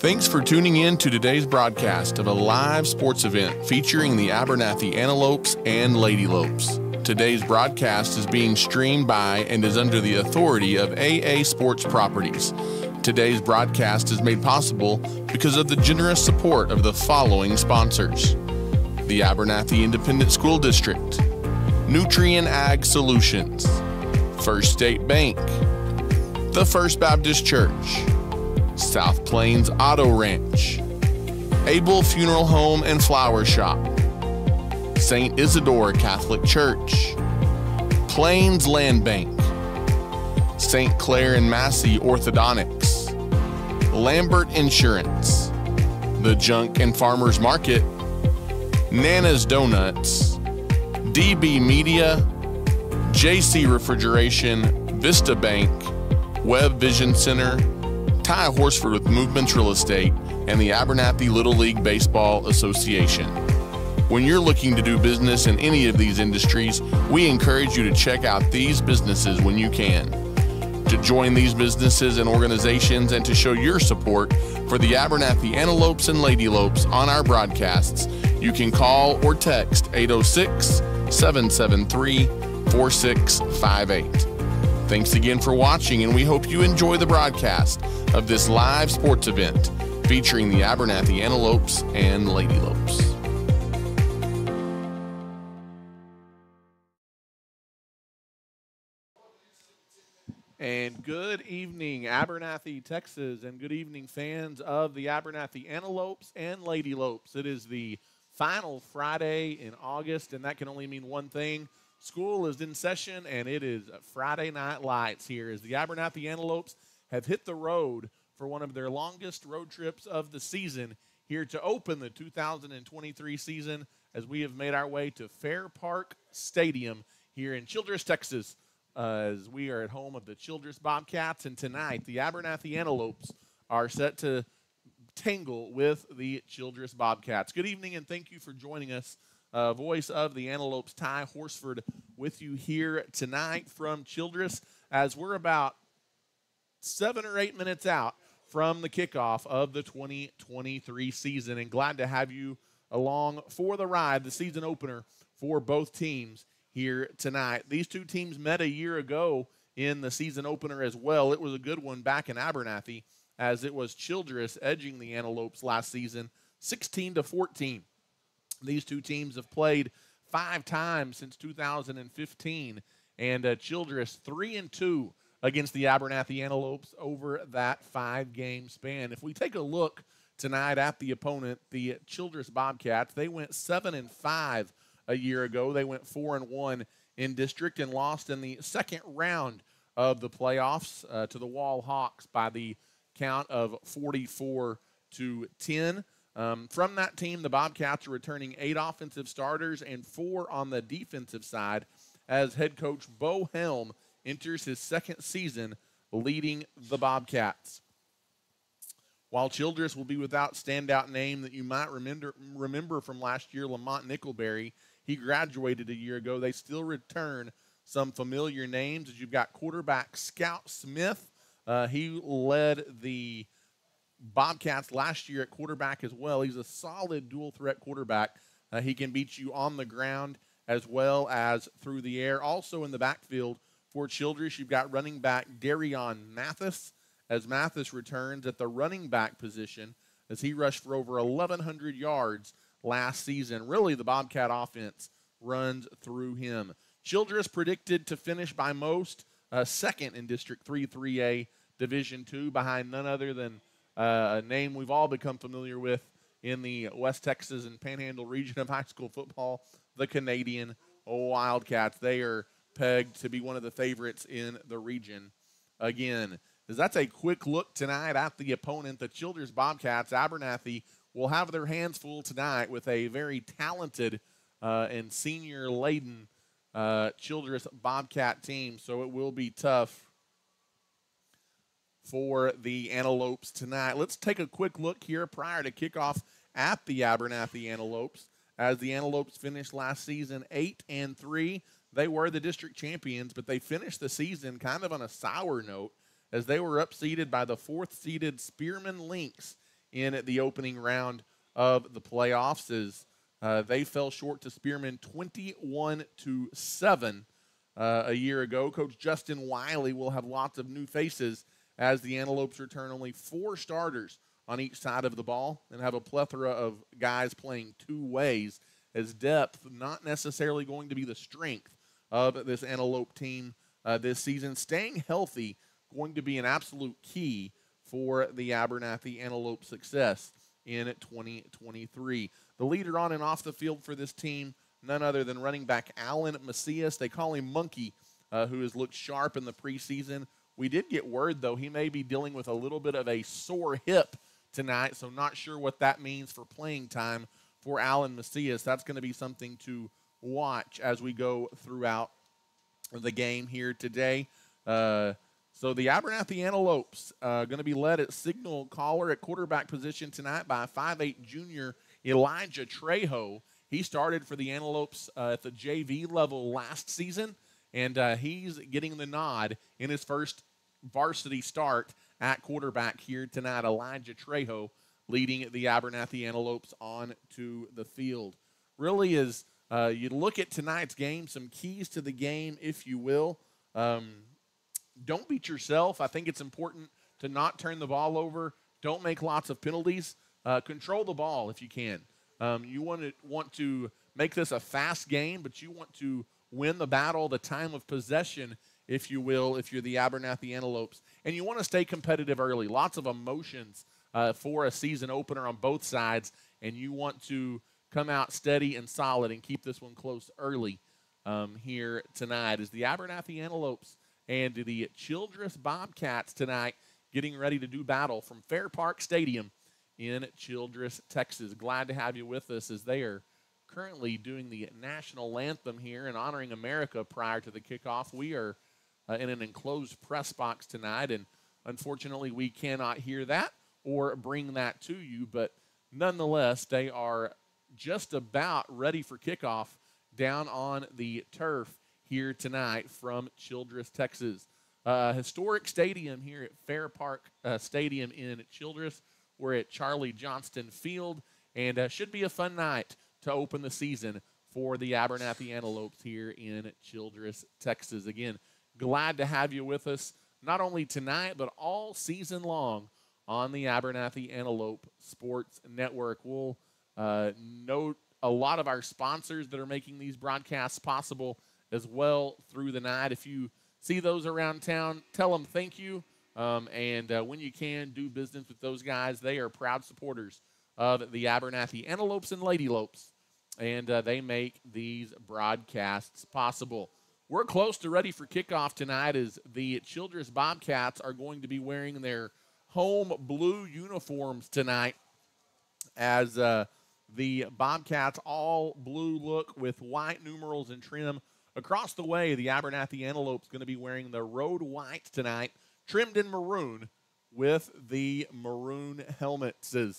Thanks for tuning in to today's broadcast of a live sports event featuring the Abernathy Antelopes and Lady Lopes. Today's broadcast is being streamed by and is under the authority of AA Sports Properties. Today's broadcast is made possible because of the generous support of the following sponsors the Abernathy Independent School District, Nutrien Ag Solutions, First State Bank, the First Baptist Church, South Plains Auto Ranch, Abel Funeral Home and Flower Shop, St. Isidore Catholic Church, Plains Land Bank, St. Clair and Massey Orthodontics, Lambert Insurance, The Junk and Farmers Market, Nana's Donuts, DB Media, JC Refrigeration, Vista Bank, Web Vision Center, Ty Horsford with Movements Real Estate, and the Abernathy Little League Baseball Association. When you're looking to do business in any of these industries, we encourage you to check out these businesses when you can. To join these businesses and organizations and to show your support for the Abernathy Antelopes and Lady Lopes on our broadcasts, you can call or text 806 773 4658. Thanks again for watching, and we hope you enjoy the broadcast of this live sports event featuring the Abernathy Antelopes and Lady Lopes. And good evening, Abernathy, Texas, and good evening, fans of the Abernathy Antelopes and Lady Lopes. It is the final Friday in August, and that can only mean one thing. School is in session, and it is Friday night lights here as the Abernathy Antelopes have hit the road for one of their longest road trips of the season here to open the 2023 season as we have made our way to Fair Park Stadium here in Childress, Texas uh, as we are at home of the Childress Bobcats. And tonight, the Abernathy Antelopes are set to tangle with the Childress Bobcats. Good evening, and thank you for joining us. Uh, voice of the Antelopes, Ty Horsford, with you here tonight from Childress as we're about seven or eight minutes out from the kickoff of the 2023 season. And glad to have you along for the ride, the season opener for both teams here tonight. These two teams met a year ago in the season opener as well. It was a good one back in Abernathy as it was Childress edging the Antelopes last season 16 to 14. These two teams have played five times since 2015 and uh, Childress 3 and 2 against the Abernathy Antelopes over that five game span. If we take a look tonight at the opponent, the Childress Bobcats, they went 7 and 5 a year ago. They went 4 and 1 in district and lost in the second round of the playoffs uh, to the Wall Hawks by the count of 44 to 10. Um, from that team, the Bobcats are returning eight offensive starters and four on the defensive side as head coach Bo Helm enters his second season leading the Bobcats. While Childress will be without standout name that you might remember, remember from last year, Lamont Nickelberry, he graduated a year ago. They still return some familiar names as you've got quarterback Scout Smith. Uh, he led the Bobcats last year at quarterback as well. He's a solid dual threat quarterback. Uh, he can beat you on the ground as well as through the air. Also in the backfield for Childress, you've got running back Darion Mathis as Mathis returns at the running back position as he rushed for over 1,100 yards last season. Really, the Bobcat offense runs through him. Childress predicted to finish by most uh, second in District 3 3A Division 2 behind none other than a name we've all become familiar with in the West Texas and Panhandle region of high school football, the Canadian Wildcats. They are pegged to be one of the favorites in the region again. As that's a quick look tonight at the opponent, the Childress Bobcats. Abernathy will have their hands full tonight with a very talented uh, and senior laden uh, Childress Bobcat team, so it will be tough for the Antelopes tonight. Let's take a quick look here prior to kickoff at the Abernathy Antelopes. As the Antelopes finished last season 8 and 3, they were the district champions, but they finished the season kind of on a sour note as they were upseeded by the fourth seeded Spearman Lynx in the opening round of the playoffs as uh, they fell short to Spearman 21 to 7 uh, a year ago. Coach Justin Wiley will have lots of new faces as the Antelopes return only four starters on each side of the ball and have a plethora of guys playing two ways as depth not necessarily going to be the strength of this Antelope team uh, this season. Staying healthy going to be an absolute key for the Abernathy Antelope success in 2023. The leader on and off the field for this team, none other than running back Alan Macias. They call him Monkey, uh, who has looked sharp in the preseason. We did get word, though, he may be dealing with a little bit of a sore hip tonight, so not sure what that means for playing time for Alan Macias. That's going to be something to watch as we go throughout the game here today. Uh, so the Abernathy Antelopes uh, going to be led at signal caller at quarterback position tonight by 5'8 junior Elijah Trejo. He started for the Antelopes uh, at the JV level last season, and uh, he's getting the nod in his first varsity start at quarterback here tonight. Elijah Trejo leading the Abernathy Antelopes on to the field. Really is uh, you look at tonight's game, some keys to the game, if you will. Um, don't beat yourself. I think it's important to not turn the ball over. Don't make lots of penalties. Uh, control the ball if you can. Um, you want to want to make this a fast game, but you want to win the battle, the time of possession, if you will, if you're the Abernathy Antelopes, and you want to stay competitive early. Lots of emotions uh, for a season opener on both sides, and you want to come out steady and solid and keep this one close early um, here tonight. As the Abernathy Antelopes and the Childress Bobcats tonight getting ready to do battle from Fair Park Stadium in Childress, Texas. Glad to have you with us as they are currently doing the national anthem here and honoring America prior to the kickoff. We are uh, in an enclosed press box tonight, and unfortunately, we cannot hear that or bring that to you, but nonetheless, they are just about ready for kickoff down on the turf here tonight from Childress, Texas. Uh, historic stadium here at Fair Park uh, Stadium in Childress. We're at Charlie Johnston Field, and uh, should be a fun night to open the season for the Abernathy Antelopes here in Childress, Texas. Again, glad to have you with us, not only tonight, but all season long on the Abernathy Antelope Sports Network. We'll uh, note a lot of our sponsors that are making these broadcasts possible as well through the night. If you see those around town, tell them thank you. Um, and uh, when you can, do business with those guys. They are proud supporters of the Abernathy Antelopes and Ladylopes, and uh, they make these broadcasts possible. We're close to ready for kickoff tonight as the Childress Bobcats are going to be wearing their home blue uniforms tonight as uh, the Bobcats all blue look with white numerals and trim Across the way, the Abernathy Antelope's going to be wearing the road white tonight, trimmed in maroon with the maroon helmets. It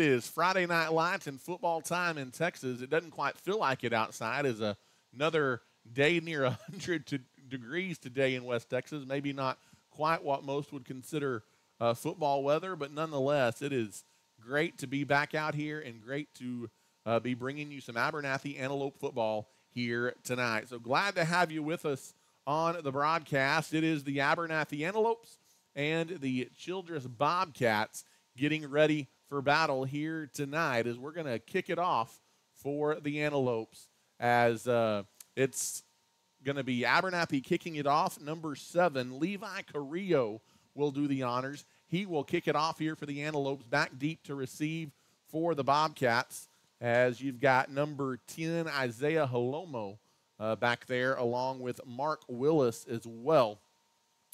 is Friday night lights and football time in Texas. It doesn't quite feel like it outside. Is another day near 100 to degrees today in West Texas. Maybe not quite what most would consider uh, football weather, but nonetheless, it is great to be back out here and great to uh, be bringing you some Abernathy Antelope football here tonight. So glad to have you with us on the broadcast. It is the Abernathy Antelopes and the Childress Bobcats getting ready for battle here tonight as we're going to kick it off for the Antelopes as uh, it's going to be Abernathy kicking it off. Number seven, Levi Carrillo will do the honors. He will kick it off here for the Antelopes, back deep to receive for the Bobcats as you've got number 10, Isaiah Halomo, uh, back there, along with Mark Willis as well.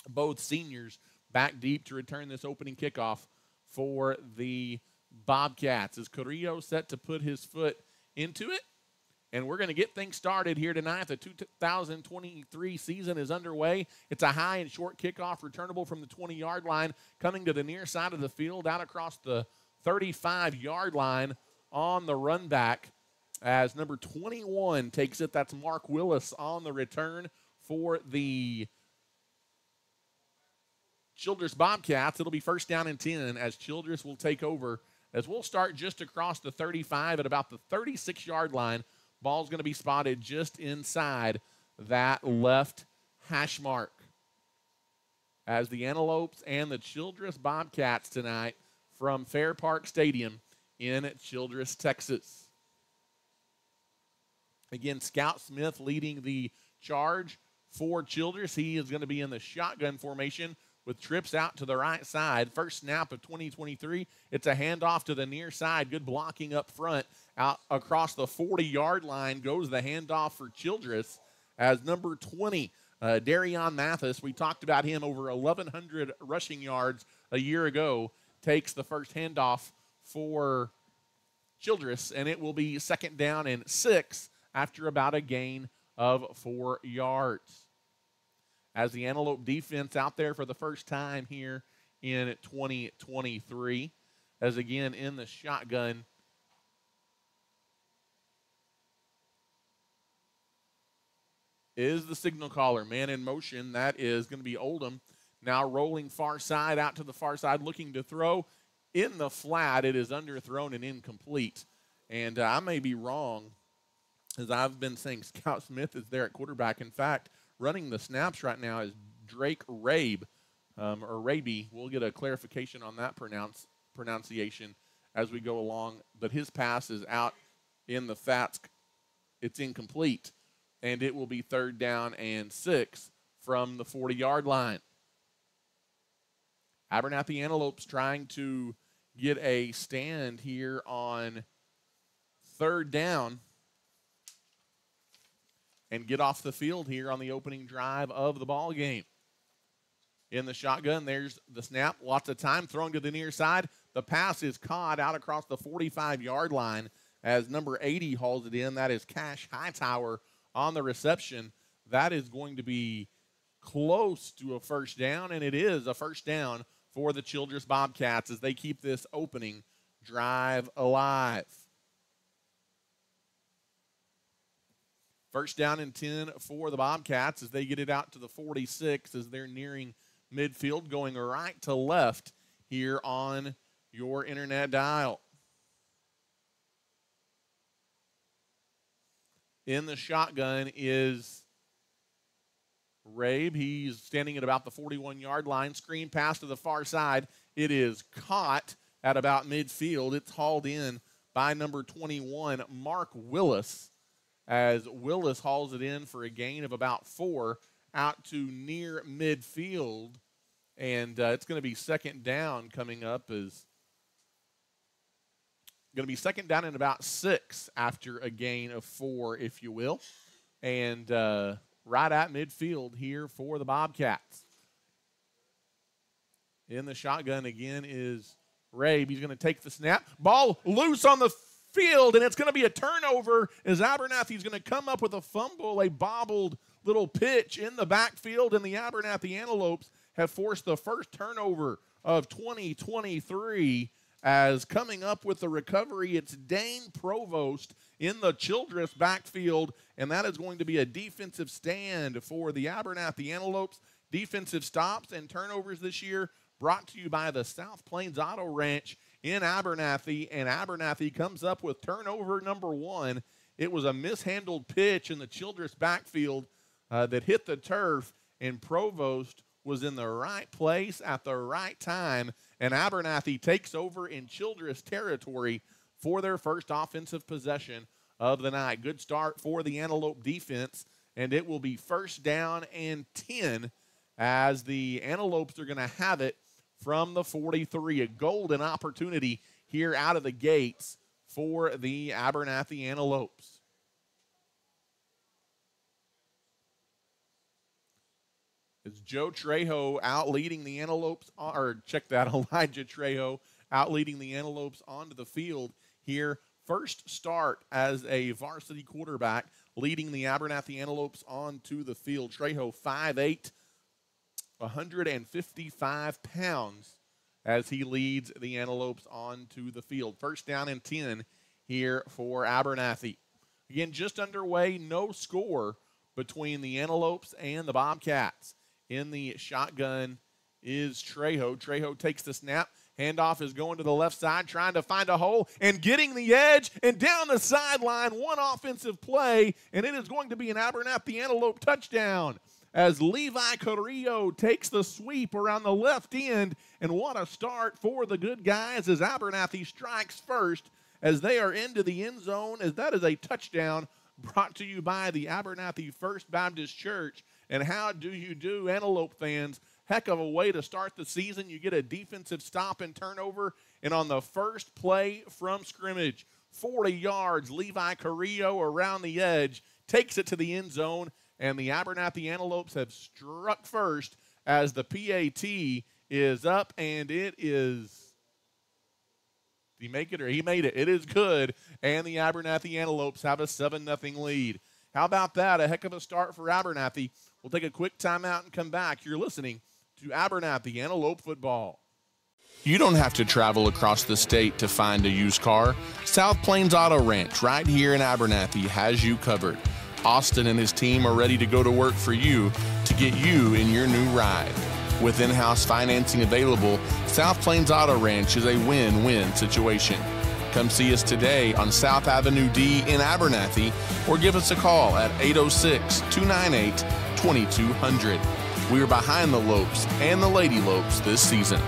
Both seniors back deep to return this opening kickoff for the Bobcats. Is Carrillo set to put his foot into it? And we're going to get things started here tonight. The 2023 season is underway. It's a high and short kickoff, returnable from the 20 yard line, coming to the near side of the field, out across the 35 yard line on the run back as number 21 takes it. That's Mark Willis on the return for the Childress Bobcats. It'll be first down and 10 as Childress will take over as we'll start just across the 35 at about the 36 yard line. Ball's going to be spotted just inside that left hash mark. As the Antelopes and the Childress Bobcats tonight from Fair Park Stadium in Childress, Texas. Again, Scout Smith leading the charge for Childress. He is going to be in the shotgun formation with trips out to the right side. First snap of 2023. It's a handoff to the near side. Good blocking up front. Out across the 40 yard line goes the handoff for Childress as number 20, uh, Darion Mathis. We talked about him over 1,100 rushing yards a year ago. Takes the first handoff for Childress, and it will be second down and six after about a gain of four yards. As the Antelope defense out there for the first time here in 2023, as again in the shotgun. Is the signal caller man in motion? That is going to be Oldham. Now rolling far side out to the far side, looking to throw in the flat. It is underthrown and incomplete. And uh, I may be wrong as I've been saying, Scout Smith is there at quarterback. In fact, running the snaps right now is Drake Rabe, um, or Raby. We'll get a clarification on that pronounce, pronunciation as we go along. But his pass is out in the flats. It's incomplete, and it will be third down and six from the 40 yard line. Abernathy Antelopes trying to get a stand here on third down and get off the field here on the opening drive of the ball game. In the shotgun, there's the snap. Lots of time thrown to the near side. The pass is caught out across the 45 yard line as number 80 hauls it in. That is Cash Hightower on the reception. That is going to be close to a first down, and it is a first down for the Childress Bobcats as they keep this opening drive alive. First down and 10 for the Bobcats as they get it out to the 46 as they're nearing midfield, going right to left here on your internet dial. In the shotgun is Rabe. He's standing at about the 41 yard line. Screen pass to the far side. It is caught at about midfield. It's hauled in by number 21, Mark Willis as Willis hauls it in for a gain of about four out to near midfield. And uh, it's going to be second down coming up as going to be second down and about six after a gain of four, if you will. And uh, right at midfield here for the Bobcats. In the shotgun again is Rabe. He's going to take the snap. Ball loose on the field, and it's going to be a turnover as Abernathy's going to come up with a fumble, a bobbled little pitch in the backfield, and the Abernathy Antelopes have forced the first turnover of 2023 as coming up with the recovery, it's Dane Provost in the Childress backfield, and that is going to be a defensive stand for the Abernathy Antelopes. Defensive stops and turnovers this year brought to you by the South Plains Auto Ranch in Abernathy, and Abernathy comes up with turnover number one. It was a mishandled pitch in the Childress backfield uh, that hit the turf, and Provost was in the right place at the right time, and Abernathy takes over in Childress territory for their first offensive possession of the night. Good start for the Antelope defense, and it will be first down and 10 as the Antelopes are going to have it from the 43. A golden opportunity here out of the gates for the Abernathy Antelopes. It's Joe Trejo out leading the Antelopes, or check that, Elijah Trejo out leading the Antelopes onto the field here. First start as a varsity quarterback, leading the Abernathy Antelopes onto the field. Trejo, 5'8, 155 pounds as he leads the Antelopes onto the field. First down and 10 here for Abernathy. Again, just underway, no score between the Antelopes and the Bobcats. In the shotgun is Trejo. Trejo takes the snap. Handoff is going to the left side, trying to find a hole and getting the edge and down the sideline. One offensive play, and it is going to be an Abernathy Antelope touchdown as Levi Carrillo takes the sweep around the left end. And what a start for the good guys as Abernathy strikes first as they are into the end zone, as that is a touchdown brought to you by the Abernathy First Baptist Church. And how do you do, Antelope fans? Heck of a way to start the season. You get a defensive stop and turnover, and on the first play from scrimmage, 40 yards, Levi Carrillo around the edge takes it to the end zone, and the Abernathy Antelopes have struck first as the PAT is up, and it is did he make it or he made it? It is good. And the Abernathy Antelopes have a 7 0 lead. How about that? A heck of a start for Abernathy. We'll take a quick timeout and come back. You're listening to Abernathy Antelope Football. You don't have to travel across the state to find a used car. South Plains Auto Ranch, right here in Abernathy, has you covered. Austin and his team are ready to go to work for you to get you in your new ride. With in house financing available, South Plains Auto Ranch is a win win situation. Come see us today on South Avenue D in Abernathy or give us a call at 806 298 2200. We are behind the Lopes and the Lady Lopes this season.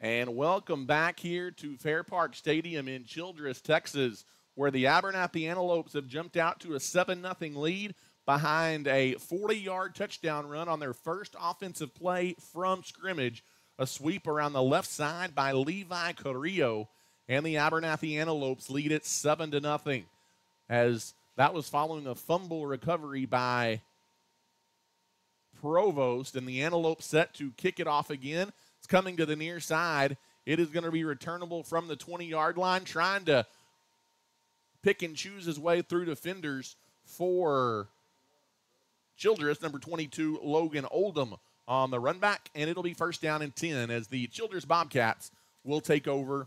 And welcome back here to Fair Park Stadium in Childress, Texas, where the Abernathy Antelopes have jumped out to a 7 0 lead behind a 40 yard touchdown run on their first offensive play from scrimmage. A sweep around the left side by Levi Carrillo, and the Abernathy Antelopes lead it 7 to nothing. As that was following a fumble recovery by Provost, and the Antelopes set to kick it off again coming to the near side. It is going to be returnable from the 20 yard line, trying to pick and choose his way through defenders for Childress, number 22, Logan Oldham on the run back, and it'll be first down and 10 as the Childress Bobcats will take over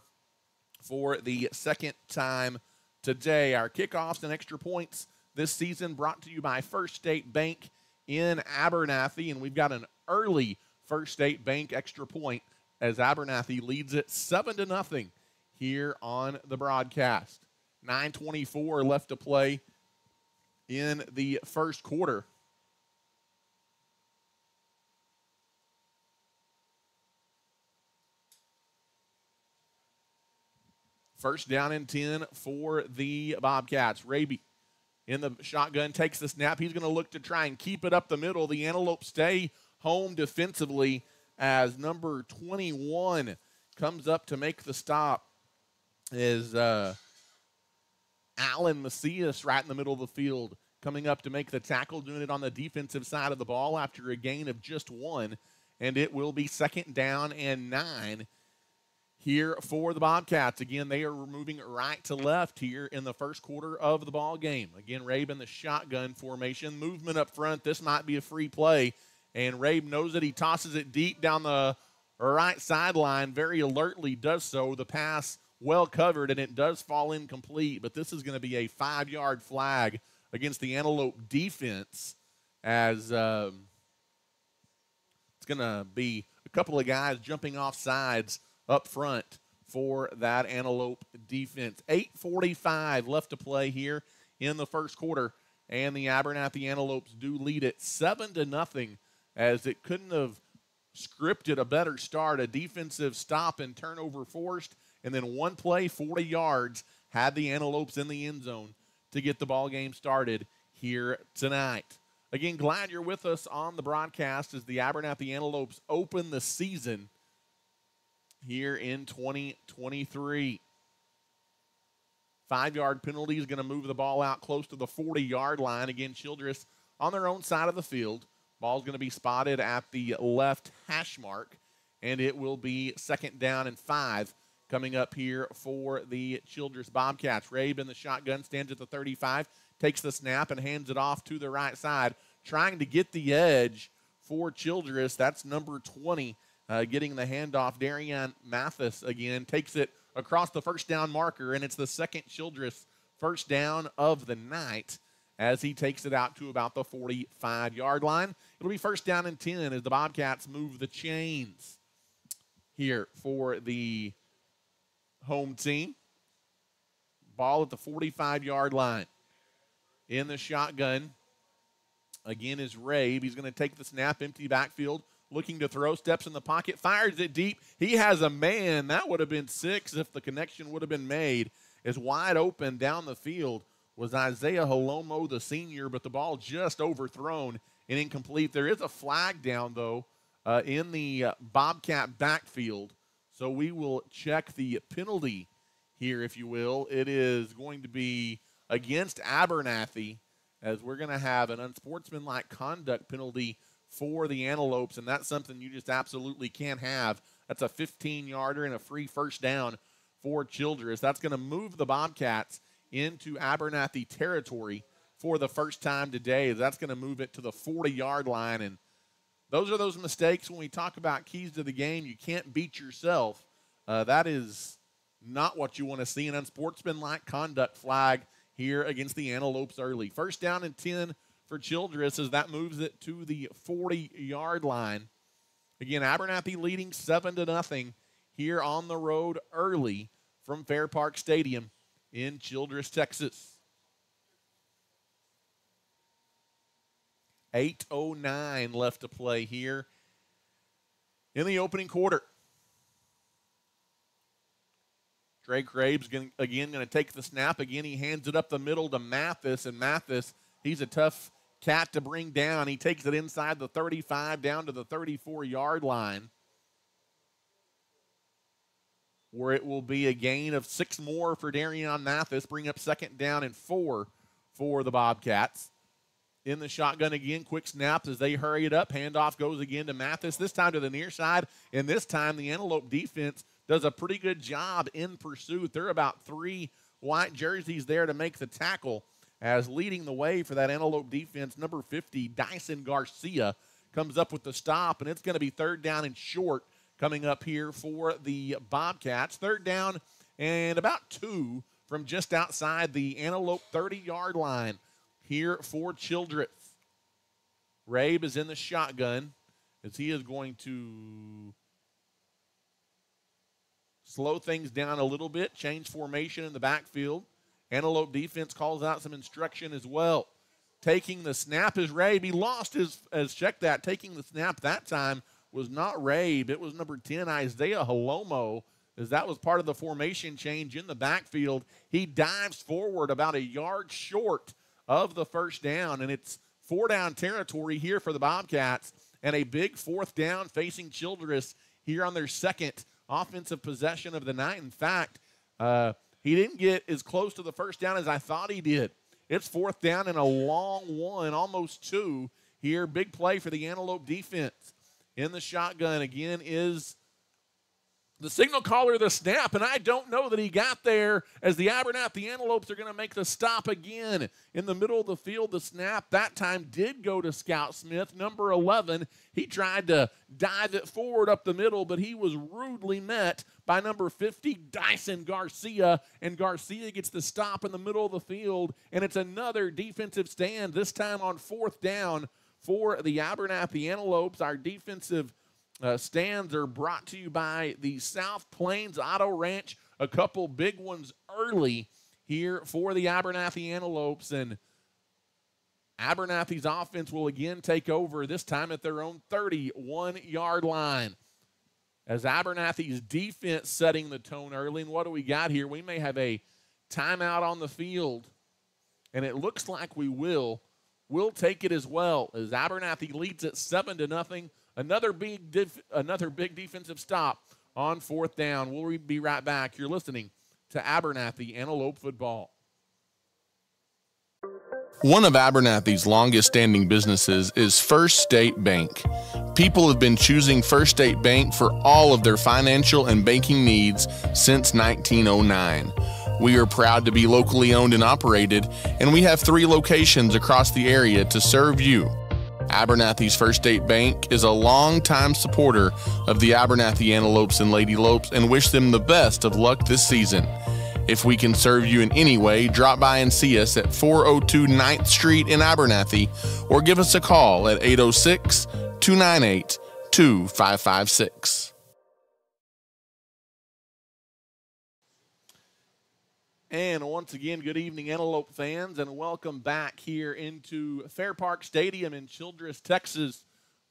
for the second time today. Our kickoffs and extra points this season brought to you by First State Bank in Abernathy, and we've got an early First State Bank extra point as Abernathy leads it 7 to nothing here on the broadcast. 9:24 left to play in the first quarter. First down and 10 for the Bobcats. Raby in the shotgun takes the snap. He's going to look to try and keep it up the middle. The Antelope stay home defensively as number 21 comes up to make the stop is uh, Alan Macias right in the middle of the field coming up to make the tackle, doing it on the defensive side of the ball after a gain of just one. And it will be second down and nine here for the Bobcats. Again, they are moving right to left here in the first quarter of the ball game. Again, Rabe in the shotgun formation. Movement up front. This might be a free play and Rabe knows that he tosses it deep down the right sideline, very alertly does so. The pass well covered, and it does fall incomplete, but this is going to be a five yard flag against the Antelope defense as um, it's going to be a couple of guys jumping off sides up front for that Antelope defense. 8.45 left to play here in the first quarter, and the Abernathy Antelopes do lead it 7 to nothing as it couldn't have scripted a better start. A defensive stop and turnover forced, and then one play, 40 yards, had the Antelopes in the end zone to get the ball game started here tonight. Again, glad you're with us on the broadcast as the Abernathy Antelopes open the season here in 2023. Five yard penalty is going to move the ball out close to the 40 yard line. Again, Childress on their own side of the field. Ball's going to be spotted at the left hash mark, and it will be second down and five coming up here for the Childress Bobcats. Rabe in the shotgun stands at the 35, takes the snap and hands it off to the right side, trying to get the edge for Childress. That's number 20, uh, getting the handoff. Darian Mathis again takes it across the first down marker, and it's the second Childress first down of the night as he takes it out to about the 45 yard line. It'll be first down and 10 as the Bobcats move the chains here for the home team. Ball at the 45 yard line. In the shotgun, again is Rabe. He's going to take the snap, empty backfield, looking to throw, steps in the pocket, fires it deep. He has a man. That would have been six if the connection would have been made. Is wide open down the field was Isaiah Holomo, the senior, but the ball just overthrown and incomplete. There is a flag down, though, uh, in the uh, Bobcat backfield. So we will check the penalty here, if you will. It is going to be against Abernathy, as we're going to have an unsportsmanlike conduct penalty for the Antelopes, and that's something you just absolutely can't have. That's a 15 yarder and a free first down for Childress. That's going to move the Bobcats into Abernathy territory for the first time today. That's going to move it to the 40 yard line. And those are those mistakes when we talk about keys to the game. You can't beat yourself. Uh, that is not what you want to see. An unsportsmanlike conduct flag here against the Antelopes early. First down and 10 for Childress as that moves it to the 40 yard line. Again, Abernathy leading 7 to nothing here on the road early from Fair Park Stadium in Childress, Texas. 8.09 left to play here in the opening quarter. Rabe's gonna, again going to take the snap. Again, he hands it up the middle to Mathis, and Mathis, he's a tough cat to bring down. He takes it inside the 35 down to the 34 yard line where it will be a gain of six more for Darian Mathis, bring up second down and four for the Bobcats. In the shotgun again, quick snaps as they hurry it up. Handoff goes again to Mathis, this time to the near side, and this time the Antelope defense does a pretty good job in pursuit. There are about three white jerseys there to make the tackle as leading the way for that Antelope defense, number 50, Dyson Garcia, comes up with the stop, and it's going to be third down and short coming up here for the Bobcats. Third down and about two from just outside the Antelope 30 yard line here for Childress. Rabe is in the shotgun as he is going to slow things down a little bit, change formation in the backfield. Antelope defense calls out some instruction as well. Taking the snap is Rabe. He lost his, as check that, taking the snap that time was not Rabe. It was number 10, Isaiah Holomo, as that was part of the formation change in the backfield. He dives forward about a yard short of the first down, and it's four down territory here for the Bobcats, and a big fourth down facing Childress here on their second offensive possession of the night. In fact, uh, he didn't get as close to the first down as I thought he did. It's fourth down and a long one, almost two here. Big play for the Antelope defense in the shotgun again is the signal caller the snap, and I don't know that he got there as the Abernathy the Antelopes are going to make the stop again in the middle of the field. The snap that time did go to Scout Smith, number 11. He tried to dive it forward up the middle, but he was rudely met by number 50, Dyson Garcia, and Garcia gets the stop in the middle of the field, and it's another defensive stand, this time on fourth down for the Abernathy Antelopes. Our defensive uh, stands are brought to you by the South Plains Auto Ranch. A couple big ones early here for the Abernathy Antelopes. And Abernathy's offense will again take over, this time at their own 31 yard line. As Abernathy's defense setting the tone early. And what do we got here? We may have a timeout on the field. And it looks like we will will take it as well as Abernathy leads it seven to nothing. Another big, another big defensive stop on fourth down. We'll be right back. You're listening to Abernathy Antelope Football. One of Abernathy's longest standing businesses is First State Bank. People have been choosing First State Bank for all of their financial and banking needs since 1909. We are proud to be locally owned and operated, and we have three locations across the area to serve you. Abernathy's First State Bank is a longtime supporter of the Abernathy Antelopes and Lady Lopes and wish them the best of luck this season. If we can serve you in any way, drop by and see us at 402 9th Street in Abernathy or give us a call at 806 298 2556. And once again, good evening, Antelope fans, and welcome back here into Fair Park Stadium in Childress, Texas.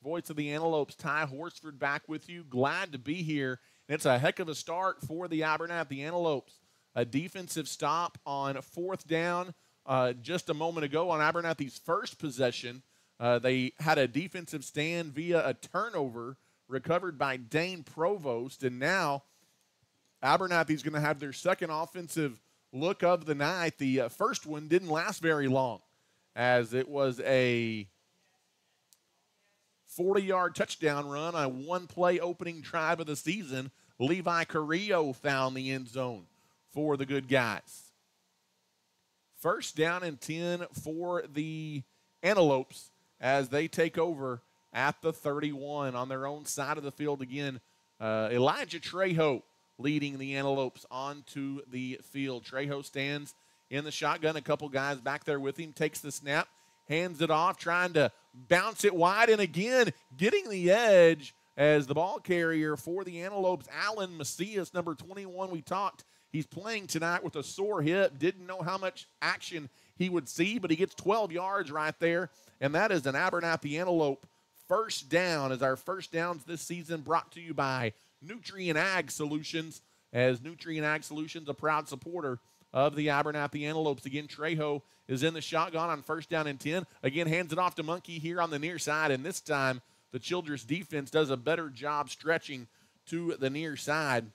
Voice of the Antelopes, Ty Horsford, back with you. Glad to be here. It's a heck of a start for the Abernathy Antelopes. A defensive stop on fourth down uh, just a moment ago on Abernathy's first possession. Uh, they had a defensive stand via a turnover recovered by Dane Provost, and now Abernathy's going to have their second offensive look of the night. The uh, first one didn't last very long, as it was a 40 yard touchdown run on one play opening drive of the season. Levi Carrillo found the end zone for the good guys. First down and 10 for the Antelopes as they take over at the 31 on their own side of the field again. Uh, Elijah Trejo leading the Antelopes onto the field. Trejo stands in the shotgun, a couple guys back there with him, takes the snap, hands it off, trying to bounce it wide, and again, getting the edge as the ball carrier for the Antelopes, Alan Macias, number 21. We talked. He's playing tonight with a sore hip. Didn't know how much action he would see, but he gets 12 yards right there. And that is an Abernathy Antelope first down as our first downs this season brought to you by Nutrien Ag Solutions, as Nutrien Ag Solutions, a proud supporter of the Abernathy Antelopes. Again, Trejo is in the shotgun on first down and 10. Again, hands it off to Monkey here on the near side, and this time the Childress defense does a better job stretching to the near side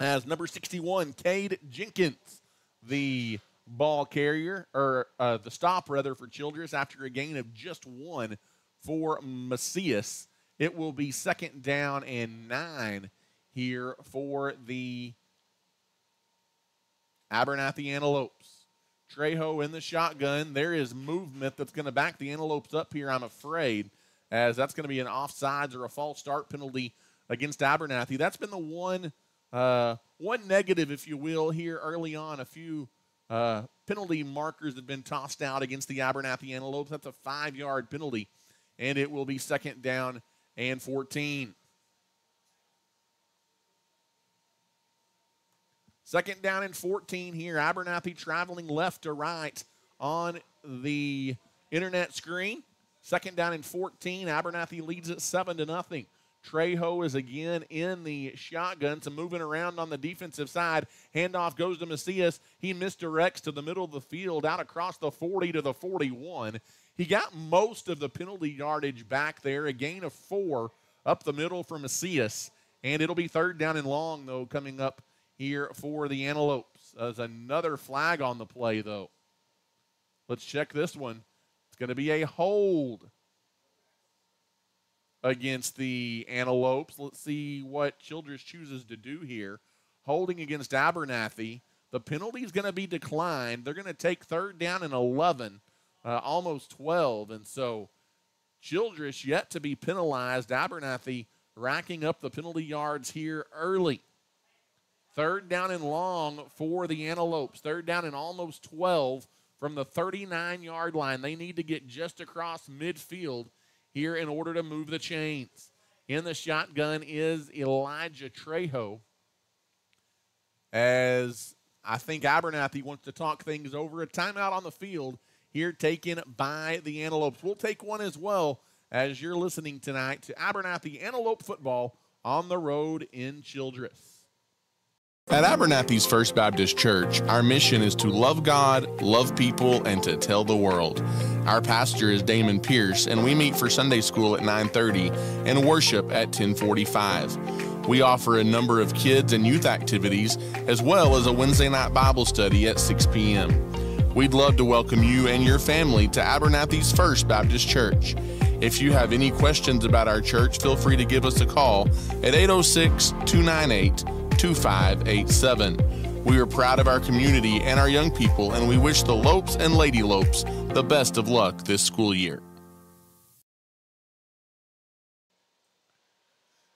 as number 61, Cade Jenkins, the ball carrier, or uh, the stop rather for Childress after a gain of just one for Macias. It will be second down and nine here for the Abernathy Antelopes. Trejo in the shotgun. There is movement that's going to back the Antelopes up here, I'm afraid, as that's going to be an offsides or a false start penalty against Abernathy. That's been the one uh, one negative, if you will, here early on. A few uh, penalty markers have been tossed out against the Abernathy Antelopes. That's a five yard penalty, and it will be second down and 14. Second down and 14 here. Abernathy traveling left to right on the internet screen. Second down and 14. Abernathy leads it 7 to nothing. Trejo is again in the shotgun, so moving around on the defensive side. Handoff goes to Macias. He misdirects to the middle of the field, out across the 40 to the 41. He got most of the penalty yardage back there, a gain of four up the middle for Macias. And it'll be third down and long, though, coming up here for the Antelopes. Uh, there's another flag on the play, though. Let's check this one. It's going to be a hold against the Antelopes. Let's see what Childress chooses to do here. Holding against Abernathy. The penalty is going to be declined. They're going to take third down and 11 uh, almost 12. And so Childress yet to be penalized. Abernathy racking up the penalty yards here early. Third down and long for the Antelopes. Third down and almost 12 from the 39 yard line. They need to get just across midfield here in order to move the chains. In the shotgun is Elijah Trejo. As I think Abernathy wants to talk things over. A timeout on the field here taken by the Antelopes. We'll take one as well as you're listening tonight to Abernathy Antelope football on the road in Childress. At Abernathy's First Baptist Church, our mission is to love God, love people, and to tell the world. Our pastor is Damon Pierce, and we meet for Sunday school at 9:30 and worship at 10:45. We offer a number of kids and youth activities, as well as a Wednesday night Bible study at 6 p.m. We'd love to welcome you and your family to Abernathy's First Baptist Church. If you have any questions about our church, feel free to give us a call at 806 298 2587. We are proud of our community and our young people, and we wish the Lopes and Lady Lopes the best of luck this school year.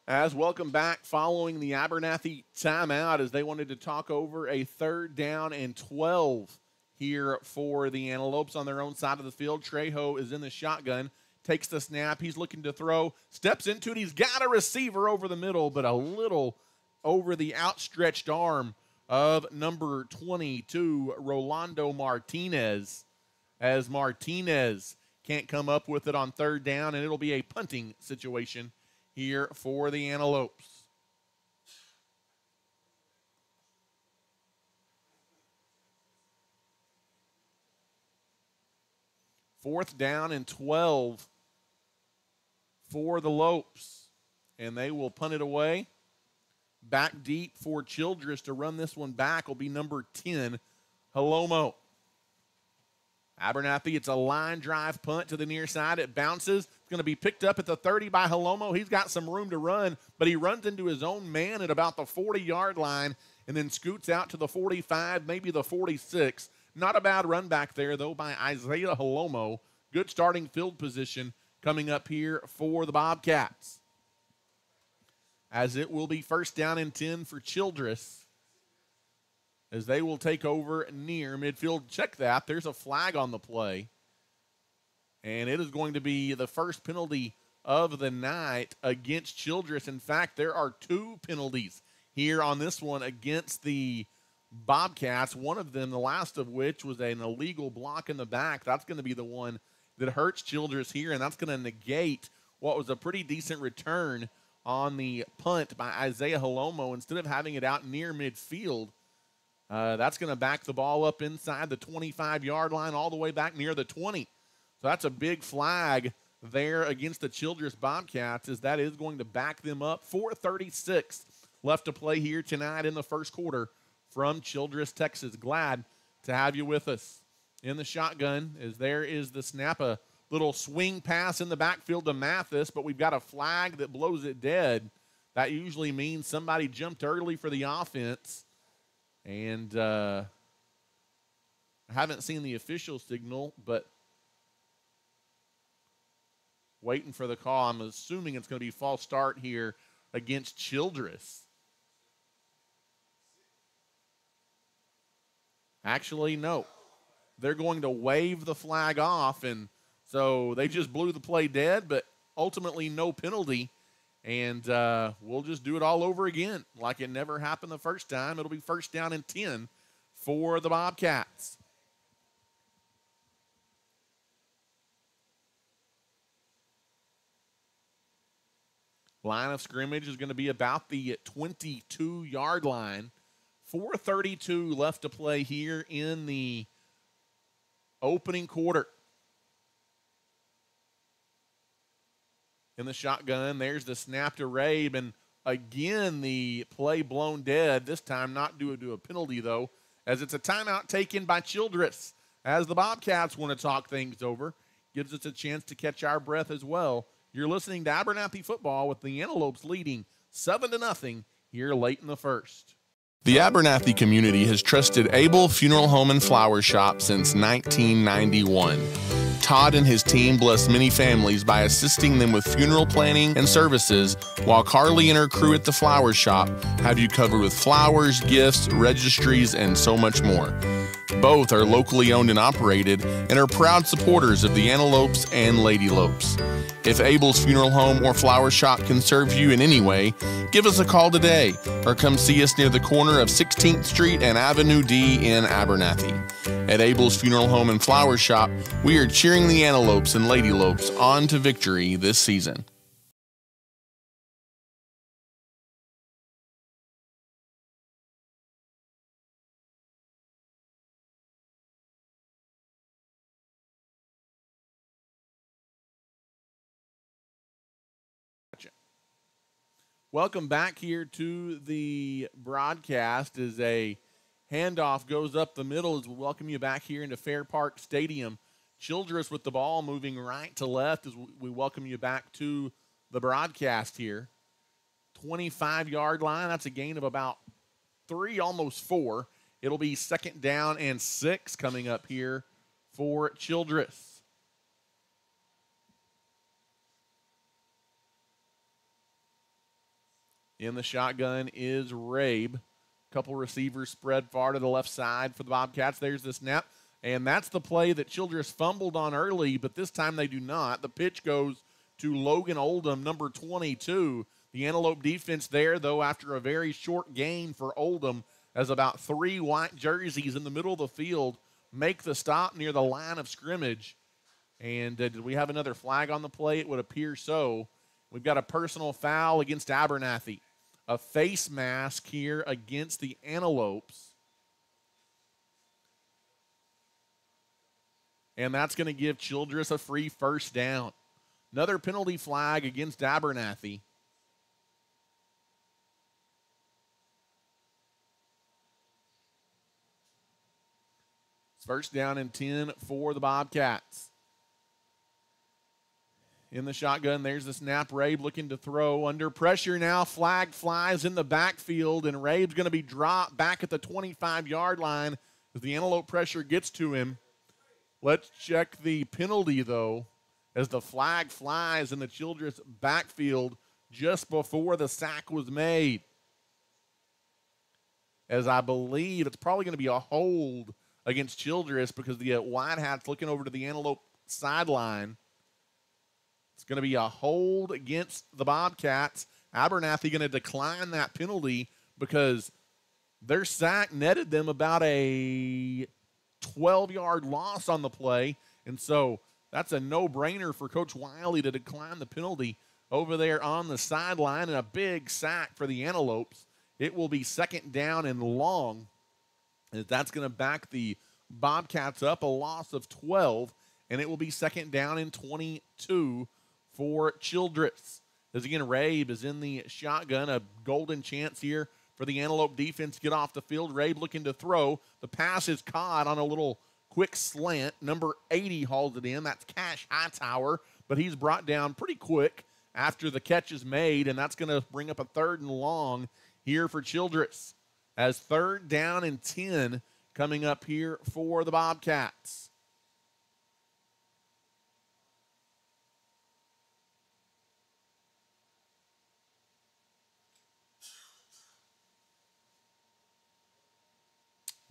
As welcome back following the Abernathy timeout, as they wanted to talk over a third down and 12 here for the Antelopes on their own side of the field. Trejo is in the shotgun, takes the snap. He's looking to throw, steps into it. He's got a receiver over the middle, but a little over the outstretched arm of number 22, Rolando Martinez, as Martinez can't come up with it on third down, and it'll be a punting situation here for the Antelopes. Fourth down and 12 for the Lopes. And they will punt it away. Back deep for Childress to run this one back will be number 10, Halomo. Abernathy, it's a line drive punt to the near side. It bounces. It's going to be picked up at the 30 by Halomo. He's got some room to run, but he runs into his own man at about the 40 yard line and then scoots out to the 45, maybe the 46. Not a bad run back there, though, by Isaiah Halomo. Good starting field position coming up here for the Bobcats. As it will be first down and 10 for Childress as they will take over near midfield. Check that. There's a flag on the play. And it is going to be the first penalty of the night against Childress. In fact, there are two penalties here on this one against the Bobcats. One of them, the last of which, was an illegal block in the back. That's going to be the one that hurts Childress here, and that's going to negate what was a pretty decent return on the punt by Isaiah Halomo. Instead of having it out near midfield, uh, that's going to back the ball up inside the 25 yard line, all the way back near the 20. So that's a big flag there against the Childress Bobcats, as that is going to back them up. 436 left to play here tonight in the first quarter from Childress, Texas. Glad to have you with us in the shotgun, as there is the snap, a little swing pass in the backfield to Mathis, but we've got a flag that blows it dead. That usually means somebody jumped early for the offense and uh, I haven't seen the official signal, but waiting for the call. I'm assuming it's going to be false start here against Childress. Actually, no. They're going to wave the flag off, and so they just blew the play dead, but ultimately no penalty and uh, we'll just do it all over again like it never happened the first time. It'll be first down and 10 for the Bobcats. Line of scrimmage is going to be about the 22 yard line. 432 left to play here in the opening quarter. in the shotgun. There's the snap to Rabe, and again the play blown dead. This time not due to a penalty though, as it's a timeout taken by Childress. As the Bobcats want to talk things over, gives us a chance to catch our breath as well. You're listening to Abernathy football with the Antelopes leading seven to nothing here late in the first. The Abernathy community has trusted Abel Funeral Home and Flower Shop since 1991. Todd and his team bless many families by assisting them with funeral planning and services, while Carly and her crew at the flower shop have you covered with flowers, gifts, registries, and so much more. Both are locally owned and operated and are proud supporters of the Antelopes and Lady Lopes. If Abel's Funeral Home or Flower Shop can serve you in any way, give us a call today or come see us near the corner of 16th Street and Avenue D in Abernathy. At Abel's Funeral Home and Flower Shop, we are cheering the Antelopes and Lady Lopes on to victory this season. Welcome back here to the broadcast as a handoff goes up the middle as we welcome you back here into Fair Park Stadium. Childress with the ball moving right to left as we welcome you back to the broadcast here. 25 yard line, that's a gain of about three, almost four. It'll be second down and six coming up here for Childress. In the shotgun is Rabe. Couple receivers spread far to the left side for the Bobcats. There's the snap. And that's the play that Childress fumbled on early, but this time they do not. The pitch goes to Logan Oldham, number 22. The Antelope defense there, though, after a very short gain for Oldham, as about three white jerseys in the middle of the field make the stop near the line of scrimmage. And uh, did we have another flag on the play? It would appear so. We've got a personal foul against Abernathy, a face mask here against the Antelopes. And that's going to give Childress a free first down. Another penalty flag against Abernathy. First down and 10 for the Bobcats. In the shotgun, there's the snap. Rabe looking to throw. Under pressure now. Flag flies in the backfield, and Rabe's going to be dropped back at the 25 yard line as the antelope pressure gets to him. Let's check the penalty, though, as the flag flies in the Childress backfield just before the sack was made. As I believe it's probably going to be a hold against Childress because the uh, White Hats looking over to the Antelope sideline. Going to be a hold against the Bobcats. Abernathy going to decline that penalty because their sack netted them about a 12 yard loss on the play. And so that's a no brainer for Coach Wiley to decline the penalty over there on the sideline and a big sack for the Antelopes. It will be second down and long And that's going to back the Bobcats up a loss of 12, and it will be second down in 22 for Childress. As again, Rabe is in the shotgun, a golden chance here for the Antelope defense get off the field. Rabe looking to throw. The pass is caught on a little quick slant. Number 80 hauls it in. That's Cash Hightower, but he's brought down pretty quick after the catch is made, and that's going to bring up a third and long here for Childress as third down and 10 coming up here for the Bobcats.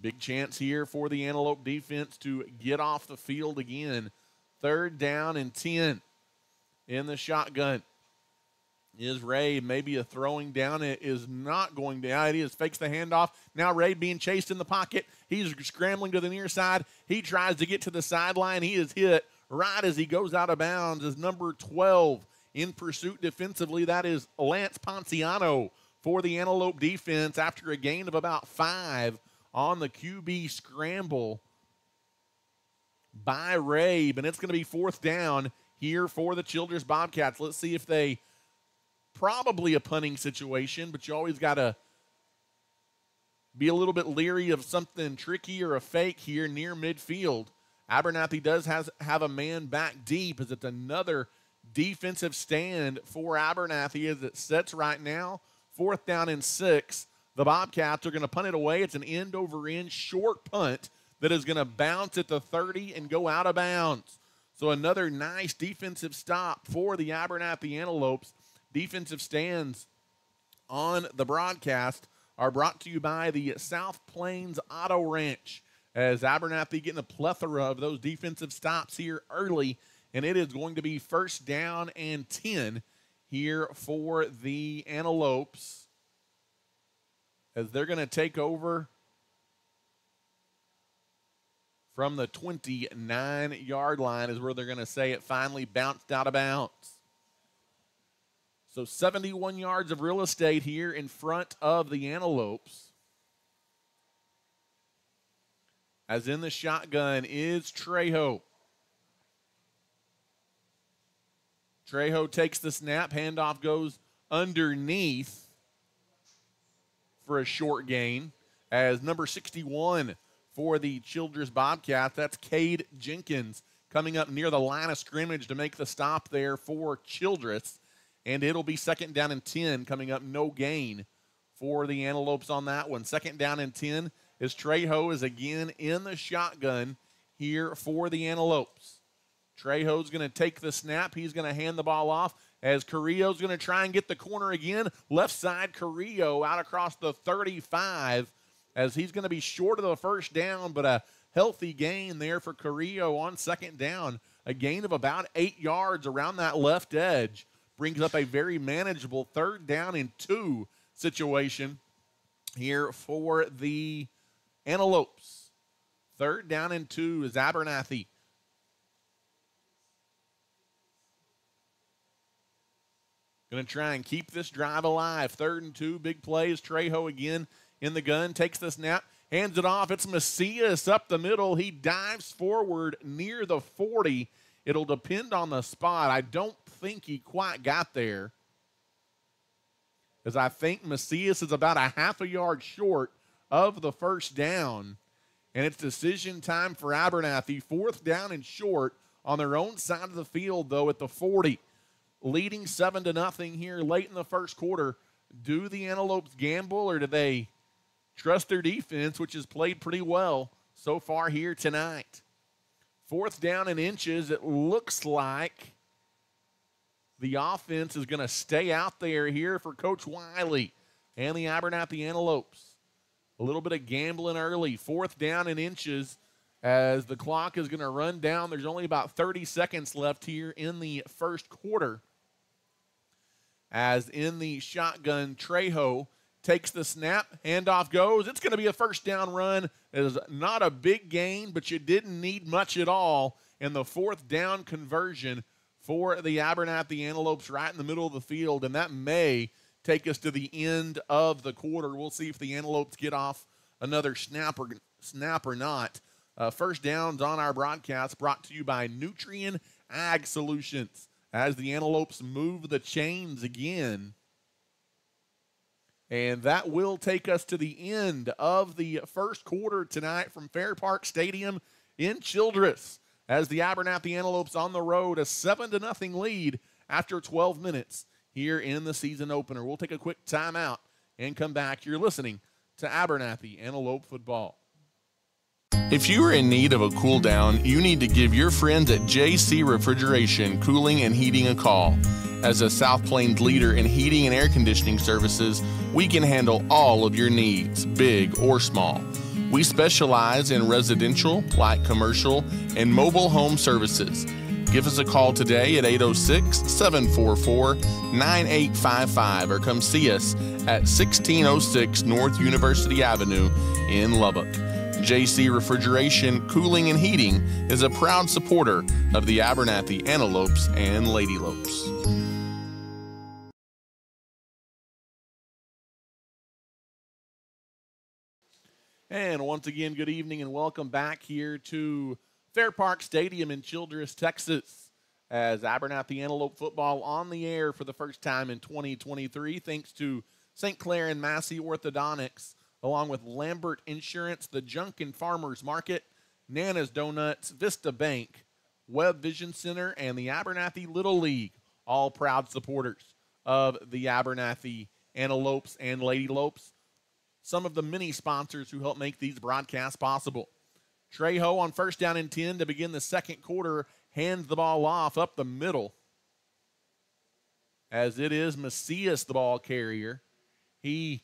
Big chance here for the Antelope defense to get off the field again. Third down and 10 in the shotgun is Ray. Maybe a throwing down it is not going down. It is fakes the handoff. Now Ray being chased in the pocket. He's scrambling to the near side. He tries to get to the sideline. He is hit right as he goes out of bounds as number 12 in pursuit defensively. That is Lance Ponciano for the Antelope defense after a gain of about five on the QB scramble by Ray. And it's going to be fourth down here for the Childress Bobcats. Let's see if they probably a punting situation, but you always got to be a little bit leery of something tricky or a fake here near midfield. Abernathy does has, have a man back deep as it's another defensive stand for Abernathy as it sets right now. Fourth down and six. The Bobcats are going to punt it away. It's an end over end short punt that is going to bounce at the 30 and go out of bounds. So another nice defensive stop for the Abernathy Antelopes defensive stands on the broadcast are brought to you by the South Plains Auto Ranch. As Abernathy getting a plethora of those defensive stops here early, and it is going to be first down and 10 here for the Antelopes as they're going to take over from the 29 yard line, is where they're going to say it finally bounced out of bounds. So 71 yards of real estate here in front of the Antelopes. As in the shotgun is Trejo. Trejo takes the snap. Handoff goes underneath for a short gain. As number 61 for the Childress Bobcats, that's Cade Jenkins coming up near the line of scrimmage to make the stop there for Childress and it'll be second down and 10 coming up, no gain for the Antelopes on that one. Second down and 10 is Trejo is again in the shotgun here for the Antelopes. Trejo's going to take the snap. He's going to hand the ball off. As Carrillo's going to try and get the corner again. Left side, Carrillo out across the 35 as he's going to be short of the first down, but a healthy gain there for Carrillo on second down. A gain of about eight yards around that left edge brings up a very manageable third down and two situation here for the Antelopes. Third down and two is Abernathy. Going to try and keep this drive alive. Third and two, big plays. Trejo again in the gun, takes the snap, hands it off. It's Macias up the middle. He dives forward near the 40. It'll depend on the spot. I don't think he quite got there. As I think Macias is about a half a yard short of the first down. And it's decision time for Abernathy. Fourth down and short on their own side of the field, though, at the 40 leading seven to nothing here late in the first quarter. Do the Antelopes gamble or do they trust their defense, which has played pretty well so far here tonight? Fourth down and inches, it looks like the offense is going to stay out there here for Coach Wiley and the Abernathy Antelopes. A little bit of gambling early. Fourth down and inches as the clock is going to run down. There's only about 30 seconds left here in the first quarter as in the shotgun, Trejo takes the snap, handoff goes. It's going to be a first down run. It is not a big gain, but you didn't need much at all. And the fourth down conversion for the Abernathy the Antelopes right in the middle of the field, and that may take us to the end of the quarter. We'll see if the Antelopes get off another snap or, snap or not. Uh, first downs on our broadcast brought to you by Nutrien Ag Solutions as the Antelopes move the chains again. And that will take us to the end of the first quarter tonight from Fair Park Stadium in Childress as the Abernathy Antelopes on the road, a 7 to nothing lead after 12 minutes here in the season opener. We'll take a quick timeout and come back. You're listening to Abernathy Antelope Football. If you are in need of a cool down, you need to give your friends at JC Refrigeration Cooling and Heating a call. As a South Plains leader in heating and air conditioning services, we can handle all of your needs, big or small. We specialize in residential, light commercial, and mobile home services. Give us a call today at 806 744 9855 or come see us at 1606 North University Avenue in Lubbock. JC Refrigeration, Cooling, and Heating is a proud supporter of the Abernathy Antelopes and Lady Lopes. And once again, good evening and welcome back here to Fair Park Stadium in Childress, Texas. As Abernathy Antelope football on the air for the first time in 2023, thanks to St. Clair and Massey Orthodontics along with Lambert Insurance, the Junkin Farmers Market, Nana's Donuts, Vista Bank, Web Vision Center, and the Abernathy Little League, all proud supporters of the Abernathy Antelopes and Lady Lopes. Some of the many sponsors who help make these broadcasts possible. Trejo on first down and 10 to begin the second quarter hands the ball off up the middle. As it is Macias, the ball carrier. He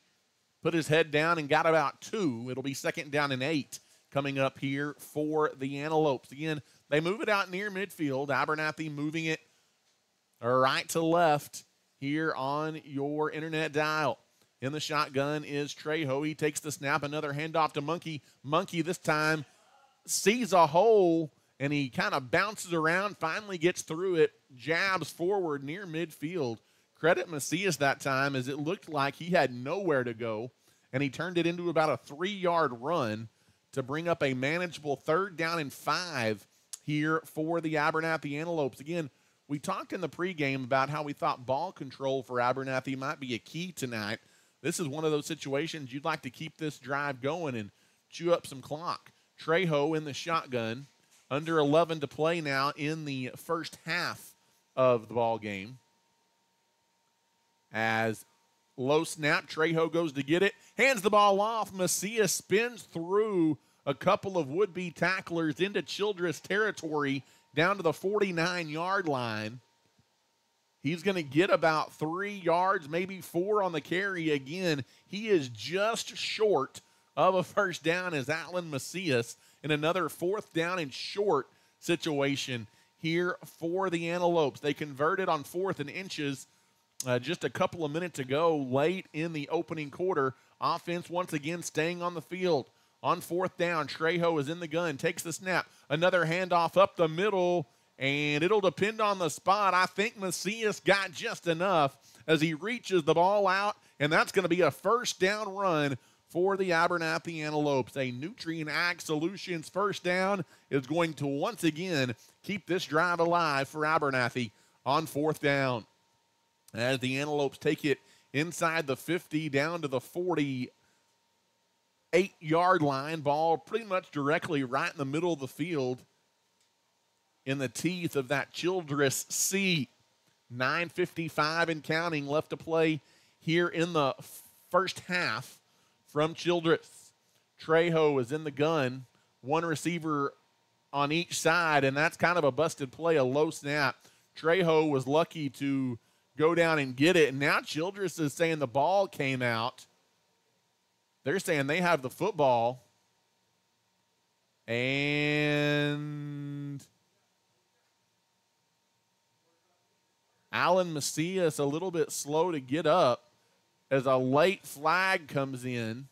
put his head down and got about two. It'll be second down and eight coming up here for the Antelopes. Again, they move it out near midfield. Abernathy moving it right to left here on your internet dial. In the shotgun is Trejo. He takes the snap, another handoff to Monkey. Monkey this time sees a hole and he kind of bounces around, finally gets through it, jabs forward near midfield Credit Macias that time as it looked like he had nowhere to go, and he turned it into about a three yard run to bring up a manageable third down and five here for the Abernathy Antelopes. Again, we talked in the pregame about how we thought ball control for Abernathy might be a key tonight. This is one of those situations you'd like to keep this drive going and chew up some clock. Trejo in the shotgun, under 11 to play now in the first half of the ball game as low snap. Trejo goes to get it, hands the ball off. Macias spins through a couple of would be tacklers into Childress territory down to the 49 yard line. He's going to get about three yards, maybe four on the carry again. He is just short of a first down as Alan Macias in another fourth down and short situation here for the Antelopes. They converted on fourth and inches uh, just a couple of minutes ago, late in the opening quarter. Offense once again staying on the field. On fourth down, Trejo is in the gun, takes the snap. Another handoff up the middle and it'll depend on the spot. I think Macias got just enough as he reaches the ball out, and that's going to be a first down run for the Abernathy Antelopes. A Nutrien Ag Solutions first down is going to once again keep this drive alive for Abernathy on fourth down. As the Antelopes take it inside the 50 down to the 48 yard line, ball pretty much directly right in the middle of the field in the teeth of that Childress Sea. 9.55 and counting left to play here in the first half from Childress. Trejo is in the gun, one receiver on each side, and that's kind of a busted play, a low snap. Trejo was lucky to go down and get it, and now Childress is saying the ball came out. They're saying they have the football. And Alan Macias a little bit slow to get up as a late flag comes in.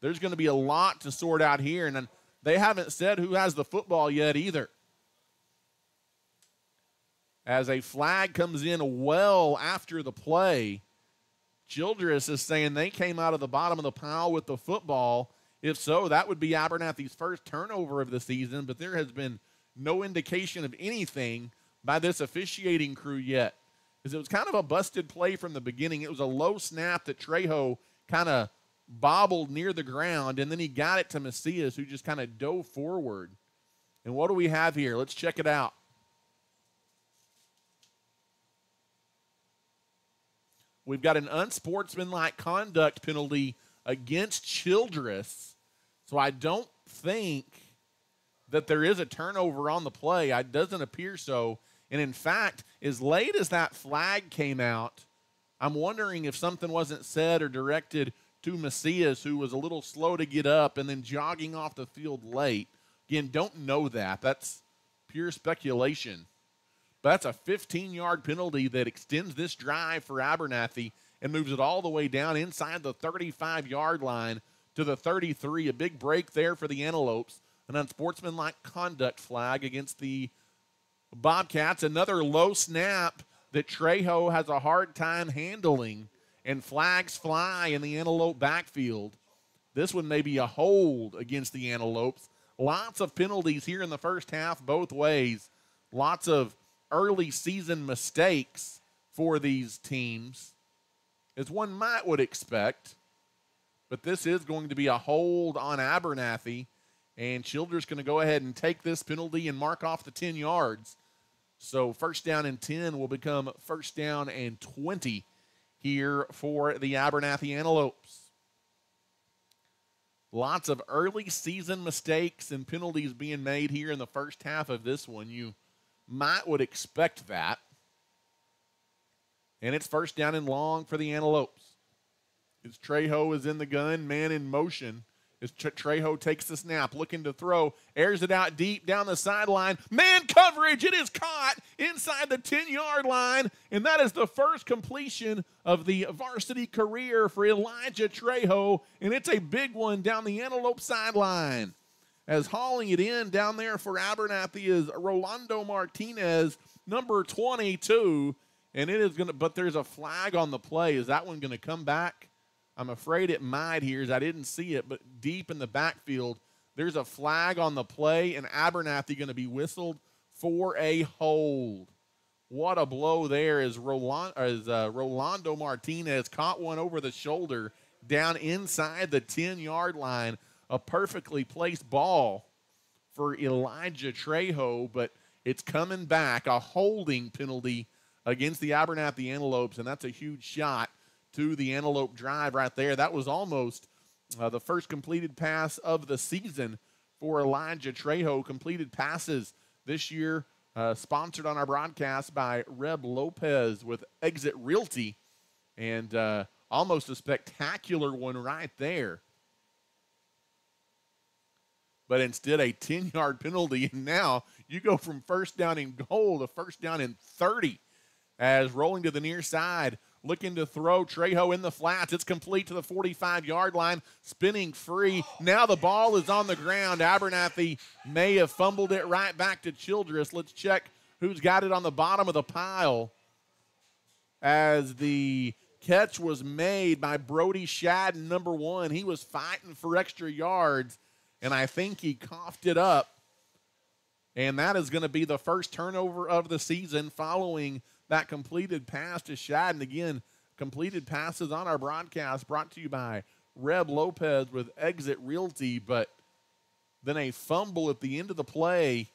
There's going to be a lot to sort out here, and they haven't said who has the football yet either. As a flag comes in well after the play, Childress is saying they came out of the bottom of the pile with the football. If so, that would be Abernathy's first turnover of the season, but there has been no indication of anything by this officiating crew yet is it was kind of a busted play from the beginning. It was a low snap that Trejo kind of bobbled near the ground, and then he got it to Macias, who just kind of dove forward. And what do we have here? Let's check it out. We've got an unsportsmanlike conduct penalty against Childress. So I don't think that there is a turnover on the play. It doesn't appear so. And in fact, as late as that flag came out, I'm wondering if something wasn't said or directed to Macias, who was a little slow to get up and then jogging off the field late. Again, don't know that. That's pure speculation. But that's a 15 yard penalty that extends this drive for Abernathy and moves it all the way down inside the 35 yard line to the 33. A big break there for the Antelopes. An unsportsmanlike conduct flag against the Bobcats. Another low snap that Trejo has a hard time handling, and flags fly in the Antelope backfield. This one may be a hold against the Antelopes. Lots of penalties here in the first half, both ways. Lots of early season mistakes for these teams, as one might would expect. But this is going to be a hold on Abernathy and Childress going to go ahead and take this penalty and mark off the 10 yards. So first down and 10 will become first down and 20 here for the Abernathy Antelopes. Lots of early season mistakes and penalties being made here in the first half of this one. You might would expect that. And it's first down and long for the Antelopes. As Trejo is in the gun, man in motion as Trejo takes the snap, looking to throw, airs it out deep down the sideline. Man coverage, it is caught inside the 10 yard line. And that is the first completion of the varsity career for Elijah Trejo. And it's a big one down the Antelope sideline. As hauling it in down there for Abernathy is Rolando Martinez, number 22. And it is going to, but there's a flag on the play. Is that one going to come back? I'm afraid it might here as I didn't see it, but deep in the backfield, there's a flag on the play, and Abernathy going to be whistled for a hold. What a blow there is Roland, as uh, Rolando Martinez caught one over the shoulder down inside the 10 yard line. A perfectly placed ball for Elijah Trejo, but it's coming back. A holding penalty against the Abernathy Antelopes, and that's a huge shot to the Antelope Drive right there. That was almost uh, the first completed pass of the season for Elijah Trejo. Completed passes this year uh, sponsored on our broadcast by Reb Lopez with Exit Realty, and uh, almost a spectacular one right there. But instead, a 10 yard penalty. And now you go from first down in goal to first down in 30 as rolling to the near side looking to throw. Trejo in the flats. It's complete to the 45 yard line, spinning free. Now the ball is on the ground. Abernathy may have fumbled it right back to Childress. Let's check who's got it on the bottom of the pile as the catch was made by Brody Shadden, number one. He was fighting for extra yards, and I think he coughed it up. And that is going to be the first turnover of the season following that completed pass to Shadden. Again, completed passes on our broadcast brought to you by Reb Lopez with Exit Realty, but then a fumble at the end of the play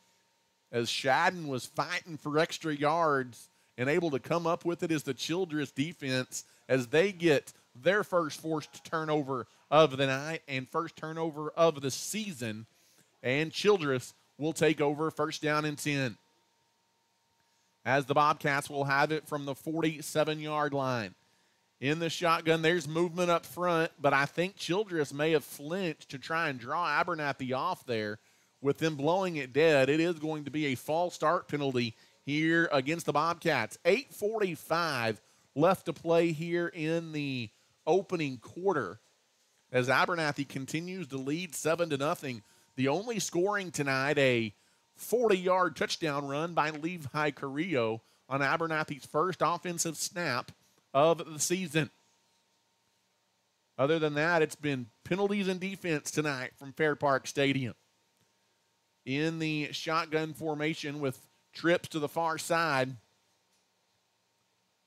as Shadden was fighting for extra yards and able to come up with it as the Childress defense as they get their first forced turnover of the night and first turnover of the season. And Childress will take over first down and 10 as the Bobcats will have it from the 47 yard line. In the shotgun, there's movement up front, but I think Childress may have flinched to try and draw Abernathy off there with them blowing it dead. It is going to be a false start penalty here against the Bobcats. 8.45 left to play here in the opening quarter as Abernathy continues to lead 7 to nothing. The only scoring tonight, a 40 yard touchdown run by Levi Carrillo on Abernathy's first offensive snap of the season. Other than that, it's been penalties and defense tonight from Fair Park Stadium. In the shotgun formation with trips to the far side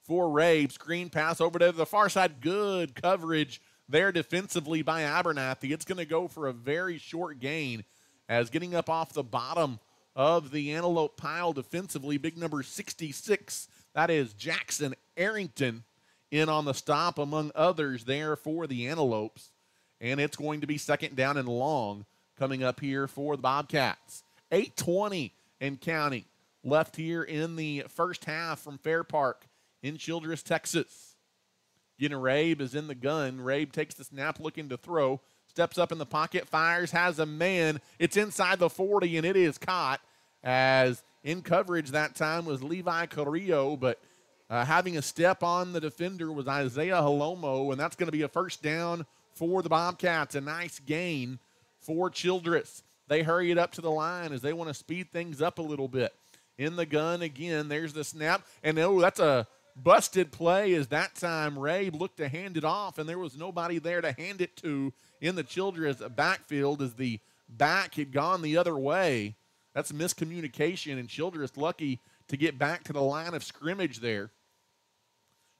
for Rabe. Screen pass over to the far side. Good coverage there defensively by Abernathy. It's going to go for a very short gain as getting up off the bottom of the Antelope pile defensively. Big number 66, that is Jackson Arrington in on the stop, among others there for the Antelopes. And it's going to be second down and long coming up here for the Bobcats. 820 and counting left here in the first half from Fair Park in Childress, Texas. Again, Rabe is in the gun. Rabe takes the snap looking to throw steps up in the pocket, fires, has a man. It's inside the 40, and it is caught as in coverage that time was Levi Carrillo, but uh, having a step on the defender was Isaiah Halomo, and that's going to be a first down for the Bobcats. A nice gain for Childress. They hurry it up to the line as they want to speed things up a little bit. In the gun again, there's the snap, and oh, that's a busted play is that time Rabe looked to hand it off, and there was nobody there to hand it to in the Childress backfield as the back had gone the other way. That's miscommunication, and Childress lucky to get back to the line of scrimmage there.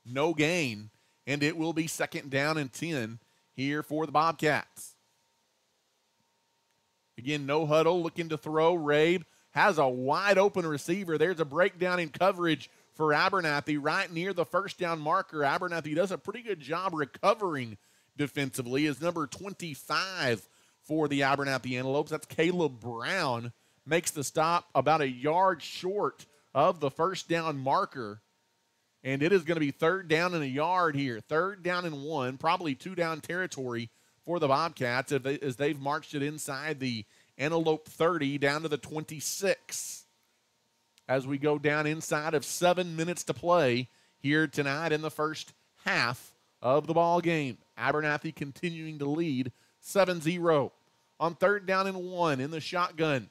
No gain, and it will be second down and 10 here for the Bobcats. Again, no huddle, looking to throw. Rabe has a wide open receiver. There's a breakdown in coverage for Abernathy right near the first down marker. Abernathy does a pretty good job recovering defensively. Is number 25 for the Abernathy Antelopes. That's Caleb Brown. Makes the stop about a yard short of the first down marker. And it is going to be third down and a yard here. Third down and one, probably two down territory for the Bobcats as they've marched it inside the Antelope 30 down to the 26 as we go down inside of seven minutes to play here tonight in the first half of the ball game. Abernathy continuing to lead 7-0 on third down and one in the shotgun.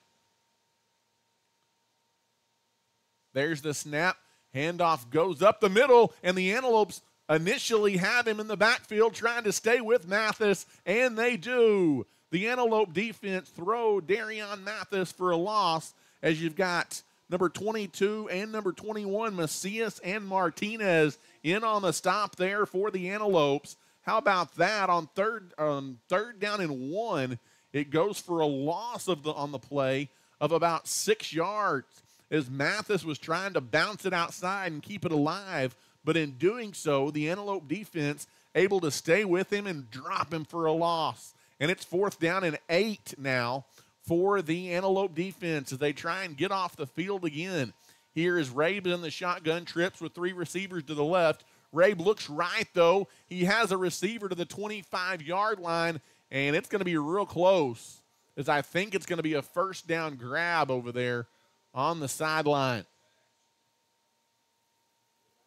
There's the snap. Handoff goes up the middle, and the Antelopes initially have him in the backfield trying to stay with Mathis, and they do. The Antelope defense throw Darion Mathis for a loss as you've got number 22 and number 21, Macias and Martinez in on the stop there for the Antelopes. How about that on third um, third down and one? It goes for a loss of the on the play of about six yards as Mathis was trying to bounce it outside and keep it alive. But in doing so, the Antelope defense able to stay with him and drop him for a loss. And it's fourth down and eight now for the Antelope defense as they try and get off the field again. Here is Rabe in the shotgun, trips with three receivers to the left. Rabe looks right, though. He has a receiver to the 25 yard line, and it's going to be real close as I think it's going to be a first down grab over there on the sideline.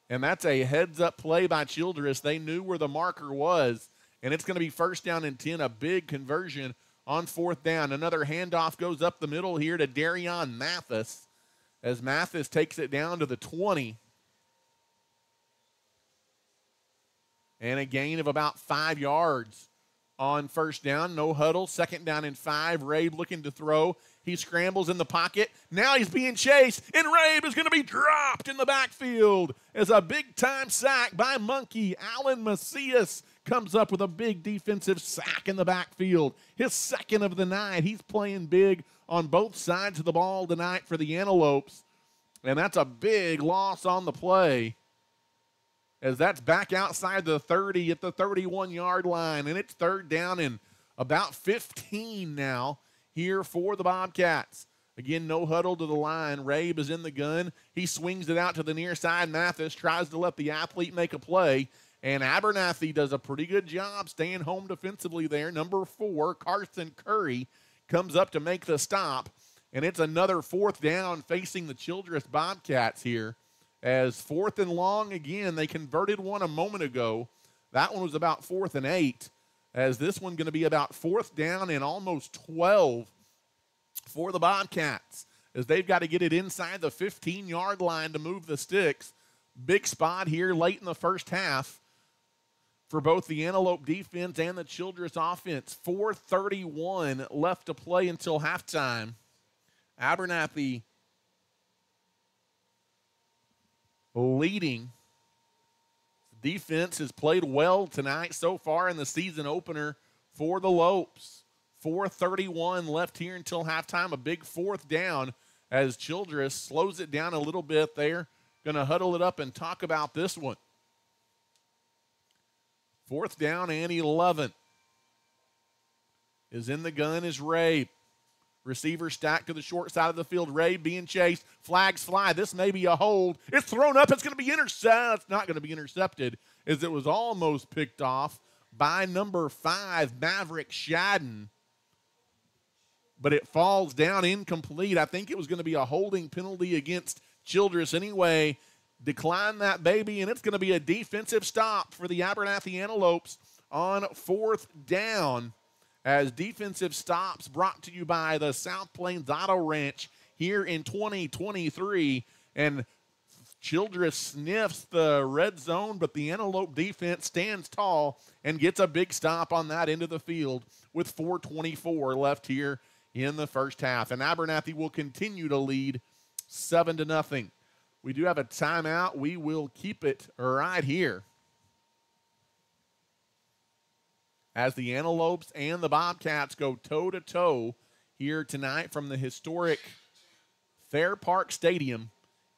And that's a heads up play by Childress. They knew where the marker was, and it's going to be first down and 10, a big conversion on fourth down. Another handoff goes up the middle here to Darion Mathis as Mathis takes it down to the 20. And a gain of about five yards on first down. No huddle. Second down and five. Rabe looking to throw. He scrambles in the pocket. Now he's being chased, and Rabe is going to be dropped in the backfield as a big time sack by Monkey. Alan Macias comes up with a big defensive sack in the backfield. His second of the night. He's playing big on both sides of the ball tonight for the Antelopes. And that's a big loss on the play as that's back outside the 30 at the 31 yard line. And it's third down and about 15 now here for the Bobcats. Again, no huddle to the line. Rabe is in the gun. He swings it out to the near side. Mathis tries to let the athlete make a play. And Abernathy does a pretty good job staying home defensively there. Number four, Carson Curry, comes up to make the stop. And it's another fourth down facing the Childress Bobcats here as fourth and long again. They converted one a moment ago. That one was about fourth and eight, as this one going to be about fourth down and almost 12 for the Bobcats, as they've got to get it inside the 15 yard line to move the sticks. Big spot here late in the first half for both the Antelope defense and the Childress offense. 431 left to play until halftime. Abernathy leading. Defense has played well tonight so far in the season opener for the Lopes. 431 left here until halftime. A big fourth down as Childress slows it down a little bit there. Going to huddle it up and talk about this one. Fourth down and 11. Is in the gun is Ray. Receiver stacked to the short side of the field. Ray being chased. Flags fly. This may be a hold. It's thrown up. It's going to be intercepted. It's not going to be intercepted as it was almost picked off by number five, Maverick Shadden. But it falls down incomplete. I think it was going to be a holding penalty against Childress anyway. Decline that baby, and it's going to be a defensive stop for the Abernathy Antelopes on fourth down as defensive stops brought to you by the South Plains Auto Ranch here in 2023. And Childress sniffs the red zone, but the Antelope defense stands tall and gets a big stop on that end of the field with 424 left here in the first half. And Abernathy will continue to lead 7 to nothing. We do have a timeout. We will keep it right here. as the Antelopes and the Bobcats go toe to toe here tonight from the historic Fair Park Stadium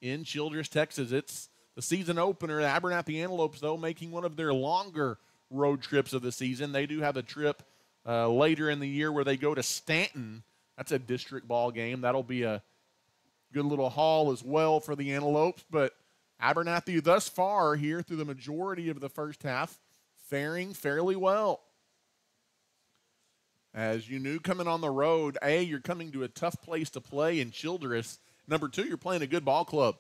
in Childress, Texas. It's the season opener. The Abernathy Antelopes, though, making one of their longer road trips of the season. They do have a trip uh, later in the year where they go to Stanton. That's a district ball game. That'll be a good little haul as well for the Antelopes. But Abernathy, thus far, here through the majority of the first half, faring fairly well. As you knew coming on the road, A, you're coming to a tough place to play in Childress. Number two, you're playing a good ball club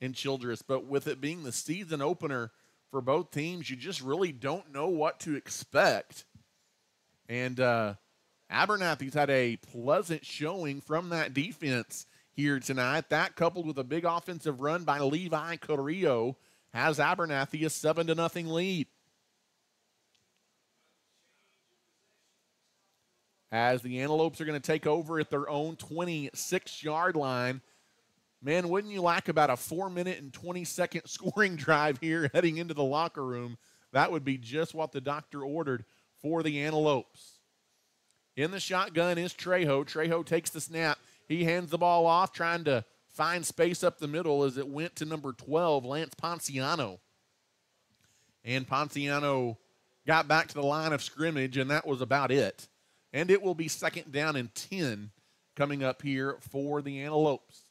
in Childress. But with it being the season opener for both teams, you just really don't know what to expect. And uh, Abernathy's had a pleasant showing from that defense here tonight. That coupled with a big offensive run by Levi Carrillo has Abernathy a seven to nothing lead. as the Antelopes are going to take over at their own 26 yard line. Man, wouldn't you like about a four minute and 20 second scoring drive here heading into the locker room? That would be just what the doctor ordered for the Antelopes. In the shotgun is Trejo. Trejo takes the snap. He hands the ball off, trying to find space up the middle as it went to number 12, Lance Ponciano. And Ponciano got back to the line of scrimmage, and that was about it and it will be second down and 10 coming up here for the Antelopes.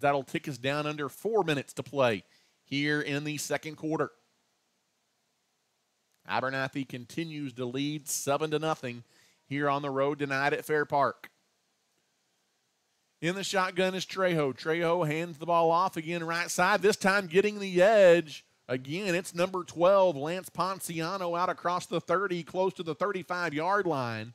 That'll tick us down under four minutes to play here in the second quarter. Abernathy continues to lead seven to nothing here on the road tonight at Fair Park. In the shotgun is Trejo. Trejo hands the ball off again right side, this time getting the edge. Again, it's number 12, Lance Ponciano, out across the 30, close to the 35 yard line.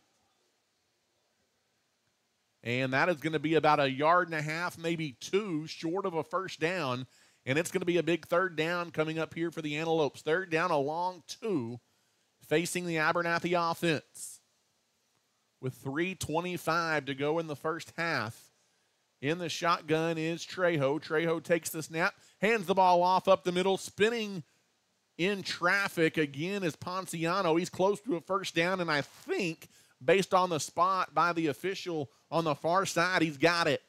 And that is going to be about a yard and a half, maybe two, short of a first down. And it's going to be a big third down coming up here for the Antelopes. Third down, a long two, facing the Abernathy offense. With 3.25 to go in the first half. In the shotgun is Trejo. Trejo takes the snap, hands the ball off up the middle, spinning in traffic again is Ponciano. He's close to a first down, and I think, based on the spot by the official on the far side, he's got it.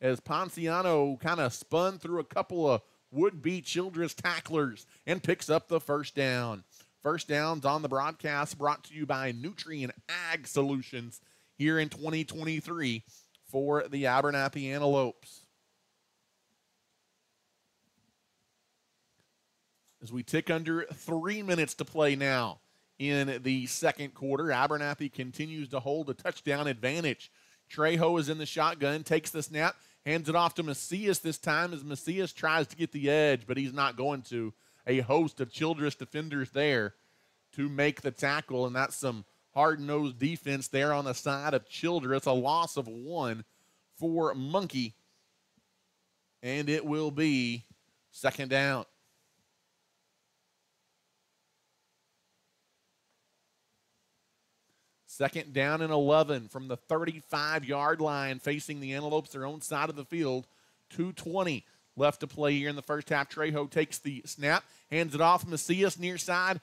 As Ponciano kind of spun through a couple of would be Childress tacklers and picks up the first down. First downs on the broadcast brought to you by Nutrien Ag Solutions here in 2023 for the Abernathy Antelopes. As we tick under three minutes to play now in the second quarter, Abernathy continues to hold a touchdown advantage. Trejo is in the shotgun, takes the snap, hands it off to Macias this time as Macias tries to get the edge, but he's not going to. A host of Childress defenders there to make the tackle, and that's some hard nosed defense there on the side of Childress. A loss of one for Monkey. And it will be second down. Second down and 11 from the 35 yard line, facing the Antelopes, their own side of the field. 220 left to play here in the first half. Trejo takes the snap, hands it off Macias near side.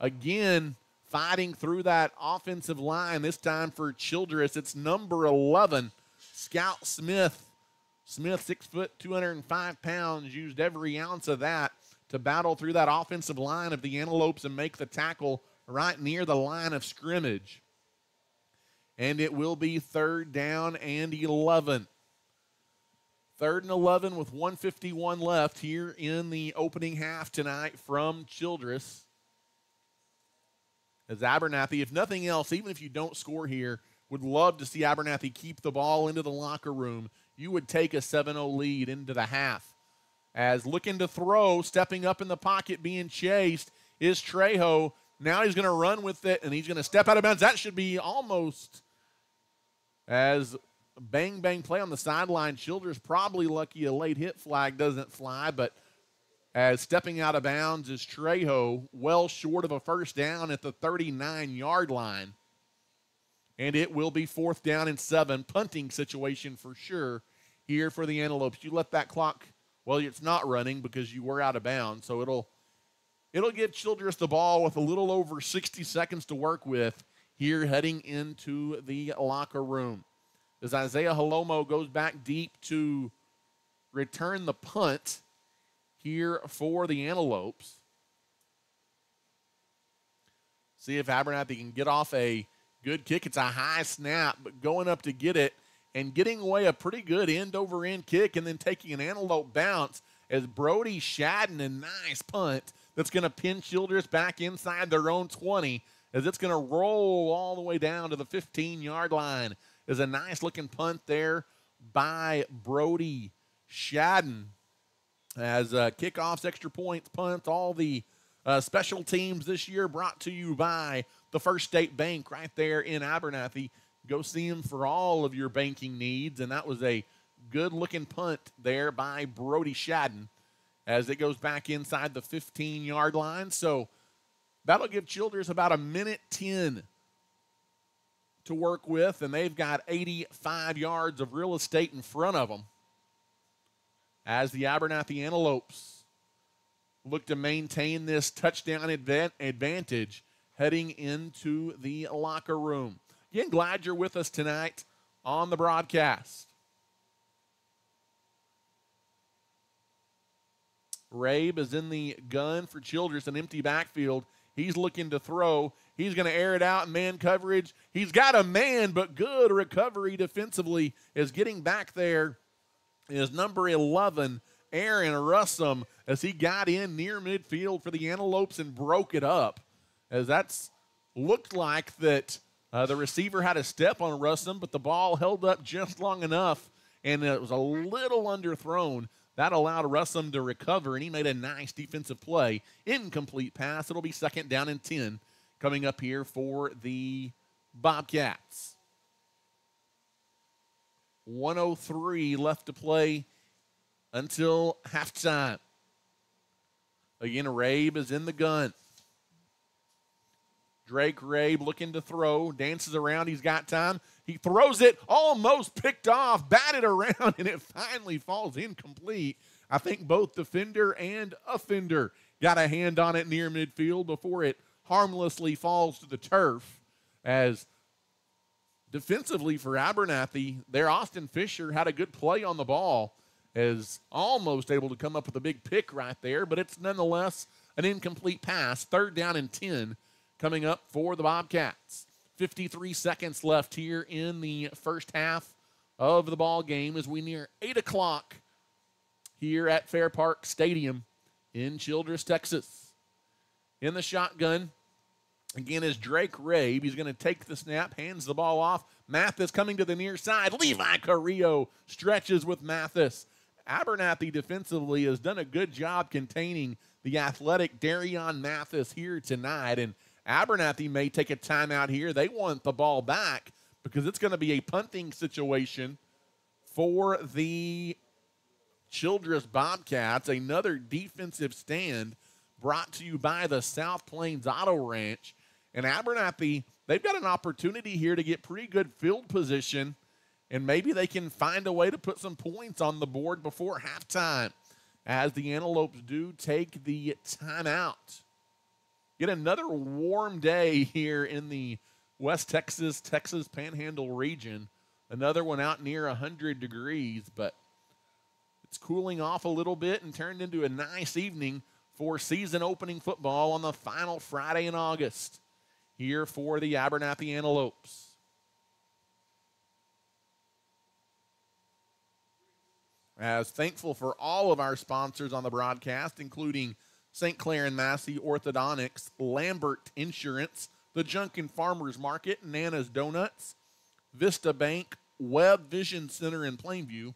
Again, fighting through that offensive line, this time for Childress. It's number 11, Scout Smith. Smith, six foot, 205 pounds, used every ounce of that to battle through that offensive line of the Antelopes and make the tackle right near the line of scrimmage. And it will be third down and 11. Third and 11 with 151 left here in the opening half tonight from Childress as Abernathy, if nothing else, even if you don't score here, would love to see Abernathy keep the ball into the locker room. You would take a 7 0 lead into the half. As looking to throw, stepping up in the pocket, being chased, is Trejo. Now he's going to run with it and he's going to step out of bounds. That should be almost as bang bang play on the sideline. Childress probably lucky a late hit flag doesn't fly, but as stepping out of bounds is Trejo, well short of a first down at the 39 yard line. And it will be fourth down and seven, punting situation for sure here for the Antelopes. You let that clock, well, it's not running because you were out of bounds, so it'll it'll give Childress the ball with a little over 60 seconds to work with here heading into the locker room. As Isaiah Halomo goes back deep to return the punt here for the Antelopes. See if Abernathy can get off a good kick. It's a high snap, but going up to get it and getting away a pretty good end over end kick and then taking an antelope bounce as Brody Shadden a nice punt that's going to pin Childress back inside their own 20 as it's going to roll all the way down to the 15 yard line. Is a nice looking punt there by Brody Shadden as uh, kickoffs, extra points, punts, all the uh, special teams this year brought to you by the First State Bank right there in Abernathy. Go see them for all of your banking needs. And that was a good looking punt there by Brody Shadden as it goes back inside the 15 yard line. So that'll give Childress about a minute 10 to work with, and they've got 85 yards of real estate in front of them as the Abernathy Antelopes look to maintain this touchdown advantage heading into the locker room. Again, glad you're with us tonight on the broadcast. Rabe is in the gun for Childress, an empty backfield. He's looking to throw. He's going to air it out in man coverage. He's got a man, but good recovery defensively is getting back there. Is number 11, Aaron Russum, as he got in near midfield for the Antelopes and broke it up. As that's looked like that uh, the receiver had a step on Russum, but the ball held up just long enough, and it was a little underthrown. That allowed Russum to recover, and he made a nice defensive play. Incomplete pass. It'll be second down and 10 coming up here for the Bobcats. 103 left to play until halftime. Again, Rabe is in the gun. Drake Rabe looking to throw, dances around. He's got time. He throws it, almost picked off, batted around, and it finally falls incomplete. I think both defender and offender got a hand on it near midfield before it harmlessly falls to the turf. As defensively for Abernathy, there Austin Fisher had a good play on the ball, is almost able to come up with a big pick right there, but it's nonetheless an incomplete pass. Third down and 10 coming up for the Bobcats. 53 seconds left here in the first half of the ball game as we near 8 o'clock here at Fair Park Stadium in Childress, Texas. In the shotgun, again, is Drake Rabe. He's going to take the snap, hands the ball off. Mathis coming to the near side. Levi Carrillo stretches with Mathis. Abernathy defensively has done a good job containing the athletic Darion Mathis here tonight. And Abernathy may take a timeout here. They want the ball back because it's going to be a punting situation for the Childress Bobcats. Another defensive stand brought to you by the South Plains Auto Ranch. And Abernathy, they've got an opportunity here to get pretty good field position, and maybe they can find a way to put some points on the board before halftime as the Antelopes do take the timeout. Get another warm day here in the West Texas, Texas Panhandle region. Another one out near 100 degrees, but it's cooling off a little bit and turned into a nice evening for season opening football on the final Friday in August here for the Abernathy Antelopes. As thankful for all of our sponsors on the broadcast, including St. Clair and Massey Orthodontics, Lambert Insurance, the Junkin Farmers Market, Nana's Donuts, Vista Bank, Web Vision Center in Plainview,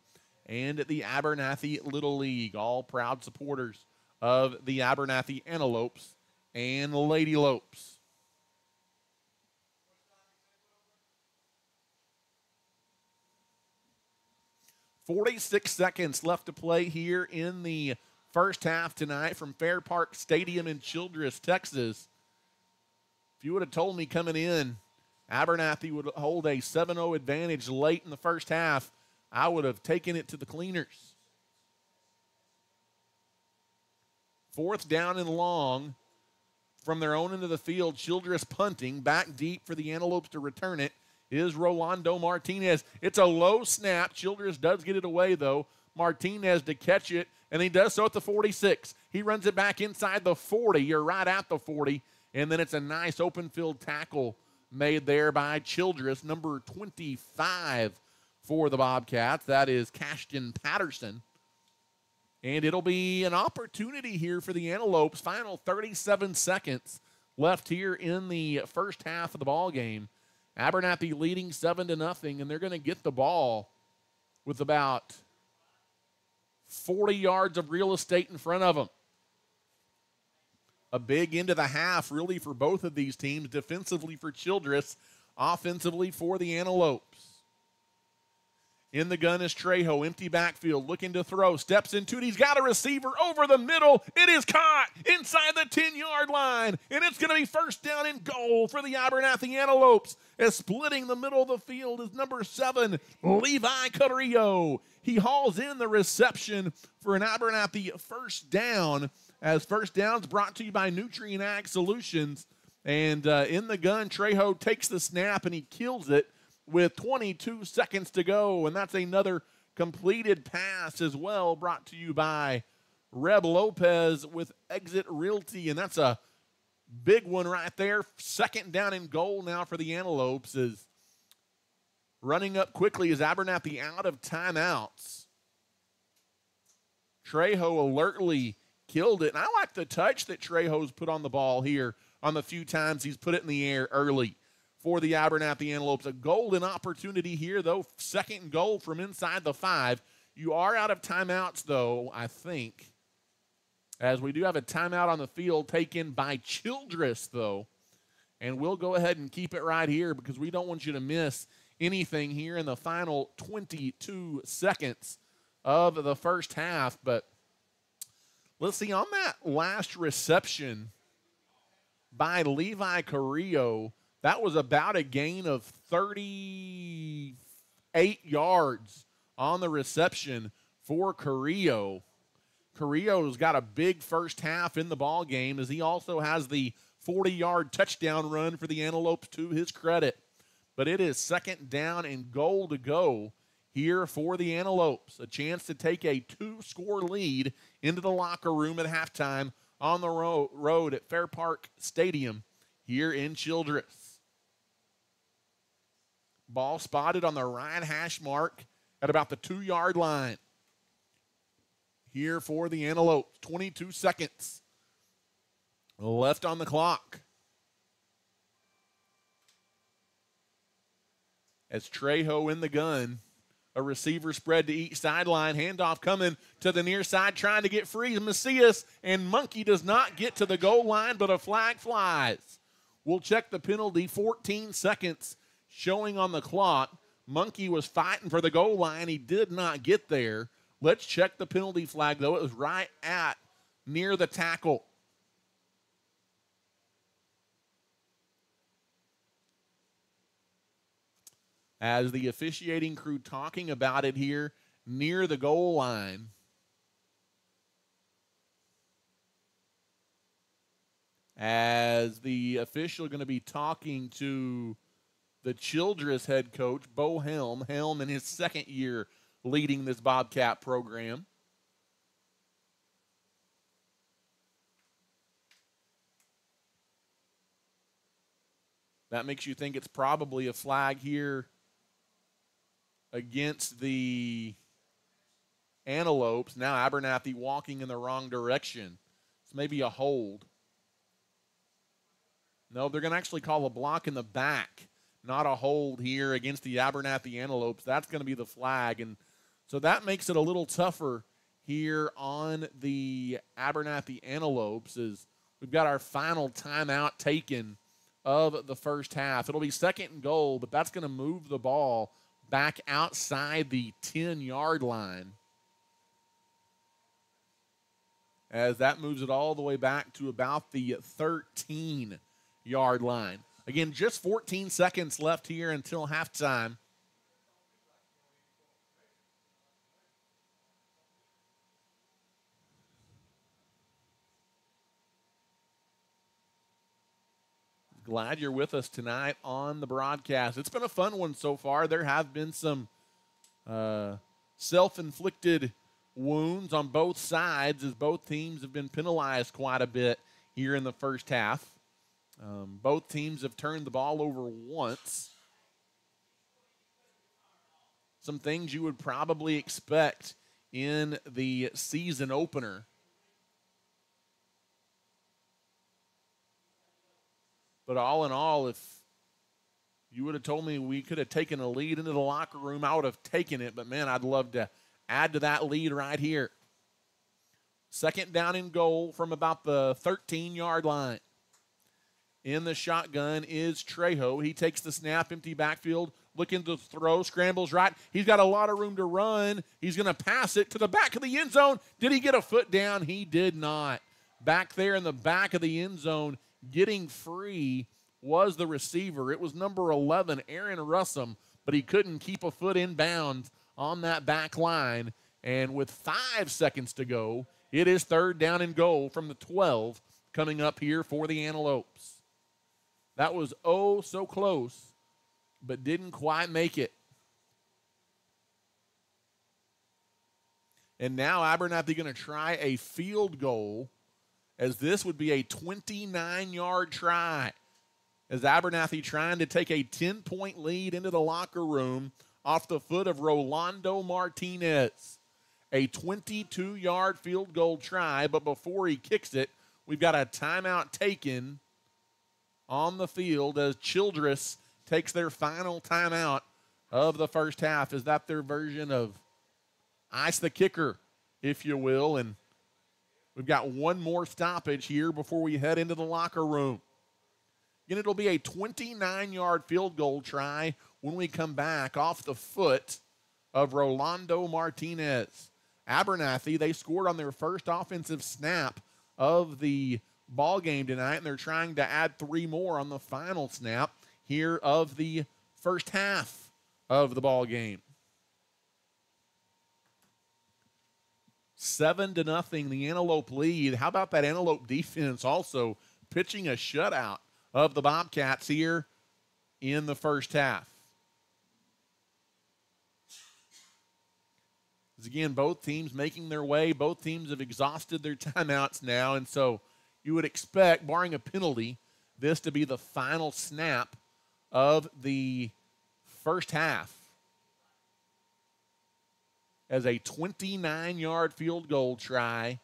and the Abernathy Little League, all proud supporters of the Abernathy Antelopes and Lady Lopes. Forty-six seconds left to play here in the first half tonight from Fair Park Stadium in Childress, Texas. If you would have told me coming in Abernathy would hold a 7 0 advantage late in the first half, I would have taken it to the cleaners. Fourth down and long from their own end of the field. Childress punting back deep for the Antelopes to return it is Rolando Martinez. It's a low snap. Childress does get it away, though. Martinez to catch it and he does so at the 46. He runs it back inside the 40 You're right at the 40, and then it's a nice open field tackle made there by Childress, number 25 for the Bobcats. That is Cashton Patterson. And it'll be an opportunity here for the Antelopes. Final 37 seconds left here in the first half of the ball game. Abernathy leading seven to nothing, and they're going to get the ball with about 40 yards of real estate in front of them. A big end of the half, really, for both of these teams. Defensively for Childress, offensively for the Antelopes. In the gun is Trejo, empty backfield, looking to throw, steps into it. He's got a receiver over the middle. It is caught inside the 10 yard line, and it's going to be first down and goal for the Abernathy Antelopes. As splitting the middle of the field is number seven, Levi Carrillo. He hauls in the reception for an Abernathy first down, as first downs brought to you by Nutrien Ag Solutions. And uh, in the gun, Trejo takes the snap and he kills it with 22 seconds to go. And that's another completed pass as well, brought to you by Reb Lopez with Exit Realty. And that's a Big one right there. Second down in goal now for the Antelopes is running up quickly is Abernathy out of timeouts. Trejo alertly killed it. And I like the touch that Trejo's put on the ball here on the few times he's put it in the air early for the Abernathy Antelopes. A golden opportunity here, though. Second goal from inside the five. You are out of timeouts, though, I think as we do have a timeout on the field taken by Childress, though. And we'll go ahead and keep it right here because we don't want you to miss anything here in the final 22 seconds of the first half. But let's see, on that last reception by Levi Carrillo, that was about a gain of 38 yards on the reception for Carrillo. Carrillo's got a big first half in the ball game as he also has the 40-yard touchdown run for the Antelopes to his credit. But it is second down and goal to go here for the Antelopes. A chance to take a two-score lead into the locker room at halftime on the ro- road at Fair Park Stadium here in Childress. Ball spotted on the right hash mark at about the two-yard line here for the Antelopes. 22 seconds left on the clock. As Trejo in the gun, a receiver spread to each sideline, handoff coming to the near side, trying to get free. Macias and Monkey does not get to the goal line, but a flag flies. We'll check the penalty. 14 seconds showing on the clock. Monkey was fighting for the goal line. He did not get there. Let's check the penalty flag, though. It was right at near the tackle. As the officiating crew talking about it here near the goal line. As the official going to be talking to the Childress head coach, Bo Helm. Helm in his second year leading this Bobcat program. That makes you think it's probably a flag here against the Antelopes. Now Abernathy walking in the wrong direction. It's maybe a hold. No, they're going to actually call a block in the back, not a hold here against the Abernathy Antelopes. That's going to be the flag. And so that makes it a little tougher here on the Abernathy Antelopes as we've got our final timeout taken of the first half. It'll be second and goal, but that's going to move the ball back outside the 10 yard line. As that moves it all the way back to about the 13 yard line. Again, just 14 seconds left here until halftime. Glad you're with us tonight on the broadcast. It's been a fun one so far. There have been some uh, self inflicted wounds on both sides as both teams have been penalized quite a bit here in the first half. Um, both teams have turned the ball over once. Some things you would probably expect in the season opener But all in all, if you would have told me we could have taken a lead into the locker room, I would have taken it. But man, I'd love to add to that lead right here. Second down in goal from about the 13 yard line. In the shotgun is Trejo. He takes the snap, empty backfield, looking to throw, scrambles right. He's got a lot of room to run. He's going to pass it to the back of the end zone. Did he get a foot down? He did not. Back there in the back of the end zone, getting free was the receiver. It was number 11, Aaron Russum, but he couldn't keep a foot in bounds on that back line. And with five seconds to go, it is third down and goal from the 12 coming up here for the Antelopes. That was oh so close, but didn't quite make it. And now Abernathy going to try a field goal as this would be a 29 yard try. As Abernathy trying to take a 10 point lead into the locker room off the foot of Rolando Martinez. A 22 yard field goal try, but before he kicks it, we've got a timeout taken on the field as Childress takes their final timeout of the first half. Is that their version of ice the kicker, if you will? And we've got one more stoppage here before we head into the locker room. And it'll be a 29 yard field goal try when we come back off the foot of Rolando Martinez. Abernathy, they scored on their first offensive snap of the ball game tonight, and they're trying to add three more on the final snap here of the first half of the ball game. Seven to nothing, the Antelope lead. How about that Antelope defense also pitching a shutout of the Bobcats here in the first half? Again, both teams making their way. Both teams have exhausted their timeouts now, and so you would expect, barring a penalty, this to be the final snap of the first half as a 29 yard field goal try.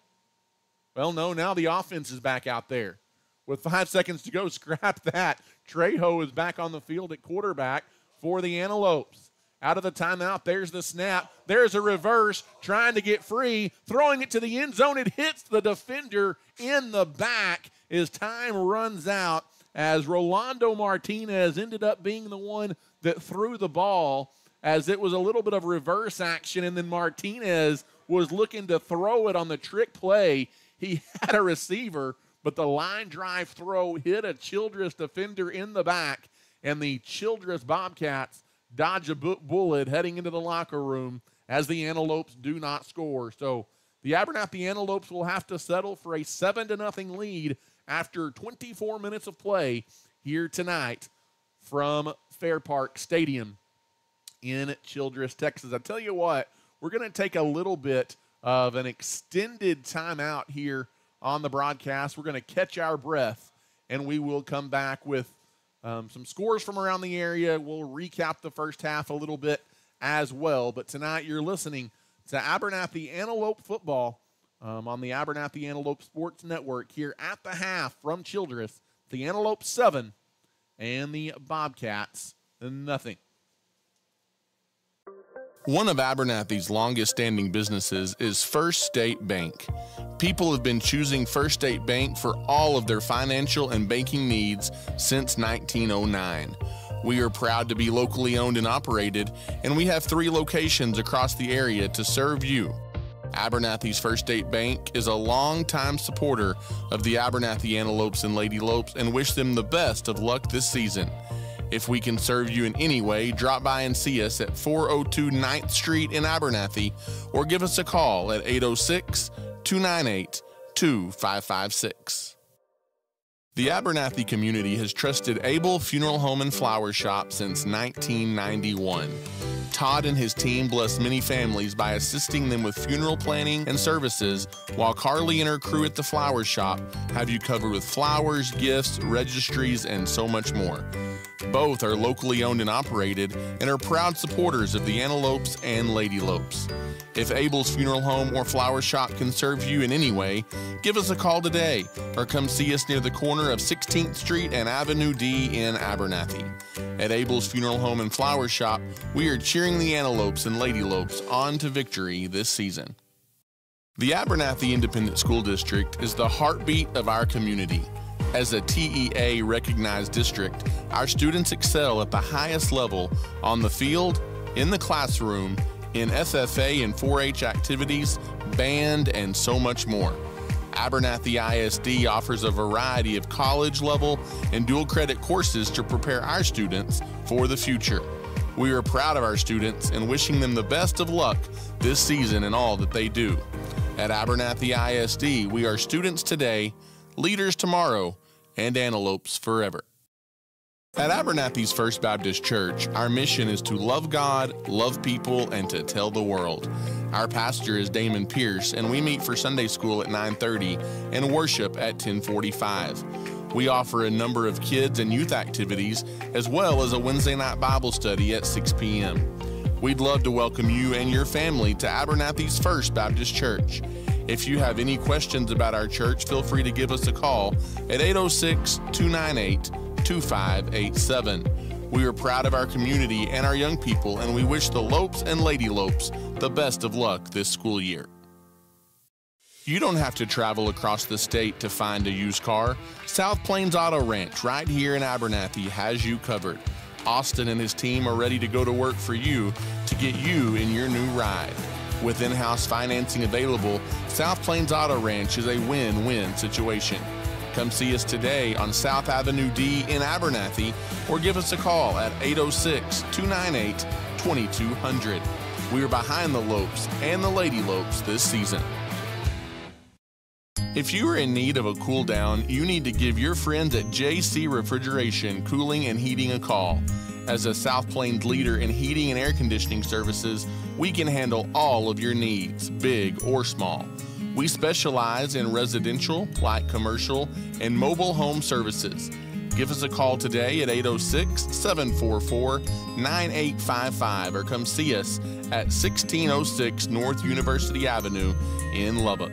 Well, no, now the offense is back out there. With five seconds to go, scrap that. Trejo is back on the field at quarterback for the Antelopes. Out of the timeout, there's the snap. There's a reverse, trying to get free, throwing it to the end zone. It hits the defender in the back as time runs out. As Rolando Martinez ended up being the one that threw the ball as it was a little bit of reverse action, and then Martinez was looking to throw it on the trick play. He had a receiver, but the line drive throw hit a Childress defender in the back, and the Childress Bobcats dodge a bullet heading into the locker room as the Antelopes do not score. So the Abernathy Antelopes will have to settle for a 7 to nothing lead after 24 minutes of play here tonight from Fair Park Stadium in Childress, Texas. I tell you what, we're going to take a little bit of an extended timeout here on the broadcast. We're going to catch our breath, and we will come back with um, some scores from around the area. We'll recap the first half a little bit as well. But tonight, you're listening to Abernathy Antelope football um, on the Abernathy Antelope Sports Network here at the half from Childress. The Antelope 7 and the Bobcats nothing. One of Abernathy's longest standing businesses is First State Bank. People have been choosing First State Bank for all of their financial and banking needs since 1909. We are proud to be locally owned and operated, and we have three locations across the area to serve you. Abernathy's First State Bank is a longtime supporter of the Abernathy Antelopes and Lady Lopes and wish them the best of luck this season. If we can serve you in any way, drop by and see us at 402 9th Street in Abernathy or give us a call at 806 298 2556. The Abernathy community has trusted Abel Funeral Home and Flower Shop since 1991. Todd and his team bless many families by assisting them with funeral planning and services, while Carly and her crew at the flower shop have you covered with flowers, gifts, registries, and so much more. Both are locally owned and operated and are proud supporters of the Antelopes and Lady Lopes. If Abel's Funeral Home or Flower Shop can serve you in any way, give us a call today or come see us near the corner of 16th Street and Avenue D in Abernathy. At Abel's Funeral Home and Flower Shop, we are cheering the Antelopes and Lady Lopes on to victory this season. The Abernathy Independent School District is the heartbeat of our community. As a TEA recognized district, our students excel at the highest level on the field, in the classroom, in FFA and 4 H activities, band, and so much more. Abernathy ISD offers a variety of college level and dual credit courses to prepare our students for the future. We are proud of our students and wishing them the best of luck this season in all that they do. At Abernathy ISD, we are students today leaders tomorrow, and antelopes forever. At Abernathy's First Baptist Church, our mission is to love God, love people, and to tell the world. Our pastor is Damon Pierce, and we meet for Sunday school at 9:30 and worship at 1045. We offer a number of kids and youth activities, as well as a Wednesday night Bible study at 6 p.m. We'd love to welcome you and your family to Abernathy's First Baptist Church. If you have any questions about our church, feel free to give us a call at 806 298 2587. We are proud of our community and our young people, and we wish the Lopes and Lady Lopes the best of luck this school year. You don't have to travel across the state to find a used car. South Plains Auto Ranch, right here in Abernathy, has you covered. Austin and his team are ready to go to work for you to get you in your new ride. With in house financing available, South Plains Auto Ranch is a win win situation. Come see us today on South Avenue D in Abernathy or give us a call at 806 298 2200. We are behind the Lopes and the Lady Lopes this season. If you are in need of a cool down, you need to give your friends at JC Refrigeration Cooling and Heating a call. As a South Plains leader in heating and air conditioning services, we can handle all of your needs, big or small. We specialize in residential, light commercial, and mobile home services. Give us a call today at 806 744 9855 or come see us at 1606 North University Avenue in Lubbock.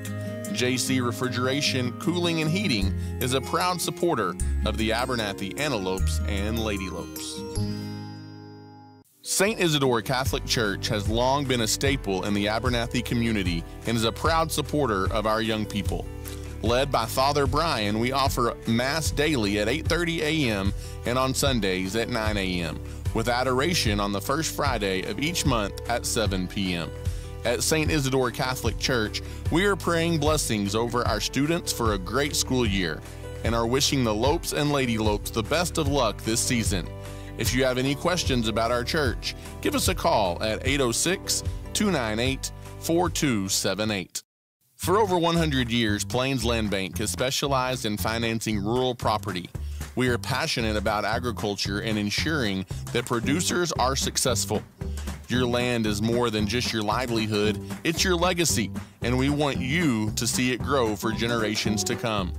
JC Refrigeration, Cooling, and Heating is a proud supporter of the Abernathy Antelopes and Lady Lopes. St. Isidore Catholic Church has long been a staple in the Abernathy community and is a proud supporter of our young people. Led by Father Brian, we offer Mass daily at 8:30 a.m. and on Sundays at 9 a.m., with adoration on the first Friday of each month at 7 p.m. At St. Isidore Catholic Church, we are praying blessings over our students for a great school year and are wishing the Lopes and Lady Lopes the best of luck this season. If you have any questions about our church, give us a call at 806 298 4278. For over 100 years, Plains Land Bank has specialized in financing rural property. We are passionate about agriculture and ensuring that producers are successful. Your land is more than just your livelihood, it's your legacy, and we want you to see it grow for generations to come.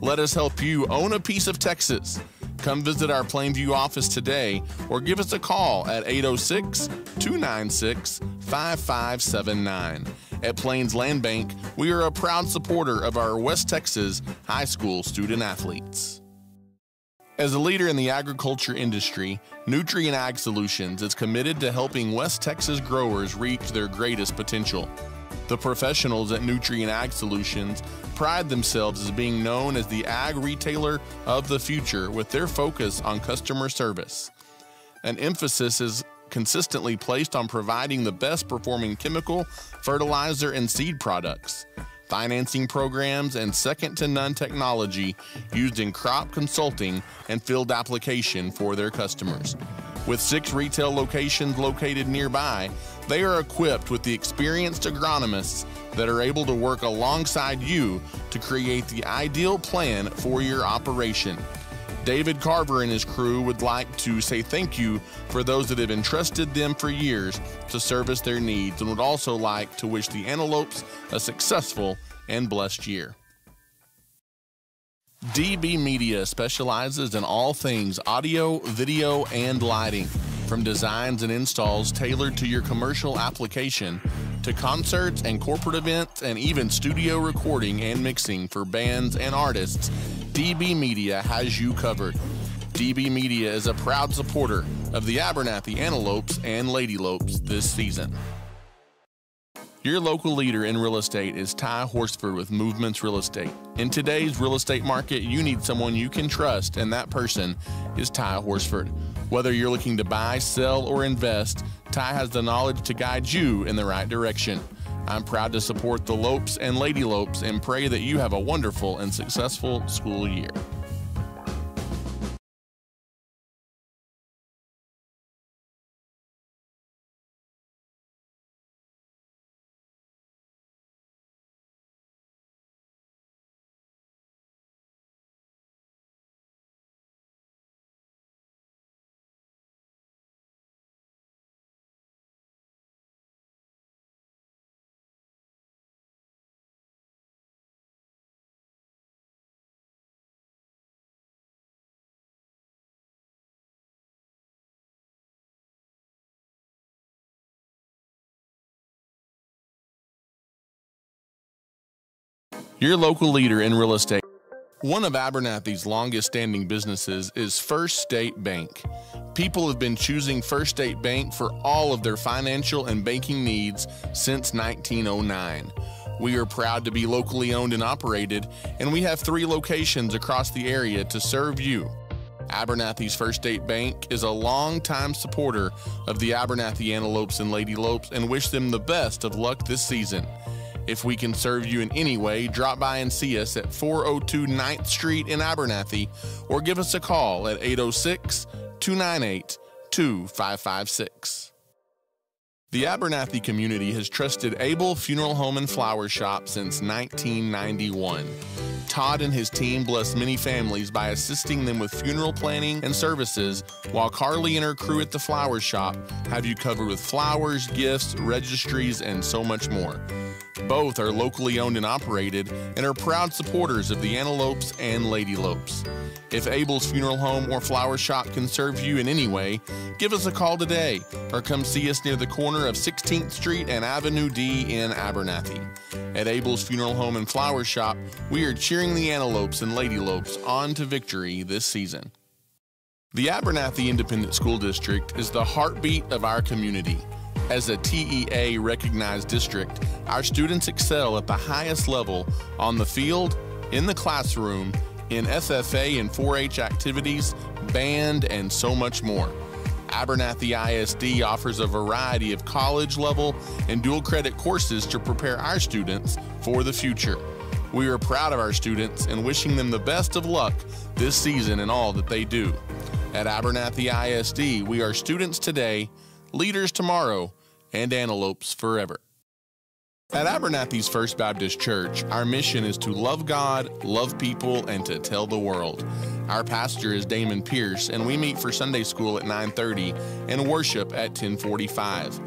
Let us help you own a piece of Texas. Come visit our Plainview office today or give us a call at 806 296 5579. At Plains Land Bank, we are a proud supporter of our West Texas high school student athletes. As a leader in the agriculture industry, Nutrien Ag Solutions is committed to helping West Texas growers reach their greatest potential. The professionals at Nutrien Ag Solutions pride themselves as being known as the ag retailer of the future with their focus on customer service. An emphasis is consistently placed on providing the best performing chemical, fertilizer, and seed products, financing programs, and second to none technology used in crop consulting and field application for their customers. With six retail locations located nearby, they are equipped with the experienced agronomists that are able to work alongside you to create the ideal plan for your operation. David Carver and his crew would like to say thank you for those that have entrusted them for years to service their needs and would also like to wish the Antelopes a successful and blessed year. DB Media specializes in all things audio, video, and lighting. From designs and installs tailored to your commercial application, to concerts and corporate events, and even studio recording and mixing for bands and artists, DB Media has you covered. DB Media is a proud supporter of the Abernathy Antelopes and Lady Lopes this season. Your local leader in real estate is Ty Horsford with Movements Real Estate. In today's real estate market, you need someone you can trust, and that person is Ty Horsford. Whether you're looking to buy, sell, or invest, Ty has the knowledge to guide you in the right direction. I'm proud to support the Lopes and Lady Lopes and pray that you have a wonderful and successful school year. Your local leader in real estate. One of Abernathy's longest standing businesses is First State Bank. People have been choosing First State Bank for all of their financial and banking needs since 1909. We are proud to be locally owned and operated, and we have three locations across the area to serve you. Abernathy's First State Bank is a longtime supporter of the Abernathy Antelopes and Lady Lopes and wish them the best of luck this season. If we can serve you in any way, drop by and see us at 402 9th Street in Abernathy or give us a call at 806 298 2556. The Abernathy community has trusted Abel Funeral Home and Flower Shop since 1991. Todd and his team bless many families by assisting them with funeral planning and services, while Carly and her crew at the flower shop have you covered with flowers, gifts, registries, and so much more. Both are locally owned and operated and are proud supporters of the Antelopes and Lady Lopes. If Abel's Funeral Home or Flower Shop can serve you in any way, give us a call today or come see us near the corner of 16th Street and Avenue D in Abernathy. At Abel's Funeral Home and Flower Shop, we are cheering the Antelopes and Lady Lopes on to victory this season. The Abernathy Independent School District is the heartbeat of our community. As a TEA recognized district, our students excel at the highest level on the field, in the classroom, in FFA and 4 H activities, band, and so much more. Abernathy ISD offers a variety of college level and dual credit courses to prepare our students for the future. We are proud of our students and wishing them the best of luck this season in all that they do. At Abernathy ISD, we are students today leaders tomorrow, and antelopes forever. At Abernathy's First Baptist Church, our mission is to love God, love people, and to tell the world. Our pastor is Damon Pierce, and we meet for Sunday school at 9:30 and worship at 1045.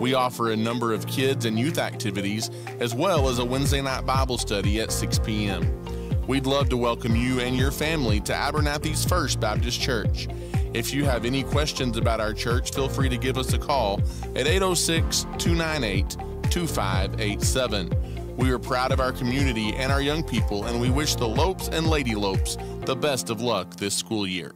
We offer a number of kids and youth activities, as well as a Wednesday night Bible study at 6 p.m. We'd love to welcome you and your family to Abernathy's First Baptist Church. If you have any questions about our church, feel free to give us a call at 806 298 2587. We are proud of our community and our young people, and we wish the Lopes and Lady Lopes the best of luck this school year.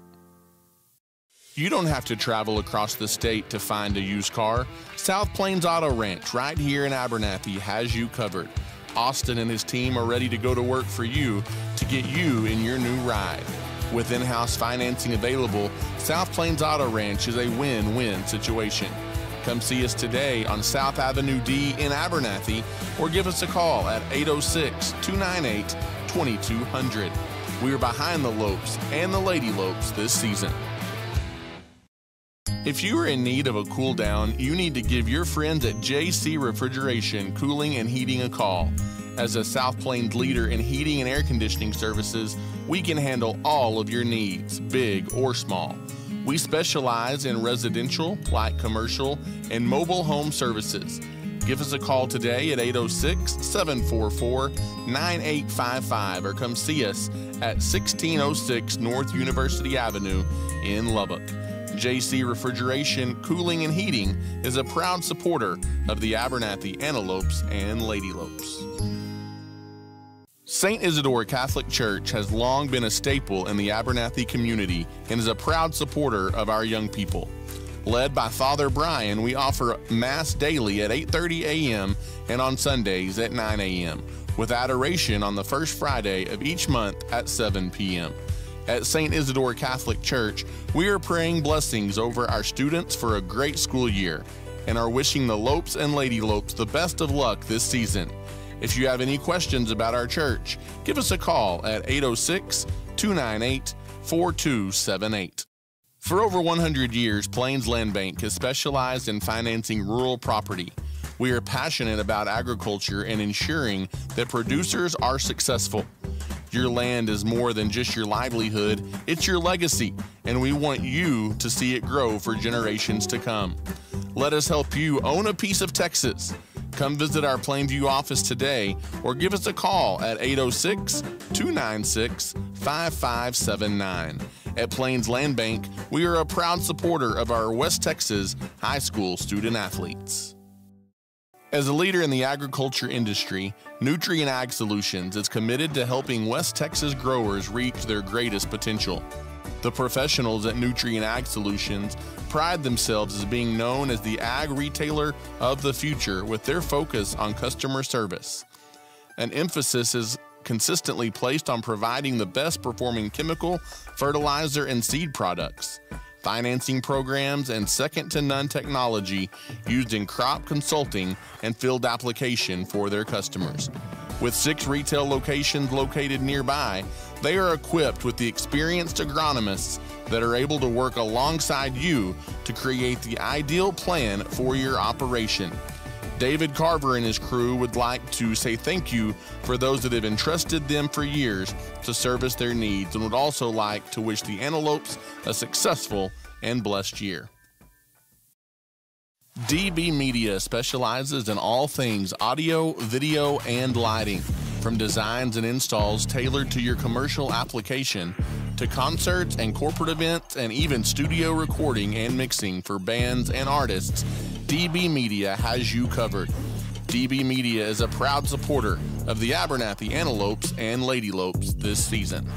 You don't have to travel across the state to find a used car. South Plains Auto Ranch, right here in Abernathy, has you covered. Austin and his team are ready to go to work for you to get you in your new ride. With in house financing available, South Plains Auto Ranch is a win win situation. Come see us today on South Avenue D in Abernathy or give us a call at 806 298 2200. We are behind the Lopes and the Lady Lopes this season. If you are in need of a cool down, you need to give your friends at JC Refrigeration Cooling and Heating a call. As a South Plains leader in heating and air conditioning services, we can handle all of your needs, big or small. We specialize in residential, light commercial, and mobile home services. Give us a call today at 806 744 9855 or come see us at 1606 North University Avenue in Lubbock. JC Refrigeration, Cooling, and Heating is a proud supporter of the Abernathy Antelopes and Lady Lopes. St. Isidore Catholic Church has long been a staple in the Abernathy community and is a proud supporter of our young people. Led by Father Brian, we offer Mass daily at 8:30 a.m. and on Sundays at 9 a.m., with adoration on the first Friday of each month at 7 p.m. At St. Isidore Catholic Church, we are praying blessings over our students for a great school year and are wishing the Lopes and Lady Lopes the best of luck this season. If you have any questions about our church, give us a call at 806 298 4278. For over 100 years, Plains Land Bank has specialized in financing rural property. We are passionate about agriculture and ensuring that producers are successful. Your land is more than just your livelihood, it's your legacy, and we want you to see it grow for generations to come. Let us help you own a piece of Texas. Come visit our Plainview office today or give us a call at 806 296 5579. At Plains Land Bank, we are a proud supporter of our West Texas high school student athletes. As a leader in the agriculture industry, Nutrien Ag Solutions is committed to helping West Texas growers reach their greatest potential. The professionals at Nutrien Ag Solutions pride themselves as being known as the ag retailer of the future with their focus on customer service. An emphasis is consistently placed on providing the best performing chemical, fertilizer, and seed products financing programs, and second to none technology used in crop consulting and field application for their customers. With six retail locations located nearby, they are equipped with the experienced agronomists that are able to work alongside you to create the ideal plan for your operation. David Carver and his crew would like to say thank you for those that have entrusted them for years to service their needs and would also like to wish the Antelopes a successful and blessed year. DB Media specializes in all things audio, video, and lighting. From designs and installs tailored to your commercial application to concerts and corporate events and even studio recording and mixing for bands and artists, DB Media has you covered. DB Media is a proud supporter of the Abernathy Antelopes and Lady Lopes this season.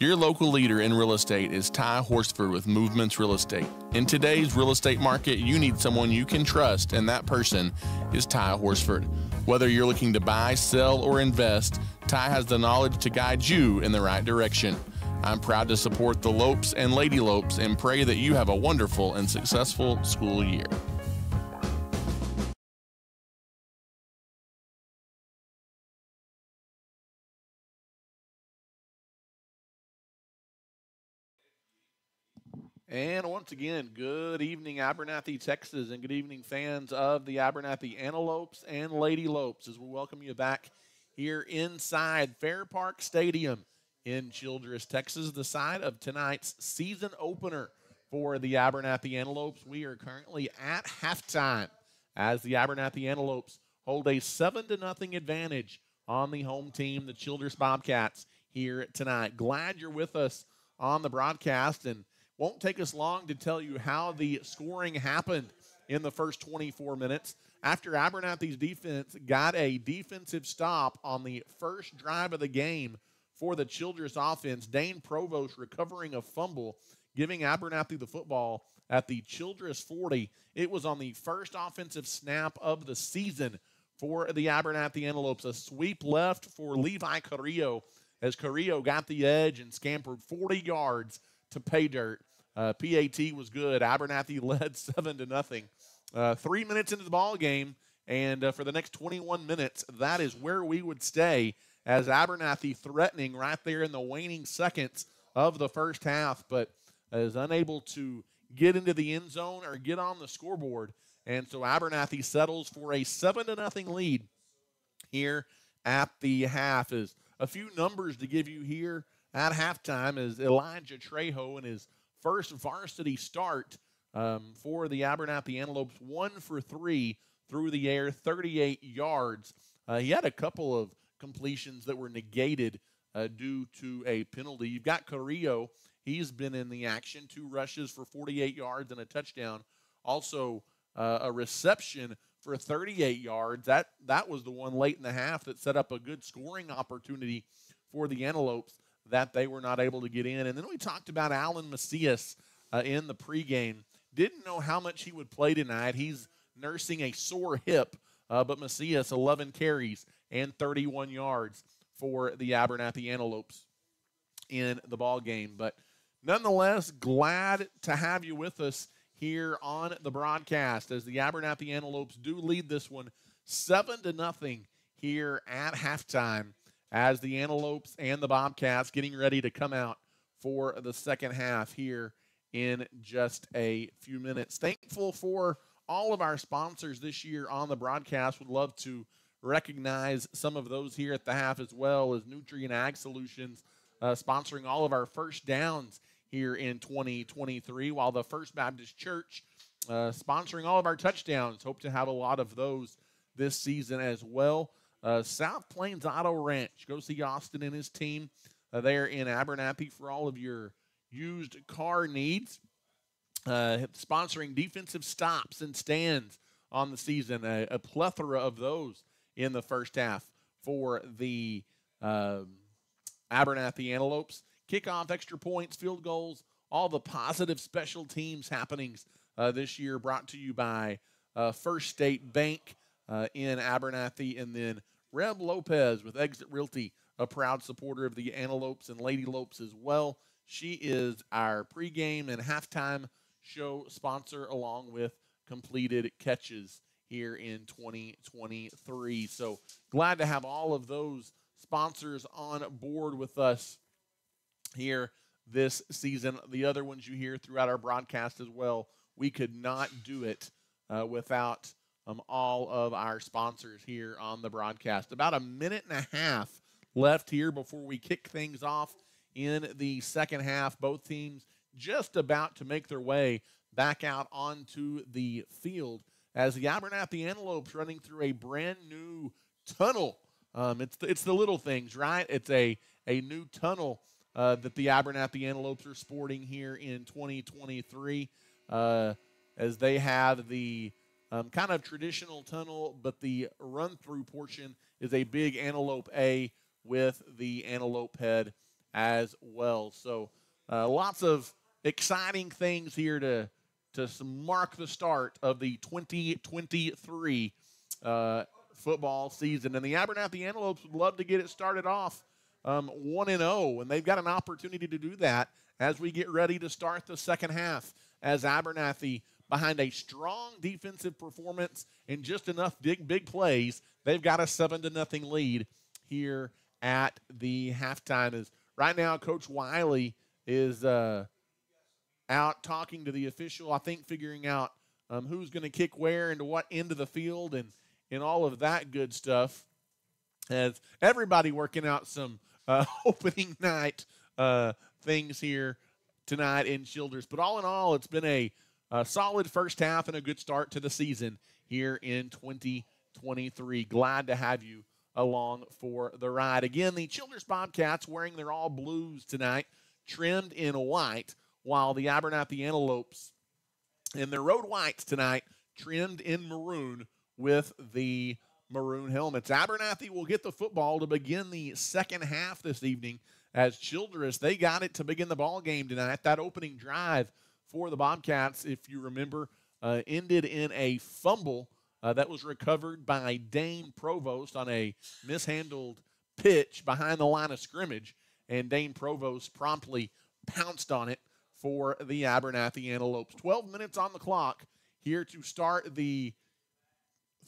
Your local leader in real estate is Ty Horsford with Movements Real Estate. In today's real estate market, you need someone you can trust, and that person is Ty Horsford. Whether you're looking to buy, sell, or invest, Ty has the knowledge to guide you in the right direction. I'm proud to support the Lopes and Lady Lopes and pray that you have a wonderful and successful school year. And once again, good evening, Abernathy, Texas, and good evening, fans of the Abernathy Antelopes and Lady Lopes, as we welcome you back here inside Fair Park Stadium in Childress, Texas, the site of tonight's season opener for the Abernathy Antelopes. We are currently at halftime as the Abernathy Antelopes hold a 7 to nothing advantage on the home team, the Childress Bobcats, here tonight. Glad you're with us on the broadcast and won't take us long to tell you how the scoring happened in the first 24 minutes. After Abernathy's defense got a defensive stop on the first drive of the game for the Childress offense. Dane Provost recovering a fumble, giving Abernathy the football at the Childress 40. It was on the first offensive snap of the season for the Abernathy Antelopes. A sweep left for Levi Carrillo as Carrillo got the edge and scampered 40 yards to pay dirt. Uh, PAT was good. Abernathy led seven to nothing. Uh, three minutes into the ball game, and uh, for the next 21 minutes, that is where we would stay as Abernathy threatening right there in the waning seconds of the first half, but is unable to get into the end zone or get on the scoreboard. And so Abernathy settles for a 7 to nothing lead here at the half. Is a few numbers to give you here at halftime is Elijah Trejo and his first varsity start um, for the Abernathy Antelopes, one for three through the air, 38 yards. Uh, he had a couple of completions that were negated uh, due to a penalty. You've got Carrillo. He's been in the action, two rushes for 48 yards and a touchdown. Also, uh, a reception for 38 yards. That that was the one late in the half that set up a good scoring opportunity for the Antelopes that they were not able to get in. And then we talked about Alan Macias uh, in the pregame. Didn't know how much he would play tonight. He's nursing a sore hip, uh, but Macias 11 carries and 31 yards for the Abernathy Antelopes in the ball game. But nonetheless, glad to have you with us here on the broadcast as the Abernathy Antelopes do lead this one seven to nothing here at halftime as the Antelopes and the Bobcats getting ready to come out for the second half here in just a few minutes. Thankful for all of our sponsors this year on the broadcast. Would love to recognize some of those here at the half as well as Nutrien Ag Solutions uh, sponsoring all of our first downs here in 2023, while the First Baptist Church uh, sponsoring all of our touchdowns. Hope to have a lot of those this season as well. Uh, South Plains Auto Ranch. Go see Austin and his team uh, there in Abernathy for all of your used car needs. Uh, sponsoring defensive stops and stands on the season, a, a plethora of those in the first half for the um, Abernathy Antelopes. Kickoff, extra points, field goals, all the positive special teams happenings uh, this year brought to you by uh, First State Bank uh, in Abernathy, and then Reb Lopez with Exit Realty, a proud supporter of the Antelopes and Lady Lopes as well. She is our pregame and halftime show sponsor, along with completed catches here in 2023. So glad to have all of those sponsors on board with us here this season. The other ones you hear throughout our broadcast as well. We could not do it uh, without um, all of our sponsors here on the broadcast. About a minute and a half left here before we kick things off in the second half. Both teams just about to make their way back out onto the field as the Abernathy Antelopes running through a brand new tunnel. Um, it's the, it's the little things, right? It's a a new tunnel uh, that the Abernathy Antelopes are sporting here in 2023, uh, as they have the um, kind of traditional tunnel, but the run through portion is a big antelope A with the antelope head as well. So uh, lots of exciting things here to to mark the start of the 2023 uh, football season. And the Abernathy Antelopes would love to get it started off um, 1 and 0, and they've got an opportunity to do that as we get ready to start the second half. As Abernathy, behind a strong defensive performance and just enough big, big plays, they've got a 7 to nothing lead here at the halftime. Is right now, Coach Wiley is. Uh, out talking to the official, I think figuring out um, who's going to kick where and to what end of the field and, and all of that good stuff. As everybody working out some uh, opening night uh, things here tonight in Childress. But all in all, it's been a, a solid first half and a good start to the season here in 2023. Glad to have you along for the ride. Again, the Childress Bobcats wearing their all blues tonight, trimmed in white while the Abernathy Antelopes in their road whites tonight trimmed in maroon with the maroon helmets. Abernathy will get the football to begin the second half this evening as Childress, they got it to begin the ball game tonight. That opening drive for the Bobcats, if you remember, uh, ended in a fumble uh, that was recovered by Dane Provost on a mishandled pitch behind the line of scrimmage. And Dane Provost promptly pounced on it for the Abernathy Antelopes. 12 minutes on the clock here to start the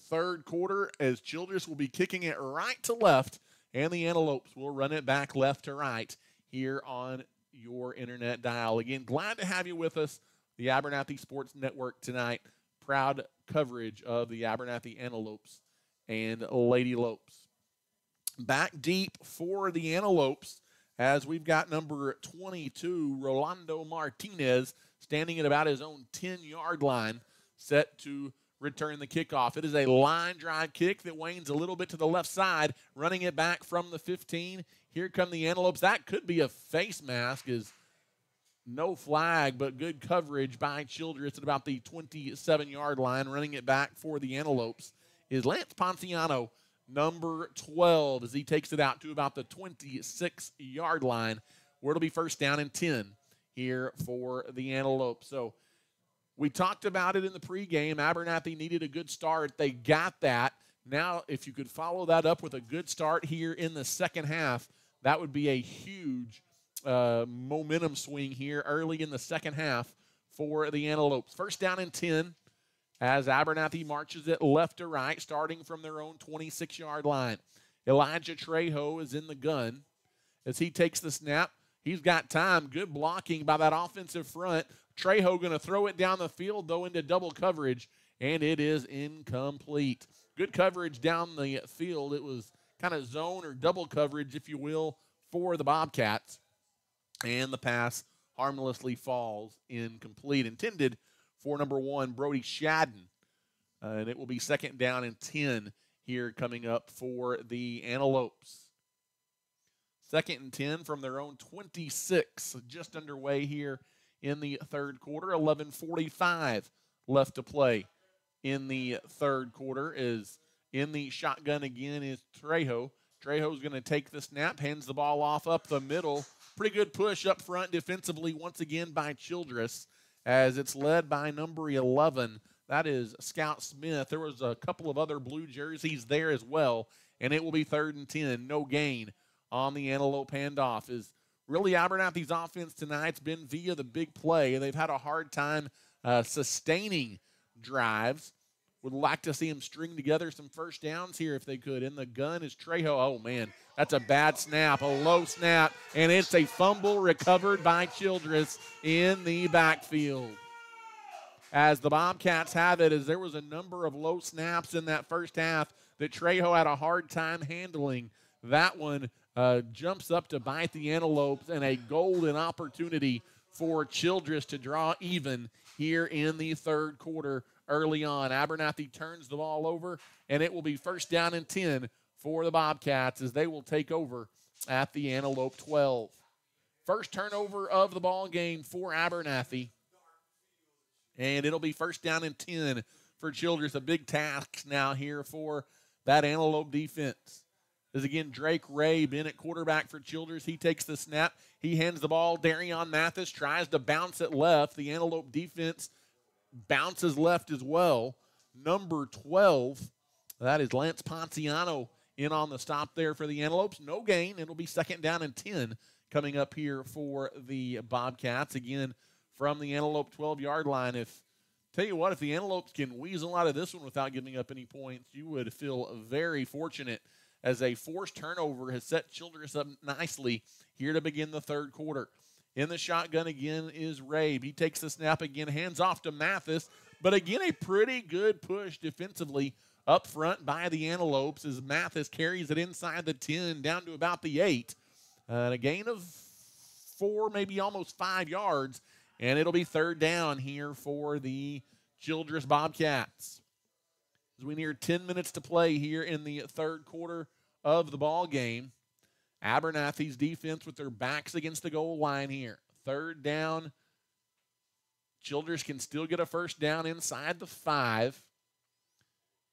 third quarter as Childress will be kicking it right to left, and the Antelopes will run it back left to right here on your internet dial. Again, glad to have you with us, the Abernathy Sports Network tonight. Proud coverage of the Abernathy Antelopes and Lady Lopes. Back deep for the Antelopes as we've got number 22, Rolando Martinez, standing at about his own 10 yard line, set to return the kickoff. It is a line drive kick that wanes a little bit to the left side, running it back from the 15. Here come the Antelopes. That could be a face mask, is no flag, but good coverage by Childress at about the 27 yard line, running it back for the Antelopes. Is Lance Ponciano number 12 as he takes it out to about the 26 yard line where it'll be first down and 10 here for the Antelope. So we talked about it in the pregame. Abernathy needed a good start. They got that. Now, if you could follow that up with a good start here in the second half, that would be a huge uh, momentum swing here early in the second half for the Antelopes. First down and 10 as Abernathy marches it left to right, starting from their own 26 yard line. Elijah Trejo is in the gun as he takes the snap. He's got time. Good blocking by that offensive front. Trejo going to throw it down the field, though, into double coverage, and it is incomplete. Good coverage down the field. It was kind of zone or double coverage, if you will, for the Bobcats. And the pass harmlessly falls incomplete. Intended for number one, Brody Shadden. Uh, and it will be second down and 10 here coming up for the Antelopes. Second and 10 from their own 26, just underway here in the third quarter. 11:45 left to play in the third quarter. Is in the shotgun again is Trejo. Trejo's going to take the snap, hands the ball off up the middle. Pretty good push up front defensively once again by Childress as it's led by number 11. That is Scout Smith. There was a couple of other blue jerseys there as well, and it will be third and 10. No gain on the Antelope handoff. Is really Abernathy's offense tonight's been via the big play. They've had a hard time uh, sustaining drives. Would like to see them string together some first downs here if they could. In the gun is Trejo. Oh, man, that's a bad snap, a low snap, and it's a fumble recovered by Childress in the backfield. As the Bobcats have it, as there was a number of low snaps in that first half that Trejo had a hard time handling. That one uh, jumps up to bite the Antelopes and a golden opportunity for Childress to draw even here in the third quarter early on. Abernathy turns the ball over, and it will be first down and 10 for the Bobcats as they will take over at the Antelope 12. First turnover of the ball game for Abernathy. And it'll be first down and 10 for Childress. A big task now here for that Antelope defense. Is again Drake Ray been at quarterback for Childress. He takes the snap. He hands the ball. Darion Mathis tries to bounce it left. The Antelope defense bounces left as well. Number 12, that is Lance Ponciano in on the stop there for the Antelopes. No gain. It'll be second down and 10 coming up here for the Bobcats. Again, from the Antelope 12 yard line. If tell you what, if the Antelopes can weasel out of this one without giving up any points, you would feel very fortunate as a forced turnover has set Childress up nicely here to begin the third quarter. In the shotgun again is Rabe. He takes the snap again, hands off to Mathis, but again a pretty good push defensively up front by the Antelopes as Mathis carries it inside the 10 down to about the 8. Uh, and a gain of four, maybe almost five yards, and it'll be third down here for the Childress Bobcats. As we near 10 minutes to play here in the third quarter of the ball game. Abernathy's defense with their backs against the goal line here. Third down. Childress can still get a first down inside the five.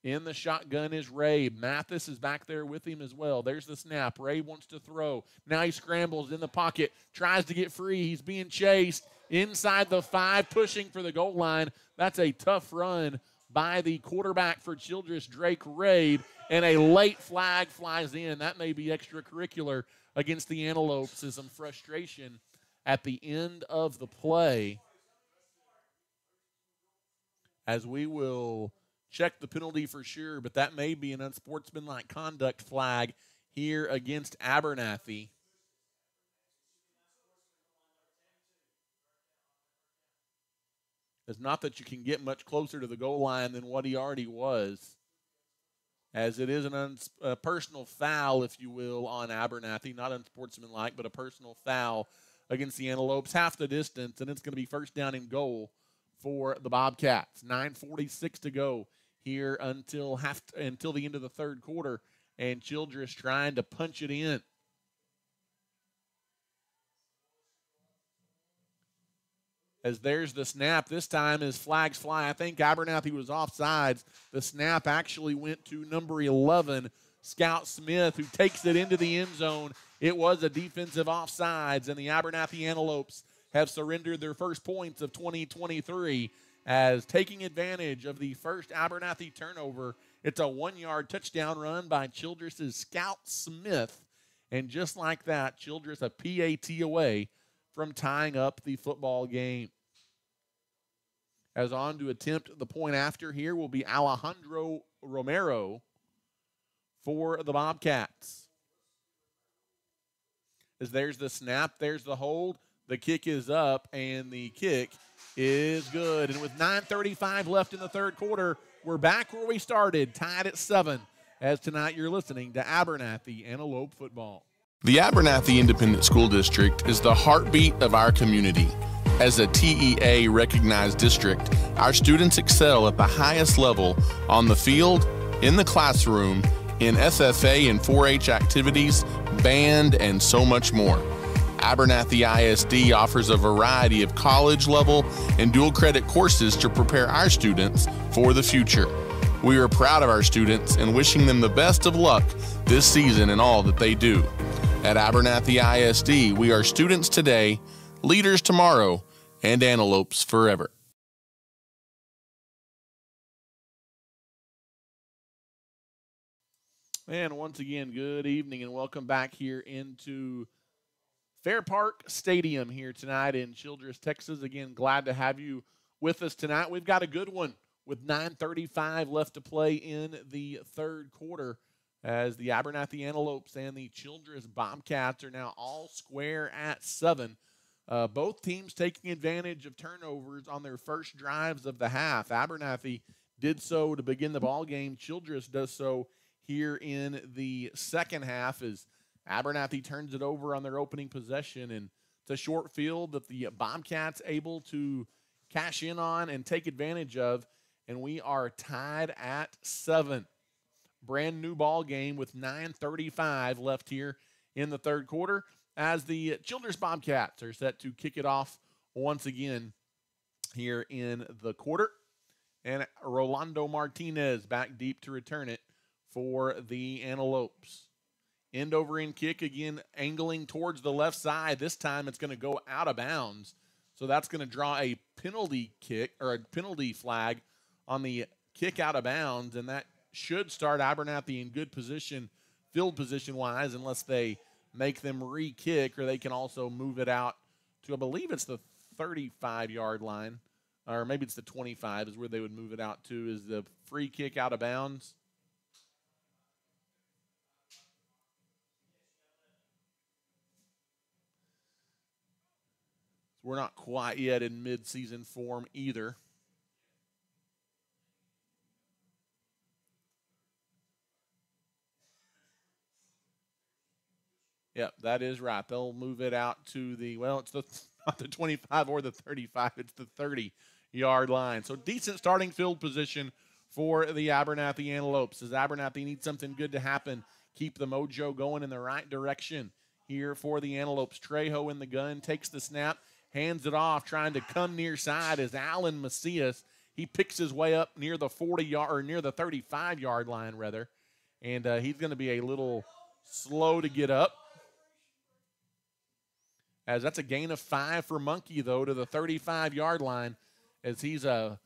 In the shotgun is Ray. Mathis is back there with him as well. There's the snap. Ray wants to throw. Now he scrambles in the pocket, tries to get free. He's being chased inside the five, pushing for the goal line. That's a tough run by the quarterback for Childress, Drake Rabe, and a late flag flies in. That may be extracurricular against the Antelopes as some frustration at the end of the play. As we will check the penalty for sure, but that may be an unsportsmanlike conduct flag here against Abernathy. It's not that you can get much closer to the goal line than what he already was, as it is an uns- a personal foul, if you will, on Abernathy. Not unsportsmanlike, but a personal foul against the Antelopes, half the distance, and it's going to be first down and goal for the Bobcats. 9:46 to go here until half until the end of the third quarter, and Childress trying to punch it in. As there's the snap. This time as flags fly. I think Abernathy was offsides. The snap actually went to number 11, Scout Smith, who takes it into the end zone. It was a defensive offsides, and the Abernathy Antelopes have surrendered their first points of 2023 as taking advantage of the first Abernathy turnover. It's a one yard touchdown run by Childress's Scout Smith. And just like that, Childress a PAT away from tying up the football game. As on to attempt the point after here will be Alejandro Romero for the Bobcats. As there's the snap, there's the hold, the kick is up, and the kick is good. And with 9.35 left in the third quarter, we're back where we started, tied at seven. As tonight you're listening to Abernathy Antelope Football. The Abernathy Independent School District is the heartbeat of our community. As a TEA recognized district, our students excel at the highest level on the field, in the classroom, in FFA and 4 H activities, band, and so much more. Abernathy ISD offers a variety of college level and dual credit courses to prepare our students for the future. We are proud of our students and wishing them the best of luck this season in all that they do. At Abernathy ISD, we are students today, leaders tomorrow, and antelopes forever. And once again, good evening and welcome back here into Fair Park Stadium here tonight in Childress, Texas. Again, glad to have you with us tonight. We've got a good one with 9.35 left to play in the third quarter as the Abernathy Antelopes and the Childress Bobcats are now all square at seven. Uh, both teams taking advantage of turnovers on their first drives of the half. Abernathy did so to begin the ball game. Childress does so here in the second half as Abernathy turns it over on their opening possession, and it's a short field that the Bobcats able to cash in on and take advantage of, and we are tied at seven. Brand new ball game with 9:35 left here in the third quarter as the Childress Bobcats are set to kick it off once again here in the quarter. And Rolando Martinez back deep to return it for the Antelopes. End over end kick again, angling towards the left side. This time it's going to go out of bounds. So that's going to draw a penalty kick or a penalty flag on the kick out of bounds. And that should start Abernathy in good position, field position wise, unless they make them re kick, or they can also move it out to, I believe it's the 35 yard line, or maybe it's the 25 is where they would move it out to, is the free kick out of bounds. We're not quite yet in midseason form either. Yep, that is right. They'll move it out to the well, it's the not the 25 or the 35, it's the 30 yard line. So decent starting field position for the Abernathy Antelopes. As Abernathy needs something good to happen, keep the mojo going in the right direction here for the Antelopes. Trejo in the gun takes the snap, hands it off, trying to come near side as Alan Macias. He picks his way up near the 40 yard or near the 35 yard line rather, and uh, he's going to be a little slow to get up as that's a gain of five for Monkey, though, to the 35 yard line as he's uh,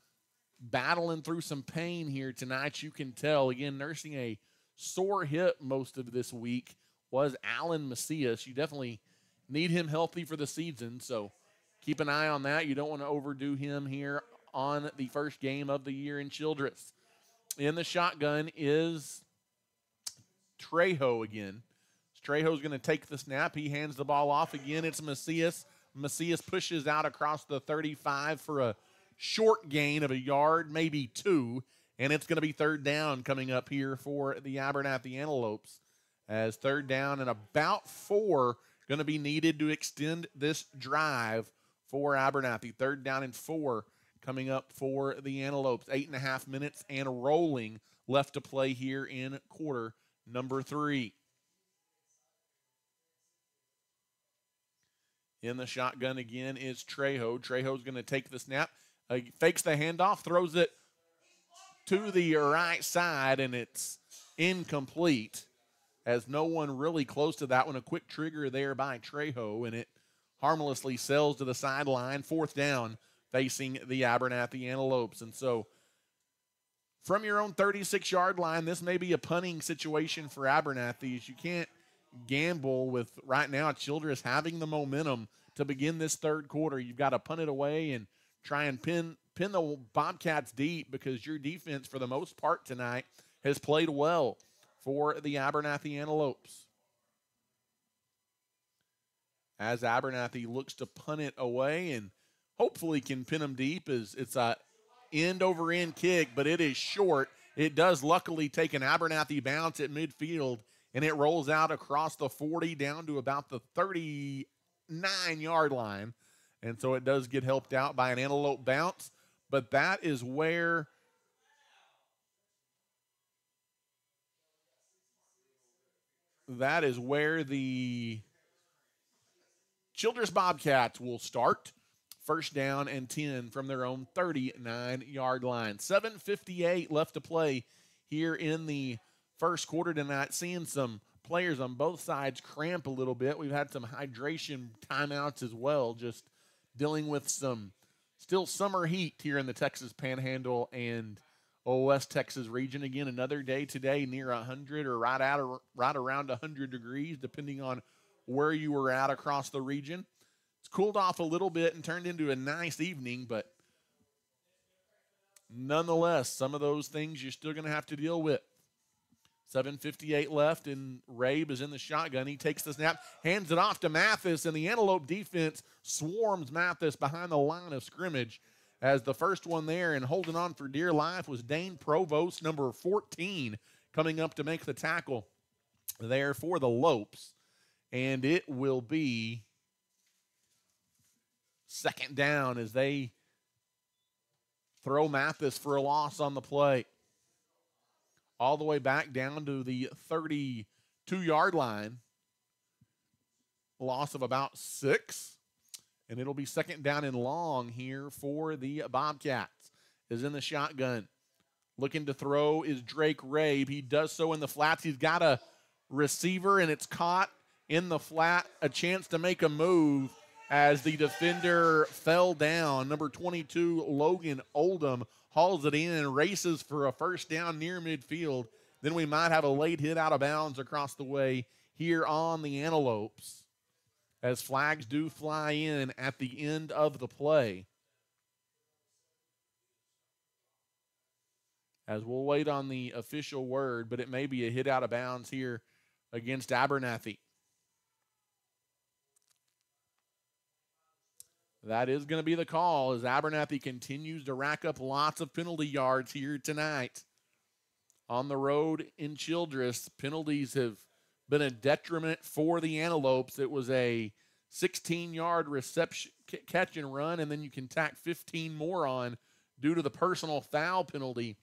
battling through some pain here tonight. You can tell, again, nursing a sore hip most of this week was Alan Macias. You definitely need him healthy for the season, so keep an eye on that. You don't want to overdo him here on the first game of the year in Childress. In the shotgun is Trejo again. Trejo's going to take the snap. He hands the ball off again. It's Macias. Macias pushes out across the 35 for a short gain of a yard, maybe two. And it's going to be third down coming up here for the Abernathy Antelopes. As third down and about four going to be needed to extend this drive for Abernathy. Third down and four coming up for the Antelopes. Eight and a half minutes and rolling left to play here in quarter number three. In the shotgun again is Trejo. Trejo's going to take the snap, uh, fakes the handoff, throws it to the right side, and it's incomplete as no one really close to that one. A quick trigger there by Trejo, and it harmlessly sells to the sideline. Fourth down facing the Abernathy Antelopes. And so from your own 36 yard line, this may be a punting situation for Abernathy. You can't – gamble with right now Childress having the momentum to begin this third quarter. You've got to punt it away and try and pin pin the Bobcats deep because your defense, for the most part tonight, has played well for the Abernathy Antelopes. As Abernathy looks to punt it away and hopefully can pin them deep, as it's a end over end kick, but it is short. It does luckily take an Abernathy bounce at midfield and it rolls out across the 40 down to about the 39 yard line. And so it does get helped out by an antelope bounce. But that is where that is where the Childress Bobcats will start first down and 10 from their own 39 yard line. 7.58 left to play here in the first quarter tonight. Seeing some players on both sides cramp a little bit. We've had some hydration timeouts as well, just dealing with some still summer heat here in the Texas Panhandle and old West Texas region. Again, another day today near 100 or right out or right around 100 degrees, depending on where you were at across the region. It's cooled off a little bit and turned into a nice evening, but nonetheless, some of those things you're still going to have to deal with. 7.58 left, and Rabe is in the shotgun. He takes the snap, hands it off to Mathis, and the Antelope defense swarms Mathis behind the line of scrimmage as the first one there and holding on for dear life was Dane Provost, number 14, coming up to make the tackle there for the Lopes. And it will be second down as they throw Mathis for a loss on the play all the way back down to the 32 yard line. Loss of about six. And it'll be second down and long here for the Bobcats. Is in the shotgun. Looking to throw is Drake Rabe. He does so in the flats. He's got a receiver and it's caught in the flat. A chance to make a move as the defender fell down. Number 22, Logan Oldham hauls it in and races for a first down near midfield. Then we might have a late hit out of bounds across the way here on the Antelopes as flags do fly in at the end of the play. As we'll wait on the official word, but it may be a hit out of bounds here against Abernathy. That is going to be the call as Abernathy continues to rack up lots of penalty yards here tonight. On the road in Childress, penalties have been a detriment for the Antelopes. It was a 16 yard reception catch and run, and then you can tack 15 more on due to the personal foul penalty.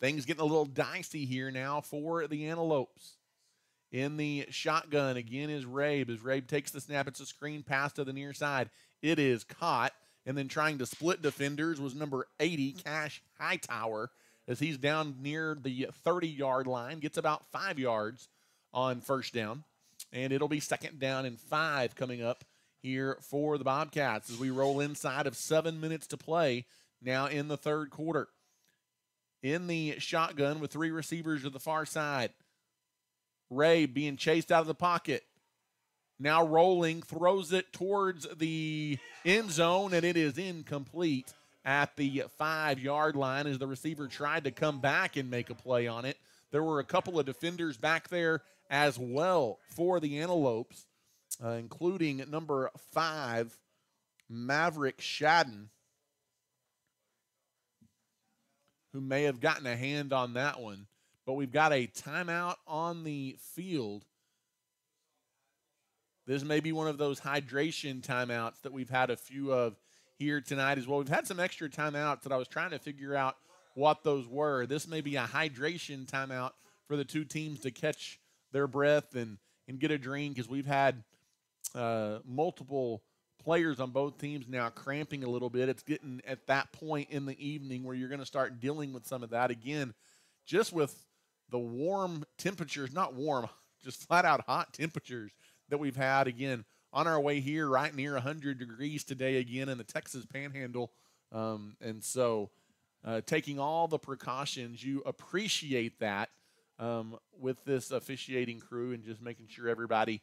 Things getting a little dicey here now for the Antelopes. In the shotgun again is Rabe. As Rabe takes the snap, it's a screen pass to the near side. It is caught. And then trying to split defenders was number 80, Cash Hightower, as he's down near the 30 yard line, gets about five yards on first down. And it'll be second down and five coming up here for the Bobcats as we roll inside of seven minutes to play now in the third quarter. In the shotgun with three receivers to the far side. Ray being chased out of the pocket now rolling, throws it towards the end zone, and it is incomplete at the five yard line as the receiver tried to come back and make a play on it. There were a couple of defenders back there as well for the Antelopes, uh, including number five, Maverick Shadden, who may have gotten a hand on that one. But we've got a timeout on the field this may be one of those hydration timeouts that we've had a few of here tonight as well. We've had some extra timeouts that I was trying to figure out what those were. This may be a hydration timeout for the two teams to catch their breath and, and get a drink because we've had uh, multiple players on both teams now cramping a little bit. It's getting at that point in the evening where you're going to start dealing with some of that again, just with the warm temperatures, not warm, just flat out hot temperatures that we've had again on our way here, right near 100 degrees today again in the Texas Panhandle. Um, and so, uh, taking all the precautions, you appreciate that um, with this officiating crew and just making sure everybody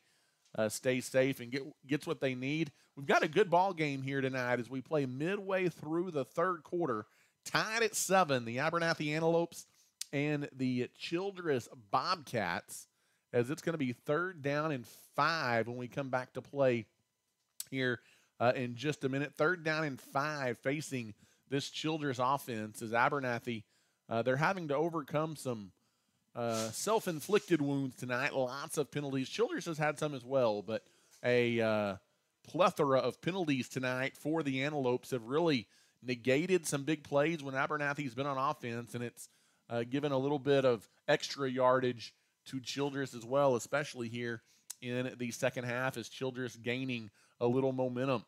uh, stays safe and get, gets what they need. We've got a good ball game here tonight as we play midway through the third quarter, tied at seven. The Abernathy Antelopes and the Childress Bobcats as it's going to be third down and five when we come back to play here uh, in just a minute. Third down and five facing this Childress offense as Abernathy. Uh, they're having to overcome some uh, self inflicted wounds tonight. Lots of penalties. Childress has had some as well, but a uh, plethora of penalties tonight for the Antelopes have really negated some big plays when Abernathy's been on offense, and it's uh, given a little bit of extra yardage to Childress as well, especially here in the second half as Childress gaining a little momentum.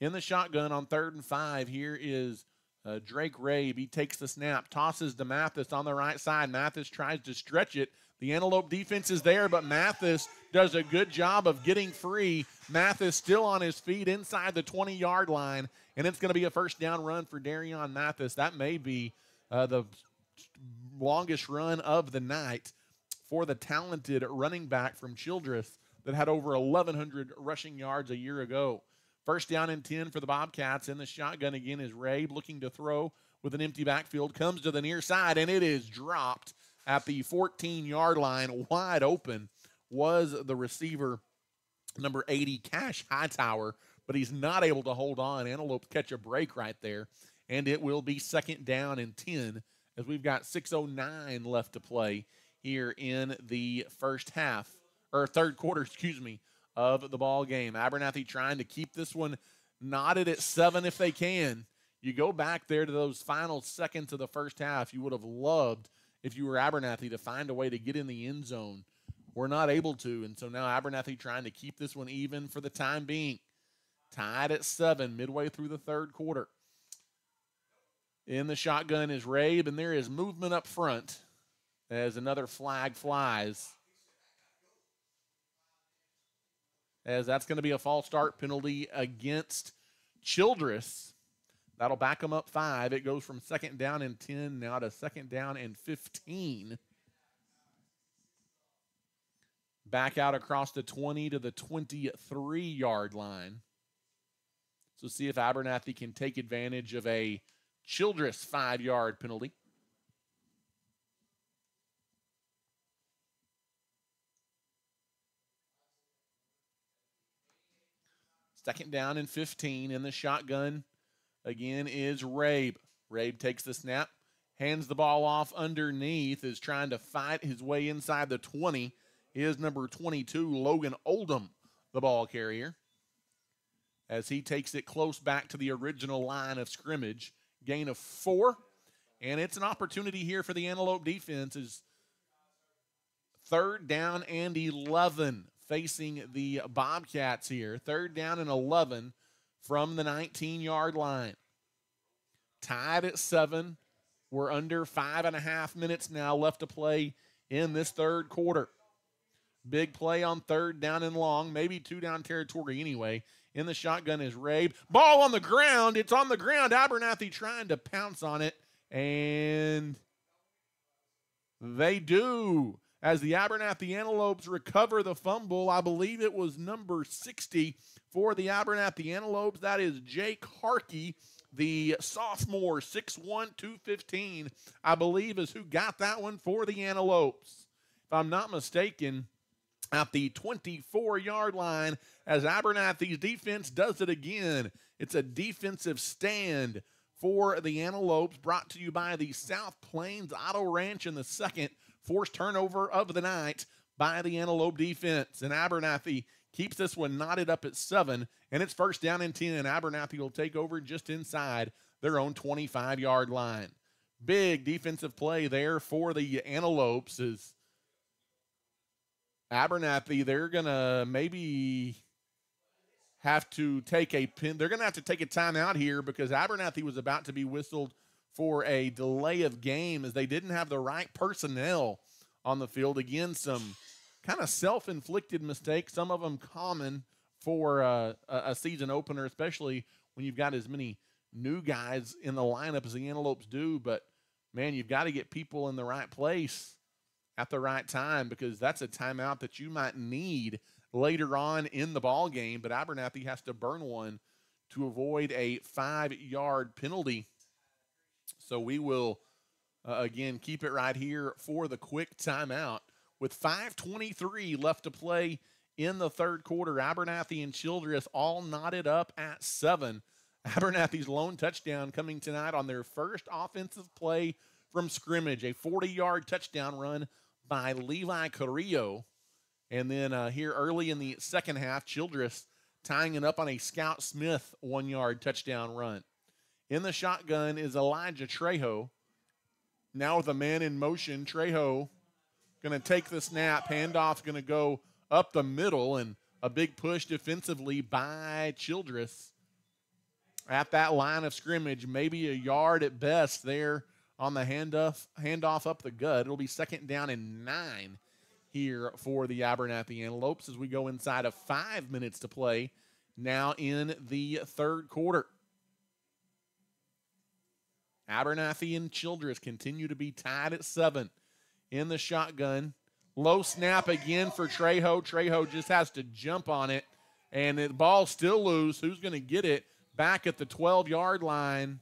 In the shotgun on third and five, here is uh, Drake Rabe. He takes the snap, tosses to Mathis on the right side. Mathis tries to stretch it. The Antelope defense is there, but Mathis does a good job of getting free. Mathis still on his feet inside the 20 yard line, and it's going to be a first down run for Darion Mathis. That may be uh, the longest run of the night for the talented running back from Childress that had over 1,100 rushing yards a year ago. First down and 10 for the Bobcats. In the shotgun again is Rabe looking to throw with an empty backfield. Comes to the near side, and it is dropped at the 14 yard line, wide open, was the receiver number 80, Cash Hightower, but he's not able to hold on. Antelope catch a break right there, and it will be second down and 10 as we've got 6.09 left to play here in the first half, or third quarter, excuse me, of the ball game. Abernathy trying to keep this one knotted at seven if they can. You go back there to those final seconds of the first half, you would have loved if you were Abernathy to find a way to get in the end zone. We're not able to, and so now Abernathy trying to keep this one even for the time being. Tied at seven, midway through the third quarter. In the shotgun is Rabe, and there is movement up front as another flag flies. As that's going to be a false start penalty against Childress. That'll back them up five. It goes from second down and 10 now to second down and 15. Back out across the 20 to the 23 yard line. So see if Abernathy can take advantage of a Childress five yard penalty. Second down and 15 in the shotgun again is Rabe. Rabe takes the snap, hands the ball off underneath, is trying to fight his way inside the 20. Is number 22, Logan Oldham, the ball carrier, as he takes it close back to the original line of scrimmage. Gain of four, and it's an opportunity here for the Antelope defense. Is third down and 11 facing the Bobcats here. Third down and 11 from the 19 yard line. Tied at seven. We're under five and a half minutes now left to play in this third quarter. Big play on third down and long, maybe two down territory anyway. In the shotgun is Rabe. Ball on the ground. It's on the ground. Abernathy trying to pounce on it, and they do as the Abernathy Antelopes recover the fumble. I believe it was number 60 for the Abernathy Antelopes. That is Jake Harkey, the sophomore, 6'1, 215, I believe, is who got that one for the Antelopes. If I'm not mistaken, at the 24 yard line, as Abernathy's defense does it again. It's a defensive stand for the Antelopes, brought to you by the South Plains Auto Ranch in the second forced turnover of the night by the Antelope defense. And Abernathy keeps this one knotted up at seven, and it's first down and 10. Abernathy will take over just inside their own 25 yard line. Big defensive play there for the Antelopes is Abernathy. They're going to maybe have to take a pin. They're going to have to take a timeout here because Abernathy was about to be whistled for a delay of game as they didn't have the right personnel on the field. Again, some kind of self inflicted mistakes, some of them common for uh, a season opener, especially when you've got as many new guys in the lineup as the Antelopes do. But man, you've got to get people in the right place at the right time because that's a timeout that you might need later on in the ball game. But Abernathy has to burn one to avoid a five yard penalty. So we will uh, again keep it right here for the quick timeout with 5:23 left to play in the third quarter. Abernathy and Childress all knotted up at seven. Abernathy's lone touchdown coming tonight on their first offensive play from scrimmage, a 40-yard touchdown run by Levi Carrillo. And then uh, here early in the second half, Childress tying it up on a Scout Smith one-yard touchdown run. In the shotgun is Elijah Trejo. Now with a man in motion, Trejo going to take the snap. Handoff going to go up the middle and a big push defensively by Childress at that line of scrimmage, maybe a yard at best there on the handoff, handoff up the gut. It'll be second down and nine here for the Abernathy Antelopes as we go inside of five minutes to play now in the third quarter. Abernathy and Childress continue to be tied at seven in the shotgun. Low snap again for Trejo. Trejo just has to jump on it, and the ball still loose. Who's going to get it? Back at the 12 yard line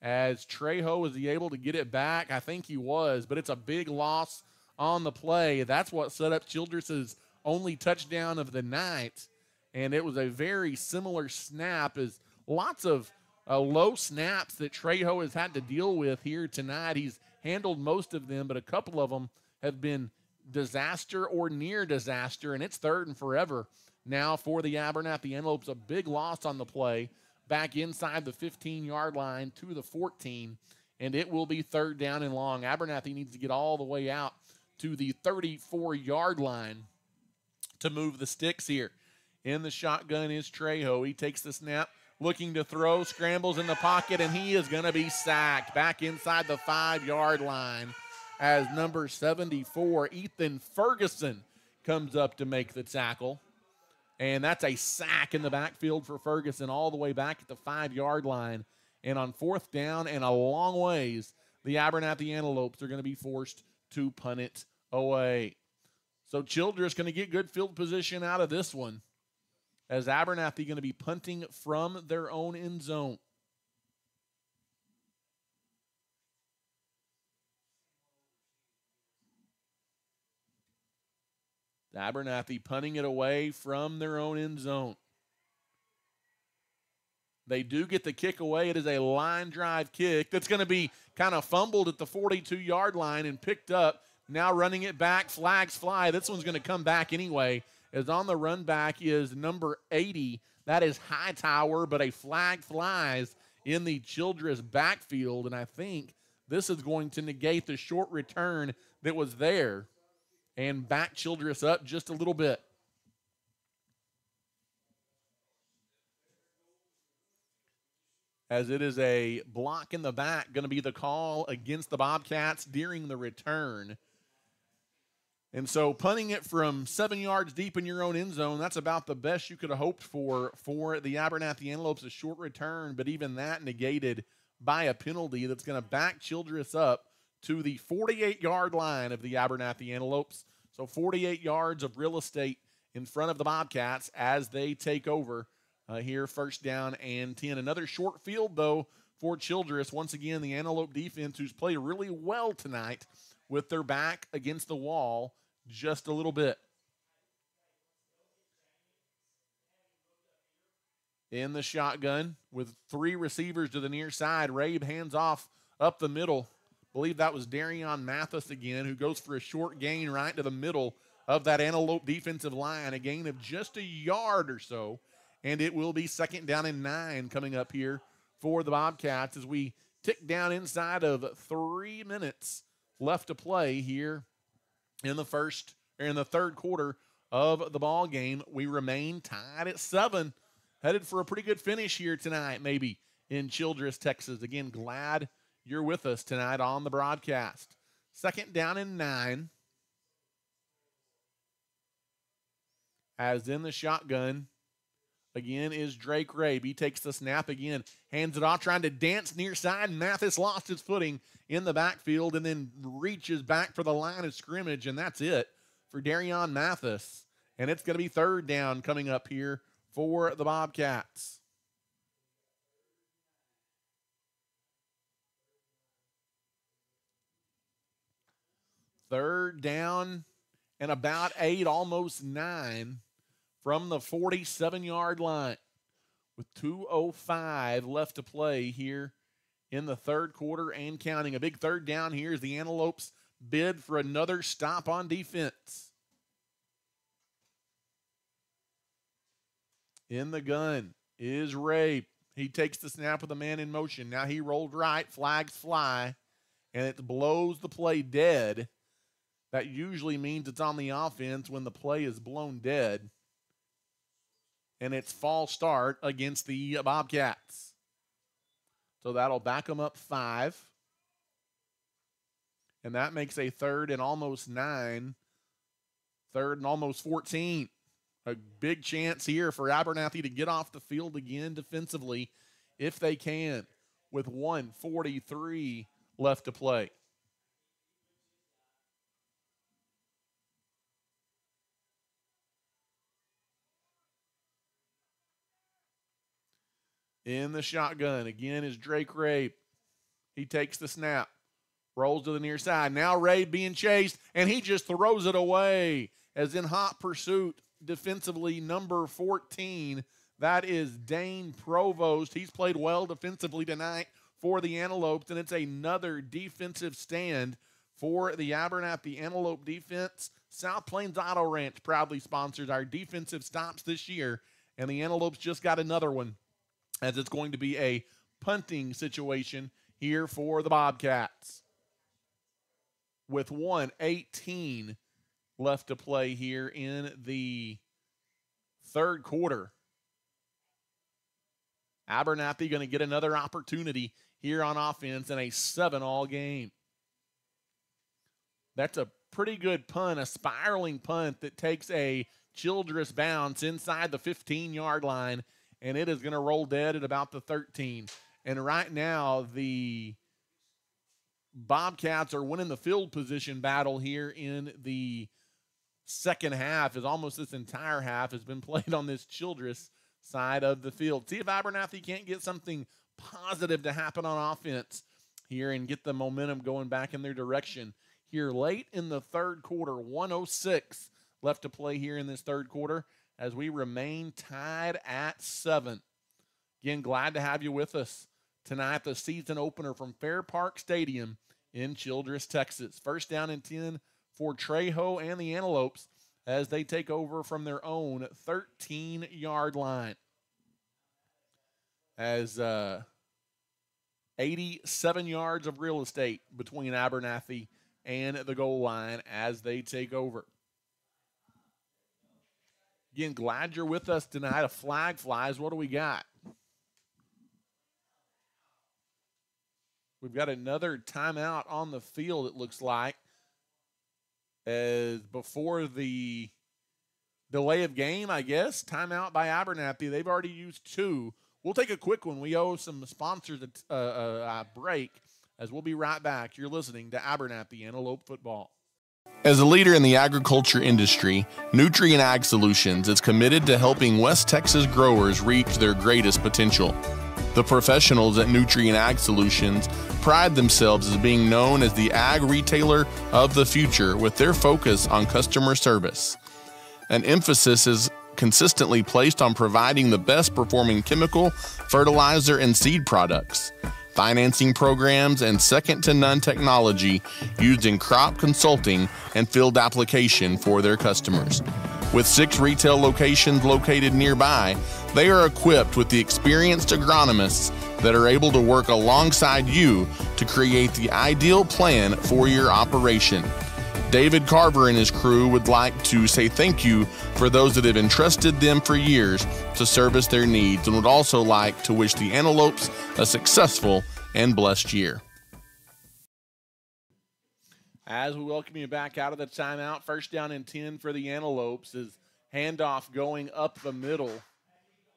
as Trejo was he able to get it back? I think he was, but it's a big loss on the play. That's what set up Childress's only touchdown of the night. And it was a very similar snap as lots of uh, low snaps that Trejo has had to deal with here tonight. He's handled most of them, but a couple of them have been disaster or near disaster, and it's third and forever now for the Abernathy Antelopes. A big loss on the play back inside the 15 yard line to the 14, and it will be third down and long. Abernathy needs to get all the way out to the 34 yard line to move the sticks here. In the shotgun is Trejo. He takes the snap, looking to throw, scrambles in the pocket, and he is going to be sacked back inside the five yard line as number 74, Ethan Ferguson, comes up to make the tackle. And that's a sack in the backfield for Ferguson all the way back at the five yard line. And on fourth down and a long ways, the Abernathy Antelopes are going to be forced to punt it away. So Childress going to get good field position out of this one as Abernathy going to be punting from their own end zone. Abernathy punting it away from their own end zone. They do get the kick away. It is a line drive kick that's going to be kind of fumbled at the 42 yard line and picked up. Now running it back, flags fly. This one's going to come back anyway. As on the run back is number 80. That is Hightower, but a flag flies in the Childress backfield. And I think this is going to negate the short return that was there and back Childress up just a little bit. As it is a block in the back, going to be the call against the Bobcats during the return. And so punting it from seven yards deep in your own end zone, that's about the best you could have hoped for for the Abernathy Antelopes, a short return, but even that negated by a penalty that's going to back Childress up to the 48 yard line of the Abernathy Antelopes. So 48 yards of real estate in front of the Bobcats as they take over uh, here, first down and 10. Another short field, though, for Childress. Once again, the Antelope defense, who's played really well tonight with their back against the wall just a little bit. In the shotgun with three receivers to the near side. Rabe hands off up the middle believe that was Darion Mathis again, who goes for a short gain right to the middle of that Antelope defensive line, a gain of just a yard or so. And it will be second down and nine coming up here for the Bobcats as we tick down inside of three minutes left to play here in the first or in the third quarter of the ball game. We remain tied at seven, headed for a pretty good finish here tonight, maybe in Childress, Texas. Again, glad you're with us tonight on the broadcast. Second down and nine. As in the shotgun, again is Drake Rabe. He takes the snap again, hands it off, trying to dance near side. Mathis lost his footing in the backfield and then reaches back for the line of scrimmage, and that's it for Darion Mathis. And it's going to be third down coming up here for the Bobcats. Third down and about eight, almost nine from the 47 yard line with 2.05 left to play here in the third quarter and counting. A big third down here as the Antelopes bid for another stop on defense. In the gun is Ray. He takes the snap with a man in motion. Now he rolled right, flags fly, and it blows the play dead That usually means it's on the offense when the play is blown dead. And it's false start against the Bobcats. So that'll back them up five. And that makes a third and almost nine, third and almost 14. A big chance here for Abernathy to get off the field again defensively if they can with 143 left to play. In the shotgun again is Drake Ray. He takes the snap, rolls to the near side. Now Ray being chased, and he just throws it away as in hot pursuit defensively, number 14. That is Dane Provost. He's played well defensively tonight for the Antelopes, and it's another defensive stand for the Abernathy Antelope defense. South Plains Auto Ranch proudly sponsors our defensive stops this year, and the Antelopes just got another one as it's going to be a punting situation here for the Bobcats. With 118 left to play here in the third quarter. Abernathy going to get another opportunity here on offense in a seven all game. That's a pretty good punt, a spiraling punt that takes a Childress bounce inside the 15 yard line, and it is going to roll dead at about the 13. And right now, the Bobcats are winning the field position battle here in the second half, as almost this entire half has been played on this Childress side of the field. See if Abernathy can't get something positive to happen on offense here and get the momentum going back in their direction here late in the third quarter. 106 left to play here in this third quarter as we remain tied at seven. Again, glad to have you with us tonight, the season opener from Fair Park Stadium in Childress, Texas. First down and 10 for Trejo and the Antelopes as they take over from their own 13 yard line. As uh, 87 yards of real estate between Abernathy and the goal line as they take over. Again, glad you're with us tonight. A flag flies. What do we got? We've got another timeout on the field, it looks like as before the delay of game, I guess. Timeout by Abernathy. They've already used two. We'll take a quick one. We owe some sponsors a, a, uh, uh, a break as we'll be right back. You're listening to Abernathy Antelope Football. As a leader in the agriculture industry, Nutrien Ag Solutions is committed to helping West Texas growers reach their greatest potential. The professionals at Nutrien Ag Solutions pride themselves as being known as the ag retailer of the future with their focus on customer service. An emphasis is consistently placed on providing the best performing chemical, fertilizer, and seed products, financing programs, and second to none technology used in crop consulting and field application for their customers. With six retail locations located nearby, they are equipped with the experienced agronomists that are able to work alongside you to create the ideal plan for your operation. David Carver and his crew would like to say thank you for those that have entrusted them for years to service their needs and would also like to wish the Antelopes a successful and blessed year. As we welcome you back out of the timeout, first down and 10 for the Antelopes is handoff going up the middle.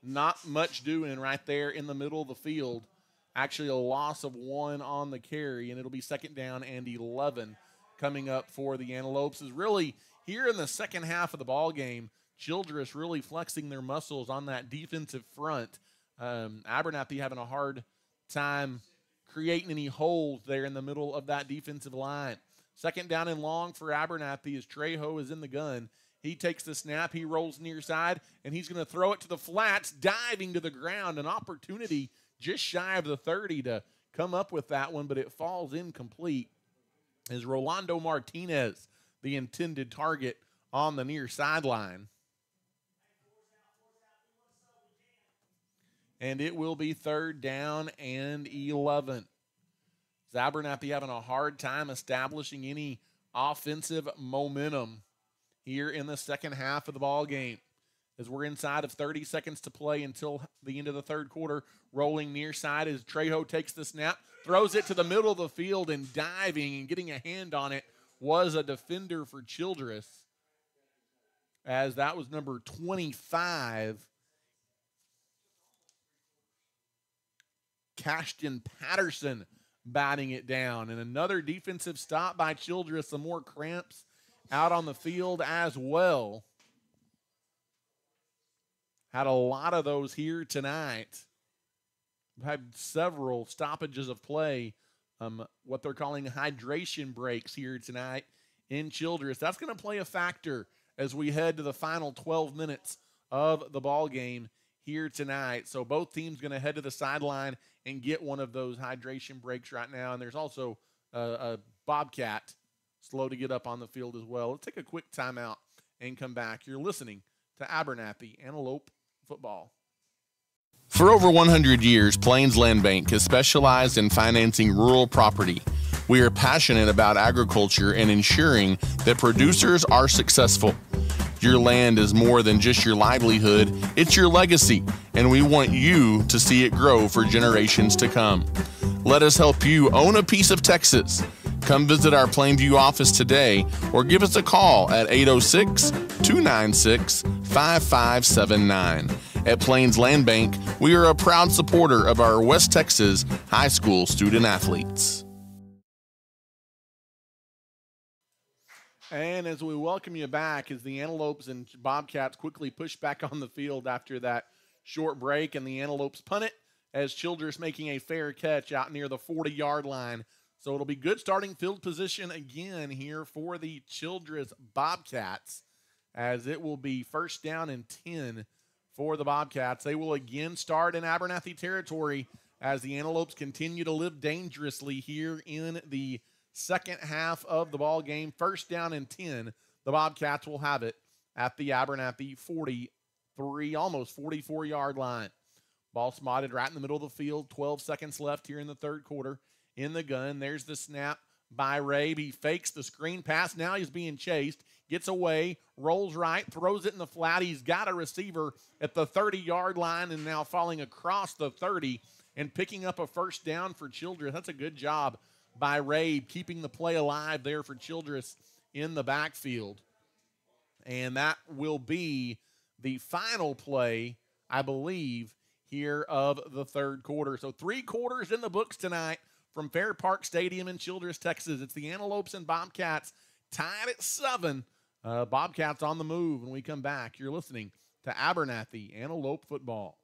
Not much doing right there in the middle of the field. Actually, a loss of one on the carry, and it'll be second down and 11 coming up for the Antelopes. Is really here in the second half of the ball game. Childress really flexing their muscles on that defensive front. Um, Abernathy having a hard time creating any holes there in the middle of that defensive line. Second down and long for Abernathy as Trejo is in the gun. He takes the snap, he rolls near side, and he's going to throw it to the flats, diving to the ground. An opportunity just shy of the 30 to come up with that one, but it falls incomplete. Is Rolando Martinez the intended target on the near sideline? And it will be third down and 11. Abernathy having a hard time establishing any offensive momentum here in the second half of the ball game. As we're inside of 30 seconds to play until the end of the third quarter, rolling near side as Trejo takes the snap, throws it to the middle of the field, and diving and getting a hand on it was a defender for Childress. As that was number 25, Cashton Patterson batting it down. And another defensive stop by Childress, some more cramps out on the field as well. Had a lot of those here tonight. Had several stoppages of play, um, what they're calling hydration breaks here tonight in Childress. That's going to play a factor as we head to the final 12 minutes of the ball game here tonight. So both teams going to head to the sideline and get one of those hydration breaks right now. And there's also a, a Bobcat slow to get up on the field as well. Let's take a quick timeout and come back. You're listening to Abernathy Antelope Football. For over 100 years, Plains Land Bank has specialized in financing rural property. We are passionate about agriculture and ensuring that producers are successful. Your land is more than just your livelihood, it's your legacy, and we want you to see it grow for generations to come. Let us help you own a piece of Texas. Come visit our Plainview office today or give us a call at 806 296 5579. At Plains Land Bank, we are a proud supporter of our West Texas high school student athletes. And as we welcome you back, as the Antelopes and Bobcats quickly push back on the field after that short break, and the Antelopes punt it as Childress making a fair catch out near the 40 yard line. So it'll be good starting field position again here for the Childress Bobcats, as it will be first down and 10 for the Bobcats. They will again start in Abernathy territory as the Antelopes continue to live dangerously here in the second half of the ball game. First down and 10. The Bobcats will have it at the Abernathy 43, almost 44 yard line. Ball spotted right in the middle of the field. 12 seconds left here in the third quarter. In the gun, there's the snap by Rabe. He fakes the screen pass. Now he's being chased. Gets away, rolls right, throws it in the flat. He's got a receiver at the 30 yard line and now falling across the 30 and picking up a first down for Childress. That's a good job by Ray, keeping the play alive there for Childress in the backfield. And that will be the final play, I believe, here of the third quarter. So three quarters in the books tonight from Fair Park Stadium in Childress, Texas. It's the Antelopes and Bobcats tied at seven. Uh, Bobcats on the move when we come back. You're listening to Abernathy Antelope Football.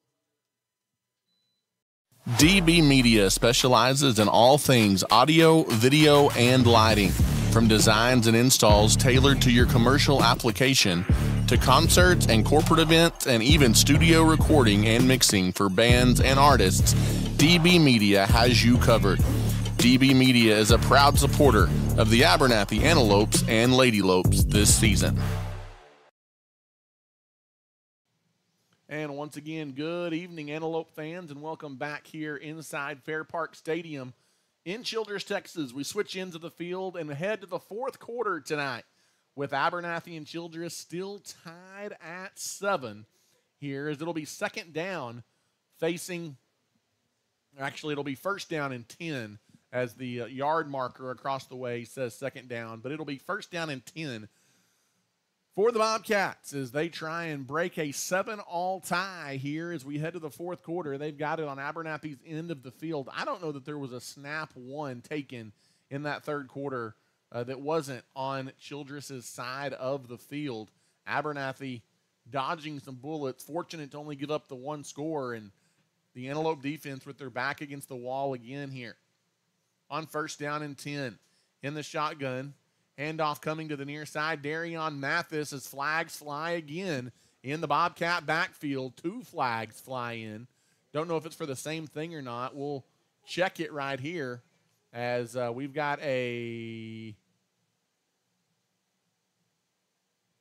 DB Media specializes in all things audio, video, and lighting. From designs and installs tailored to your commercial application to concerts and corporate events and even studio recording and mixing for bands and artists, DB Media has you covered. DB Media is a proud supporter of the Abernathy Antelopes and Ladylopes this season. And once again, good evening, Antelope fans, and welcome back here inside Fair Park Stadium in Childress, Texas. We switch into the field and head to the fourth quarter tonight with Abernathy and Childress still tied at seven here as it'll be second down facing, actually, it'll be first down and 10 as the uh, yard marker across the way says second down, but it'll be first down and 10 for the Bobcats as they try and break a seven all tie here as we head to the fourth quarter. They've got it on Abernathy's end of the field. I don't know that there was a snap one taken in that third quarter uh, that wasn't on Childress's side of the field. Abernathy dodging some bullets, fortunate to only give up the one score, and the Antelope defense with their back against the wall again here. On first down and 10 in the shotgun, Handoff coming to the near side. Darion Mathis as flags fly again in the Bobcat backfield. Two flags fly in. Don't know if it's for the same thing or not. We'll check it right here as uh, we've got a.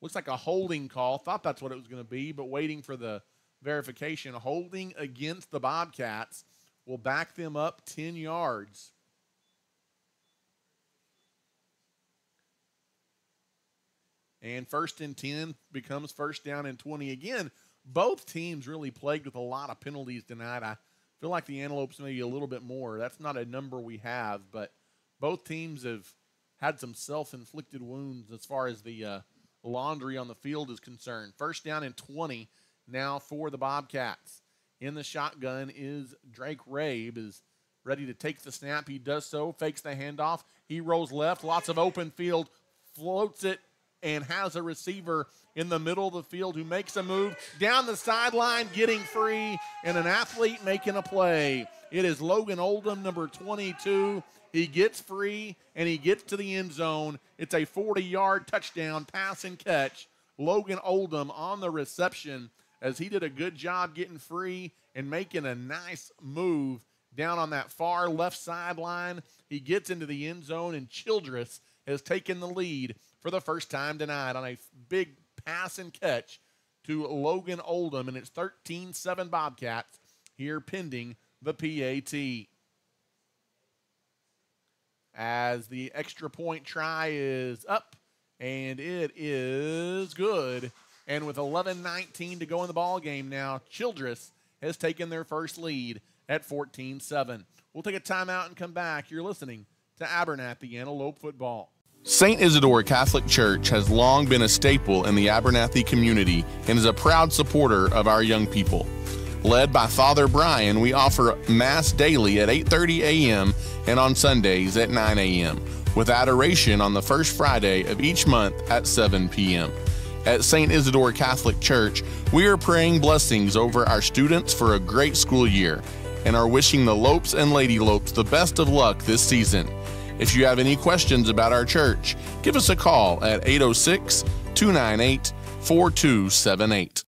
Looks like a holding call. Thought that's what it was going to be, but waiting for the verification. Holding against the Bobcats will back them up 10 yards. And first and 10 becomes first down and 20 again. Both teams really plagued with a lot of penalties tonight. I feel like the Antelopes maybe a little bit more. That's not a number we have, but both teams have had some self-inflicted wounds as far as the uh, laundry on the field is concerned. First down and 20 now for the Bobcats. In the shotgun is Drake Rabe is ready to take the snap. He does so, fakes the handoff. He rolls left, lots of open field, floats it and has a receiver in the middle of the field who makes a move down the sideline, getting free, and an athlete making a play. It is Logan Oldham, number 22. He gets free and he gets to the end zone. It's a 40 yard touchdown pass and catch. Logan Oldham on the reception as he did a good job getting free and making a nice move down on that far left sideline. He gets into the end zone, and Childress has taken the lead for the first time tonight on a big pass and catch to Logan Oldham, and it's 13 7 Bobcats here pending the PAT. As the extra point try is up, and it is good. And with 11 19 to go in the ball game now, Childress has taken their first lead at 14 7. We'll take a timeout and come back. You're listening to Abernathy Antelope Football. St. Isidore Catholic Church has long been a staple in the Abernathy community and is a proud supporter of our young people. Led by Father Brian, we offer Mass daily at 8:30 a.m. and on Sundays at 9 a.m., with adoration on the first Friday of each month at 7 p.m. At St. Isidore Catholic Church, we are praying blessings over our students for a great school year and are wishing the Lopes and Lady Lopes the best of luck this season. If you have any questions about our church, give us a call at 806 298 4278.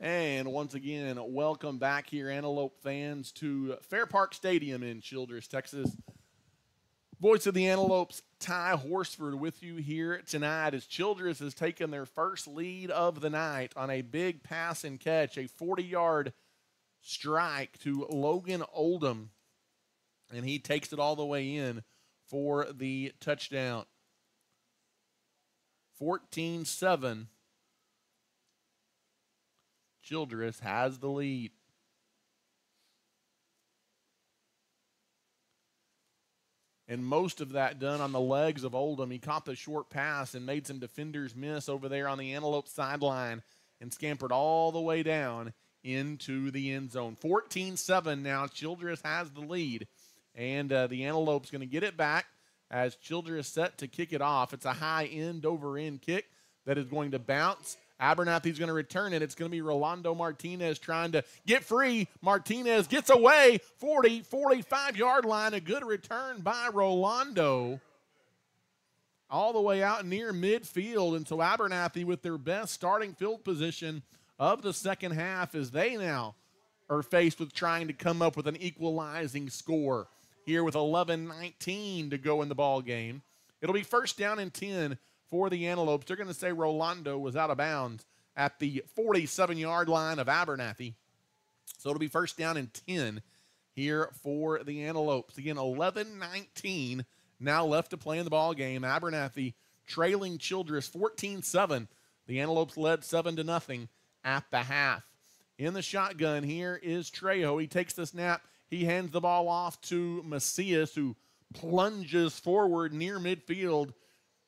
And once again, welcome back here, Antelope fans, to Fair Park Stadium in Childress, Texas. Voice of the Antelopes, Ty Horsford, with you here tonight as Childress has taken their first lead of the night on a big pass and catch, a 40 yard strike to Logan Oldham and he takes it all the way in for the touchdown. 14 7. Childress has the lead. And most of that done on the legs of Oldham. He caught the short pass and made some defenders miss over there on the Antelope sideline and scampered all the way down into the end zone. 14 7 now. Childress has the lead. And uh, the Antelope's going to get it back as Childress set to kick it off. It's a high end over end kick that is going to bounce. Abernathy's going to return it. It's going to be Rolando Martinez trying to get free. Martinez gets away 40, 45 yard line. A good return by Rolando. All the way out near midfield. And so Abernathy, with their best starting field position of the second half, as they now are faced with trying to come up with an equalizing score here with 11-19 to go in the ball game. It'll be first down and 10 for the Antelopes. They're going to say Rolando was out of bounds at the 47-yard line of Abernathy. So it'll be first down and 10 here for the Antelopes. Again, 11-19 now left to play in the ball game. Abernathy trailing Childress 14-7. The Antelopes led 7 to nothing at the half. In the shotgun here is Trejo. He takes the snap. He hands the ball off to Macias, who plunges forward near midfield,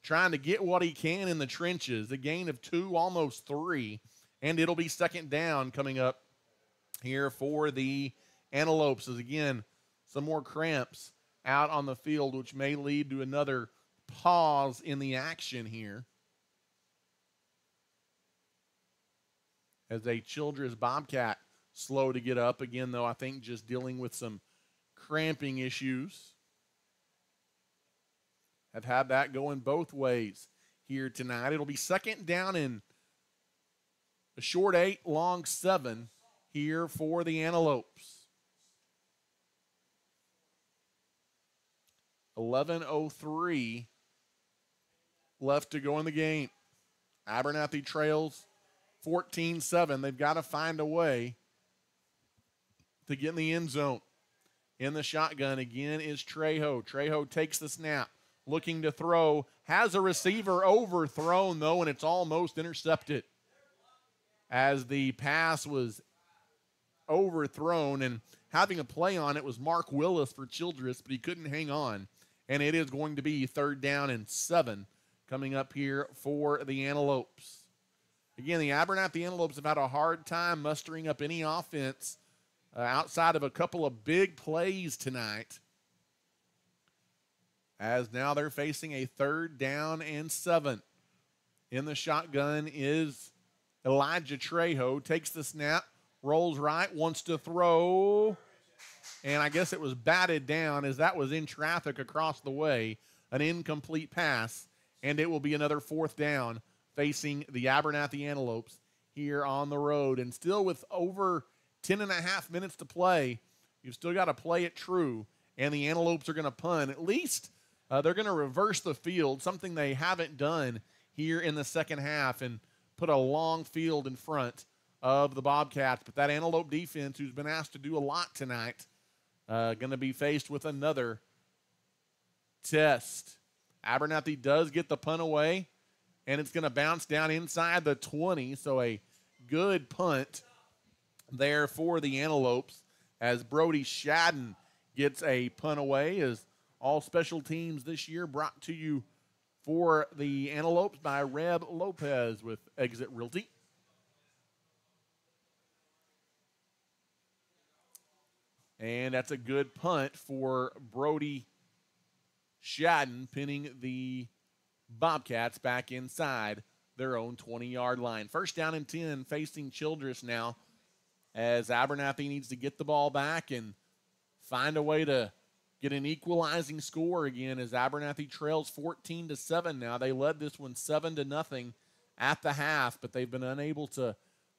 trying to get what he can in the trenches. A gain of two, almost three. And it'll be second down coming up here for the Antelopes. As again, some more cramps out on the field, which may lead to another pause in the action here. As a Childress Bobcat slow to get up again, though. I think just dealing with some cramping issues. Have had that going both ways here tonight. It'll be second down in a short eight, long seven here for the Antelopes. 11.03 left to go in the game. Abernathy trails 14 7. They've got to find a way to get in the end zone. In the shotgun again is Trejo. Trejo takes the snap, looking to throw, has a receiver overthrown, though, and it's almost intercepted as the pass was overthrown. And having a play on it was Mark Willis for Childress, but he couldn't hang on. And it is going to be third down and seven coming up here for the Antelopes. Again, the Abernathy Antelopes have had a hard time mustering up any offense uh, outside of a couple of big plays tonight. As now they're facing a third down and seven. In the shotgun is Elijah Trejo. Takes the snap, rolls right, wants to throw. And I guess it was batted down as that was in traffic across the way. An incomplete pass. And it will be another fourth down facing the Abernathy Antelopes here on the road. And still with over 10 and a half minutes to play, you've still got to play it true. And the Antelopes are going to punt. At least uh, they're going to reverse the field, something they haven't done here in the second half, and put a long field in front of the Bobcats. But that Antelope defense, who's been asked to do a lot tonight, uh, going to be faced with another test. Abernathy does get the punt away, and it's going to bounce down inside the 20. So a good punt there for the Antelopes as Brody Shadden gets a punt away. As all special teams this year brought to you for the Antelopes by Reb Lopez with Exit Realty. And that's a good punt for Brody Shadden, pinning the Bobcats back inside their own 20 yard line. First down and 10, facing Childress now, as Abernathy needs to get the ball back and find a way to get an equalizing score again as Abernathy trails 14 to 7 now. They led this one 7 to nothing at the half, but they've been unable to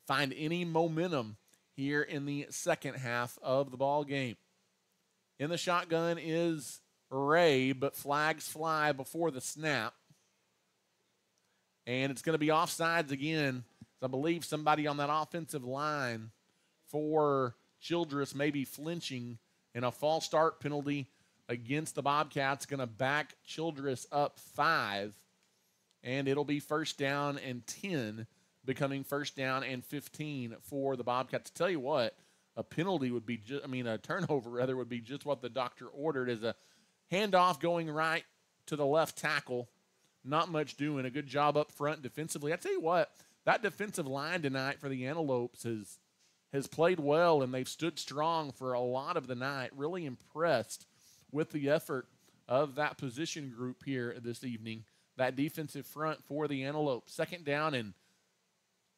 find any momentum here in the second half of the ball game. In the shotgun is Ray, but flags fly before the snap. And it's going to be offsides again. I believe somebody on that offensive line for Childress maybe flinching and a false start penalty against the Bobcats going to back Childress up five, and it'll be first down and 10, becoming first down and 15 for the Bobcats. Tell you what, a penalty would be just, I mean, a turnover rather would be just what the doctor ordered as a handoff going right to the left tackle. Not much doing. A good job up front defensively. I tell you what, that defensive line tonight for the Antelopes has has played well and they've stood strong for a lot of the night. Really impressed with the effort of that position group here this evening. That defensive front for the Antelope. Second down and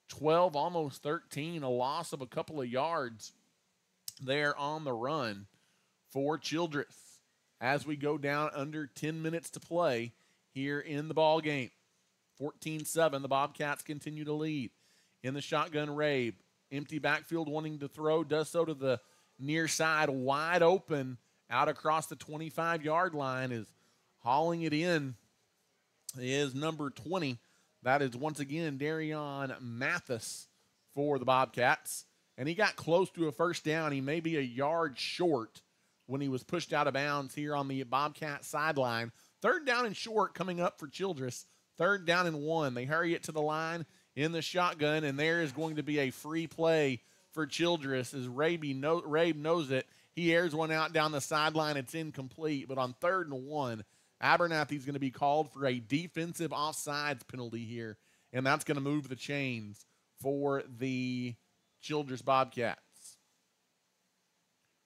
12, almost 13, a loss of a couple of yards there on the run for Childress as we go down under 10 minutes to play here in the ball game. 14-7, the Bobcats continue to lead. In the shotgun, Rabe empty backfield wanting to throw, does so to the near side, wide open out across the 25 yard line, is hauling it in, is number 20. That is once again Darion Mathis for the Bobcats. And he got close to a first down. He may be a yard short when he was pushed out of bounds here on the Bobcat sideline. Third down and short coming up for Childress. Third down and one. They hurry it to the line in the shotgun, and there is going to be a free play for Childress as Rabe, know, Rabe knows it. He airs one out down the sideline. It's incomplete, but on third and one, Abernathy's going to be called for a defensive offsides penalty here, and that's going to move the chains for the Childress Bobcats.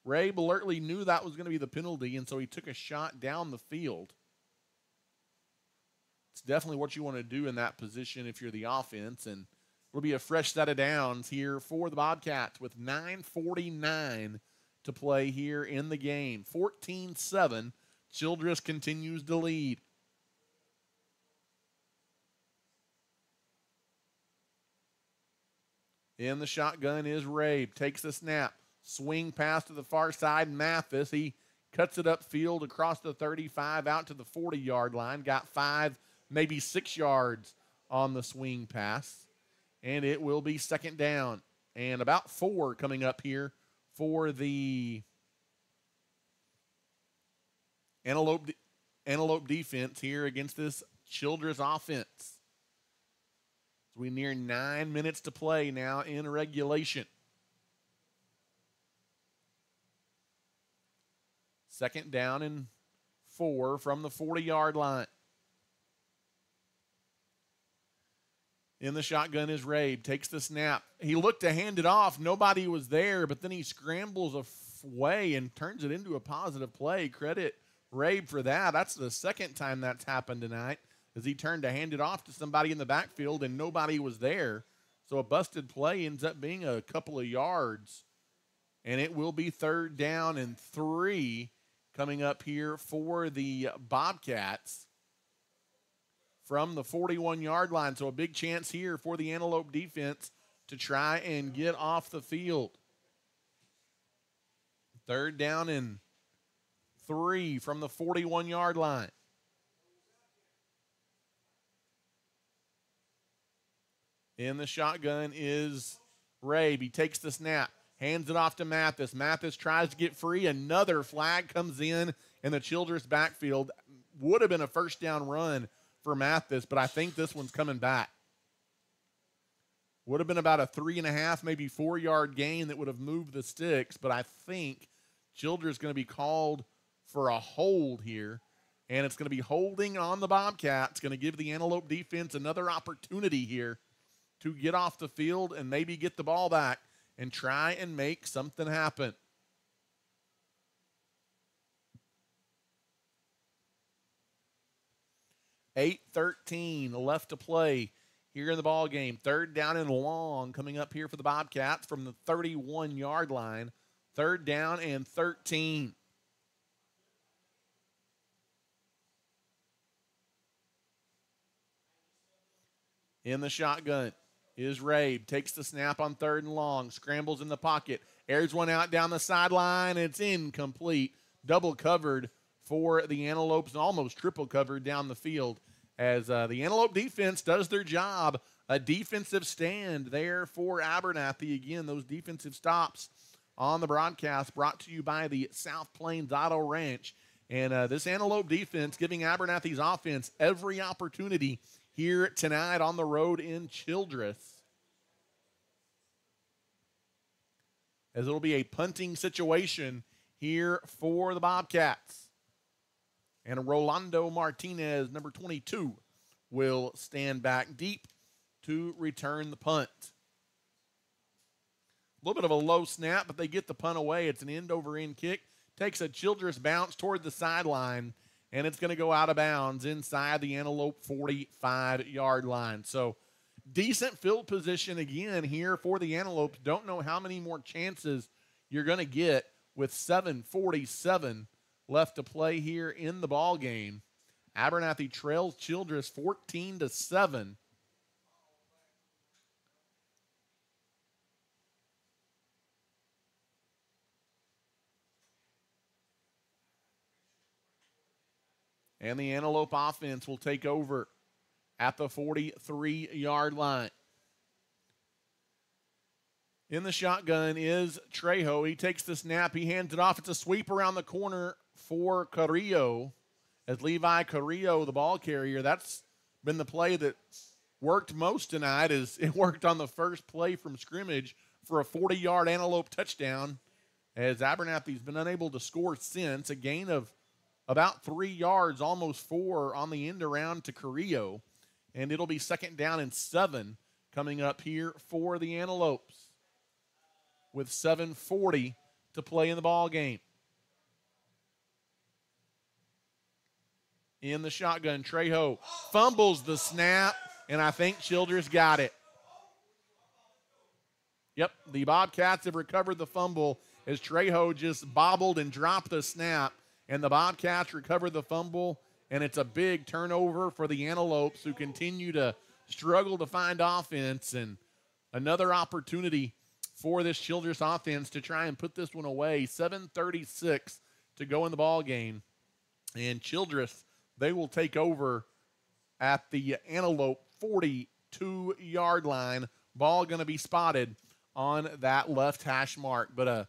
Rabe alertly knew that was going to be the penalty, and so he took a shot down the field. It's definitely what you want to do in that position if you're the offense. And it'll be a fresh set of downs here for the Bobcats with 9.49 to play here in the game. 14 7. Childress continues to lead. In the shotgun is Rabe. Takes the snap. Swing pass to the far side. Mathis. He cuts it upfield across the 35 out to the 40 yard line. Got five maybe six yards on the swing pass. And it will be second down and about four coming up here for the Antelope Antelope defense here against this Childress offense. As we near nine minutes to play now in regulation. Second down and four from the 40 yard line. In the shotgun is Rabe. Takes the snap. He looked to hand it off. Nobody was there, but then he scrambles away and turns it into a positive play. Credit Rabe for that. That's the second time that's happened tonight, as he turned to hand it off to somebody in the backfield and nobody was there. So a busted play ends up being a couple of yards. And it will be third down and three coming up here for the Bobcats from the 41 yard line. So a big chance here for the Antelope defense to try and get off the field. Third down and three from the 41 yard line. In the shotgun is Rabe. He takes the snap, hands it off to Mathis. Mathis tries to get free. Another flag comes in in the Childress backfield. Would have been a first down run for Mathis, but I think this one's coming back. Would have been about a three and a half, maybe four yard gain that would have moved the sticks, but I think Childress is going to be called for a hold here, and it's going to be holding on the Bobcats. Going to give the Antelope defense another opportunity here to get off the field and maybe get the ball back and try and make something happen. 8-13 left to play here in the ball game. Third down and long coming up here for the Bobcats from the 31 yard line. Third down and 13. In the shotgun is Rabe. Takes the snap on third and long. Scrambles in the pocket. Airs one out down the sideline. It's incomplete. Double covered for the Antelopes and almost triple covered down the field as uh, the Antelope defense does their job. A defensive stand there for Abernathy. Again, those defensive stops on the broadcast brought to you by the South Plains Auto Ranch. And uh, this Antelope defense giving Abernathy's offense every opportunity here tonight on the road in Childress. As it'll be a punting situation here for the Bobcats. And Rolando Martinez, number 22, will stand back deep to return the punt. A little bit of a low snap, but they get the punt away. It's an end over end kick. Takes a Childress bounce toward the sideline, and it's going to go out of bounds inside the Antelope 45 yard line. So, decent field position again here for the Antelopes. Don't know how many more chances you're going to get with 747 left to play here in the ball game. Abernathy trails Childress 14 to 7. And the Antelope offense will take over at the 43 yard line. In the shotgun is Trejo. He takes the snap. He hands it off. It's a sweep around the corner for Carrillo. As Levi Carrillo, the ball carrier, that's been the play that worked most tonight. Is it worked on the first play from scrimmage for a 40-yard antelope touchdown. As Abernathy's been unable to score since a gain of about three yards, almost four on the end around to Carrillo, and it'll be second down and seven coming up here for the Antelopes with 7:40 to play in the ball game. In the shotgun. Trejo fumbles the snap, and I think Childress got it. Yep, the Bobcats have recovered the fumble as Trejo just bobbled and dropped the snap, and the Bobcats recover the fumble, and it's a big turnover for the Antelopes who continue to struggle to find offense and another opportunity for this Childress offense to try and put this one away. 7:36 to go in the ball game, and Childress they will take over at the Antelope 42 yard line. Ball going to be spotted on that left hash mark. But a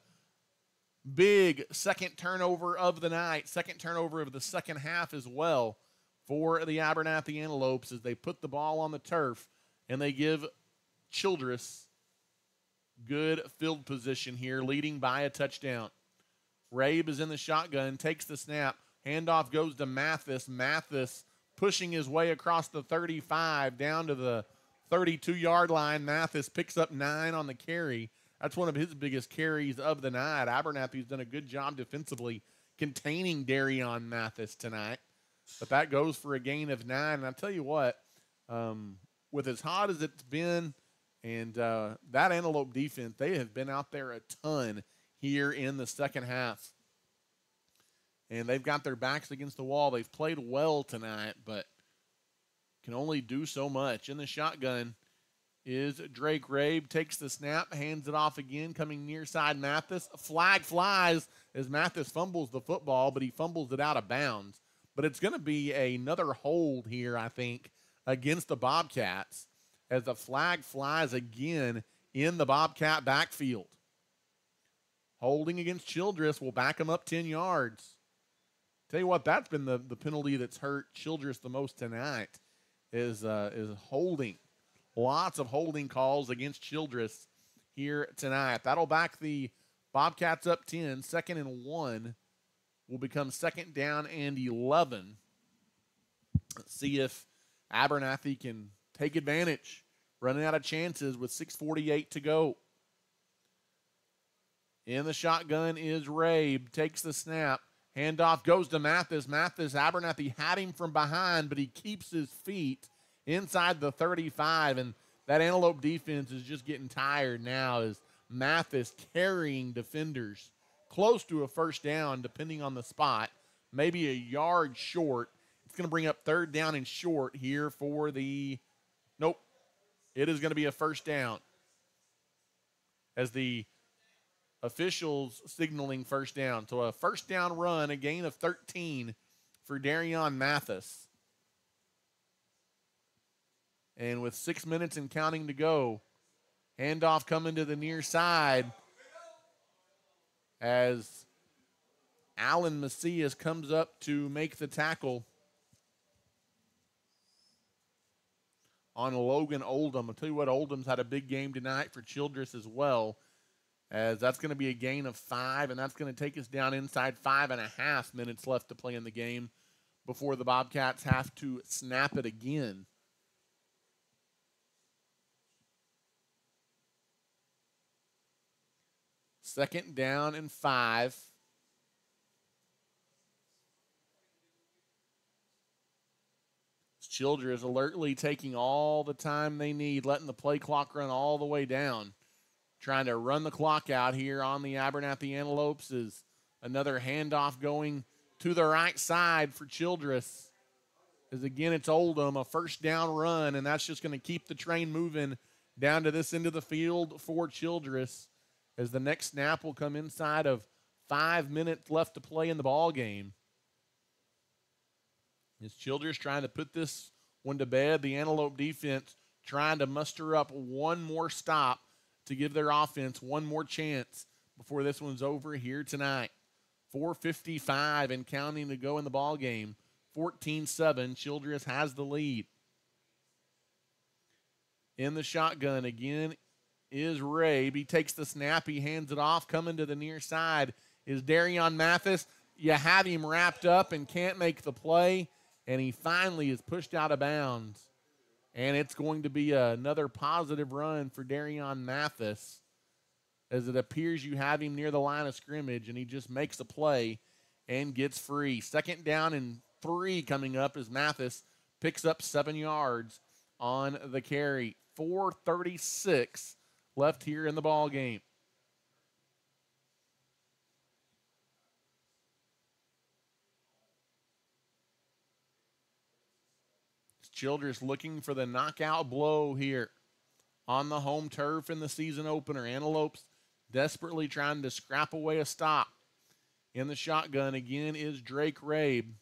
Big second turnover of the night, second turnover of the second half as well for the Abernathy Antelopes as they put the ball on the turf and they give Childress good field position here, leading by a touchdown. Rabe is in the shotgun, takes the snap. Handoff goes to Mathis. Mathis pushing his way across the 35 down to the 32 yard line. Mathis picks up nine on the carry. That's one of his biggest carries of the night. Abernathy's done a good job defensively containing Darion Mathis tonight. But that goes for a gain of nine. And I tell you what, um, with as hot as it's been, and uh, that Antelope defense, they have been out there a ton here in the second half. And they've got their backs against the wall. They've played well tonight, but can only do so much. In the shotgun is Drake Rabe. Takes the snap, hands it off again, coming near side Mathis. Flag flies as Mathis fumbles the football, but he fumbles it out of bounds. But it's going to be another hold here, I think, against the Bobcats as the flag flies again in the Bobcat backfield. Holding against Childress will back him up 10 yards. Tell you what, that's been the, the penalty that's hurt Childress the most tonight is uh, is holding. Lots of holding calls against Childress here tonight. That'll back the Bobcats up 10. Second and one will become second down and 11. Let's see if Abernathy can take advantage. Running out of chances with 6.48 to go. In the shotgun is Rabe. Takes the snap. Handoff goes to Mathis. Mathis, Abernathy had him from behind, but he keeps his feet inside the 35. And that Antelope defense is just getting tired now as Mathis carrying defenders close to a first down, depending on the spot, maybe a yard short. It's going to bring up third down and short here for the. Nope. It is going to be a first down. As the officials signaling first down. So a first down run, a gain of 13 for Darion Mathis. And with six minutes and counting to go, handoff coming to the near side as Alan Macias comes up to make the tackle on Logan Oldham. I'll tell you what, Oldham's had a big game tonight for Childress as well as that's going to be a gain of five, and that's going to take us down inside five and a half minutes left to play in the game before the Bobcats have to snap it again. Second down and five. Childress alertly taking all the time they need, letting the play clock run all the way down trying to run the clock out here on the Abernathy Antelopes is another handoff going to the right side for Childress. As again, it's Oldham, a first down run, and that's just going to keep the train moving down to this end of the field for Childress. As the next snap will come inside of five minutes left to play in the ball game. As Childress trying to put this one to bed, the Antelope defense trying to muster up one more stop to give their offense one more chance before this one's over here tonight. 455 and counting to go in the ball game. 14-7. Childress has the lead. In the shotgun again is Rabe. He takes the snap. He hands it off. Coming to the near side is Darion Mathis. You have him wrapped up and can't make the play, and he finally is pushed out of bounds. And it's going to be another positive run for Darion Mathis as it appears you have him near the line of scrimmage and he just makes a play and gets free. Second down and three coming up as Mathis picks up seven yards on the carry. 436 left here in the ball game. Childress looking for the knockout blow here on the home turf in the season opener. Antelopes desperately trying to scrap away a stop. In the shotgun again is Drake Rabe.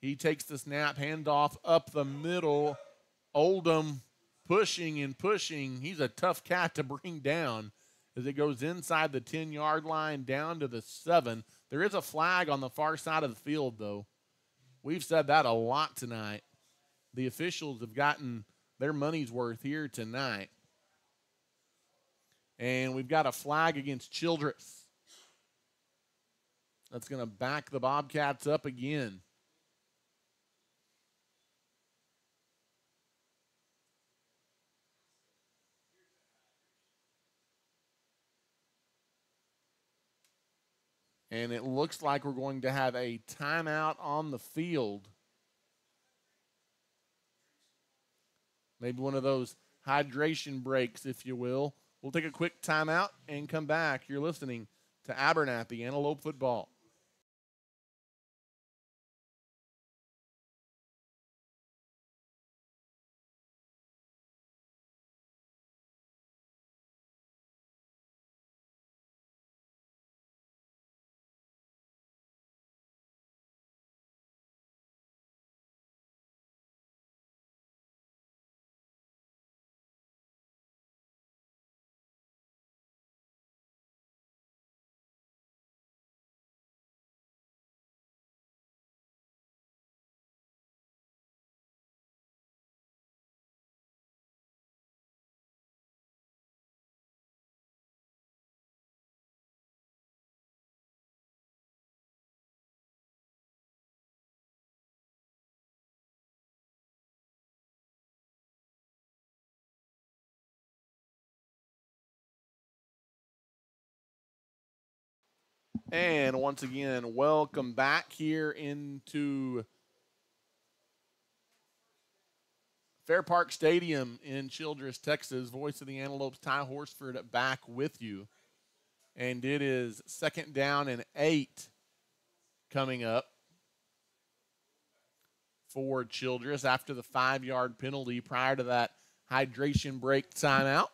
He takes the snap, handoff up the middle. Oldham pushing and pushing. He's a tough cat to bring down as it goes inside the 10 yard line down to the seven. There is a flag on the far side of the field, though. We've said that a lot tonight. The officials have gotten their money's worth here tonight. And we've got a flag against Childress. That's going to back the Bobcats up again. And it looks like we're going to have a timeout on the field. Maybe one of those hydration breaks, if you will. We'll take a quick timeout and come back. You're listening to Abernathy Antelope Football. And once again, welcome back here into Fair Park Stadium in Childress, Texas. Voice of the Antelopes, Ty Horsford, back with you. And it is second down and eight coming up for Childress after the five yard penalty prior to that hydration break timeout.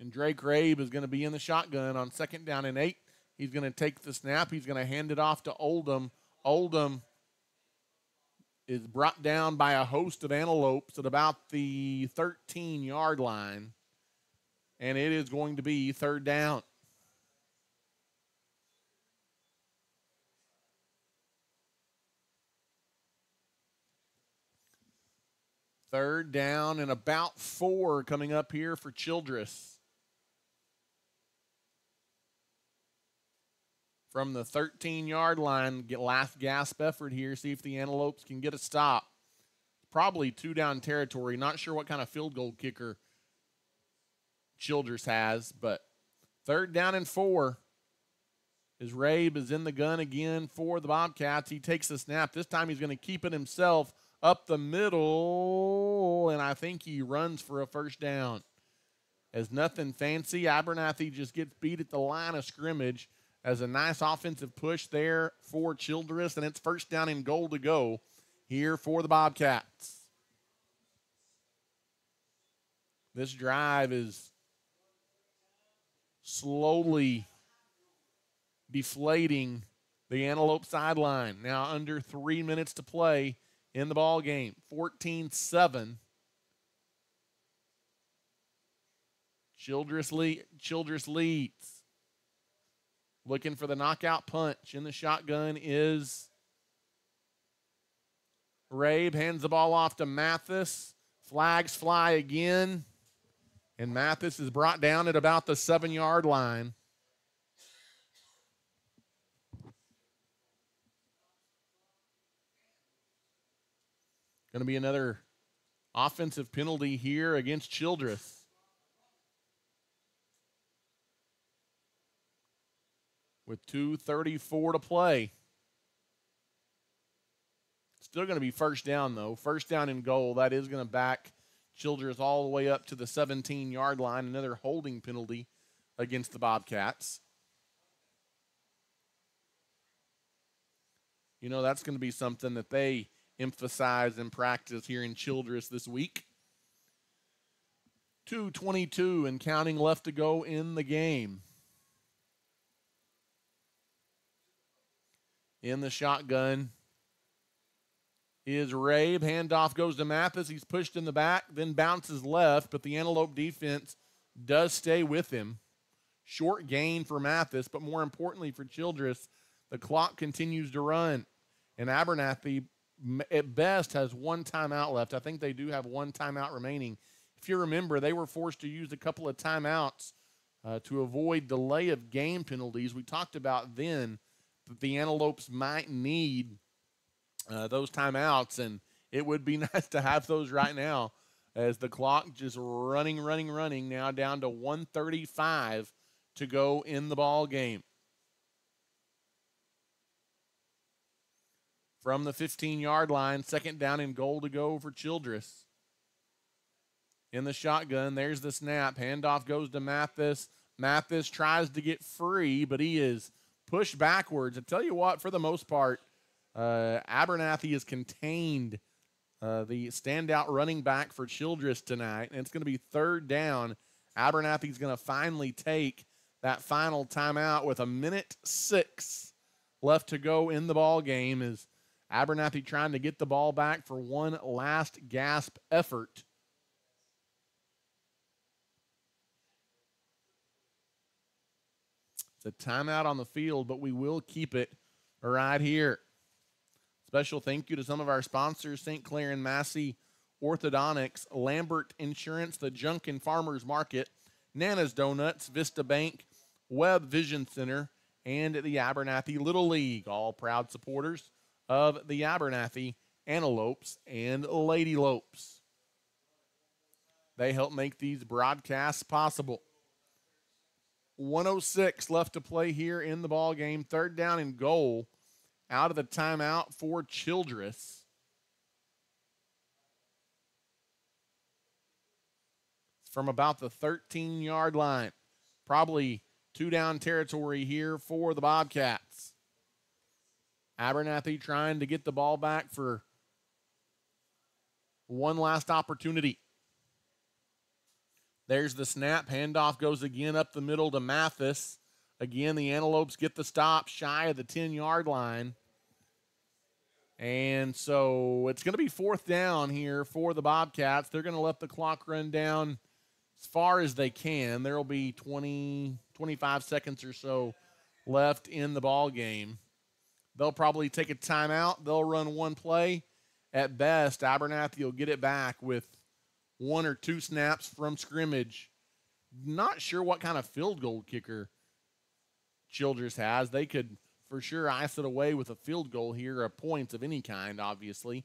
And Drake Rabe is going to be in the shotgun on second down and eight. He's going to take the snap. He's going to hand it off to Oldham. Oldham is brought down by a host of antelopes at about the 13 yard line. And it is going to be third down. Third down and about four coming up here for Childress. From the 13 yard line. Get last gasp effort here. See if the Antelopes can get a stop. Probably two down territory. Not sure what kind of field goal kicker Childress has, but third down and four. As Rabe is in the gun again for the Bobcats. He takes the snap. This time he's going to keep it himself up the middle, and I think he runs for a first down. As nothing fancy, Abernathy just gets beat at the line of scrimmage as a nice offensive push there for Childress, and it's first down and goal to go here for the Bobcats. This drive is slowly deflating the Antelope sideline. Now under three minutes to play in the ball game. 14-7. Childress, Childress leads. Looking for the knockout punch in the shotgun is Rabe. Hands the ball off to Mathis. Flags fly again. And Mathis is brought down at about the seven yard line. Going to be another offensive penalty here against Childress. With 2.34 to play. Still going to be first down, though. First down in goal. That is going to back Childress all the way up to the 17 yard line. Another holding penalty against the Bobcats. You know, that's going to be something that they emphasize and practice here in Childress this week. 2.22 and counting left to go in the game. In the shotgun is Rabe. Handoff goes to Mathis. He's pushed in the back, then bounces left, but the Antelope defense does stay with him. Short gain for Mathis, but more importantly for Childress, the clock continues to run. And Abernathy, at best, has one timeout left. I think they do have one timeout remaining. If you remember, they were forced to use a couple of timeouts uh, to avoid delay of game penalties. We talked about then the Antelopes might need uh, those timeouts, and it would be nice to have those right now as the clock just running, running, running. Now down to 135 to go in the ball game. From the 15 yard line, second down and goal to go for Childress. In the shotgun, there's the snap. Handoff goes to Mathis. Mathis tries to get free, but he is pushed backwards. I tell you what, for the most part, uh, Abernathy has contained uh, the standout running back for Childress tonight, and it's going to be third down. Abernathy's going to finally take that final timeout with a minute six left to go in the ball game. Is Abernathy trying to get the ball back for one last gasp effort? It's a timeout on the field, but we will keep it right here. Special thank you to some of our sponsors St. Clair and Massey Orthodontics, Lambert Insurance, the Junction Farmers Market, Nana's Donuts, Vista Bank, Web Vision Center, and the Abernathy Little League, all proud supporters of the Abernathy Antelopes and Lady Lopes. They help make these broadcasts possible. 106 left to play here in the ball game. Third down and goal out of the timeout for Childress. From about the 13 yard line. Probably two down territory here for the Bobcats. Abernathy trying to get the ball back for one last opportunity. There's the snap. Handoff goes again up the middle to Mathis. Again, the Antelopes get the stop shy of the 10 yard line. And so it's going to be fourth down here for the Bobcats. They're going to let the clock run down as far as they can. There will be 20, 25 seconds or so left in the ball game. They'll probably take a timeout. They'll run one play. At best, Abernathy will get it back with one or two snaps from scrimmage. Not sure what kind of field goal kicker Childress has. They could – for sure ice it away with a field goal here, a point of any kind, obviously.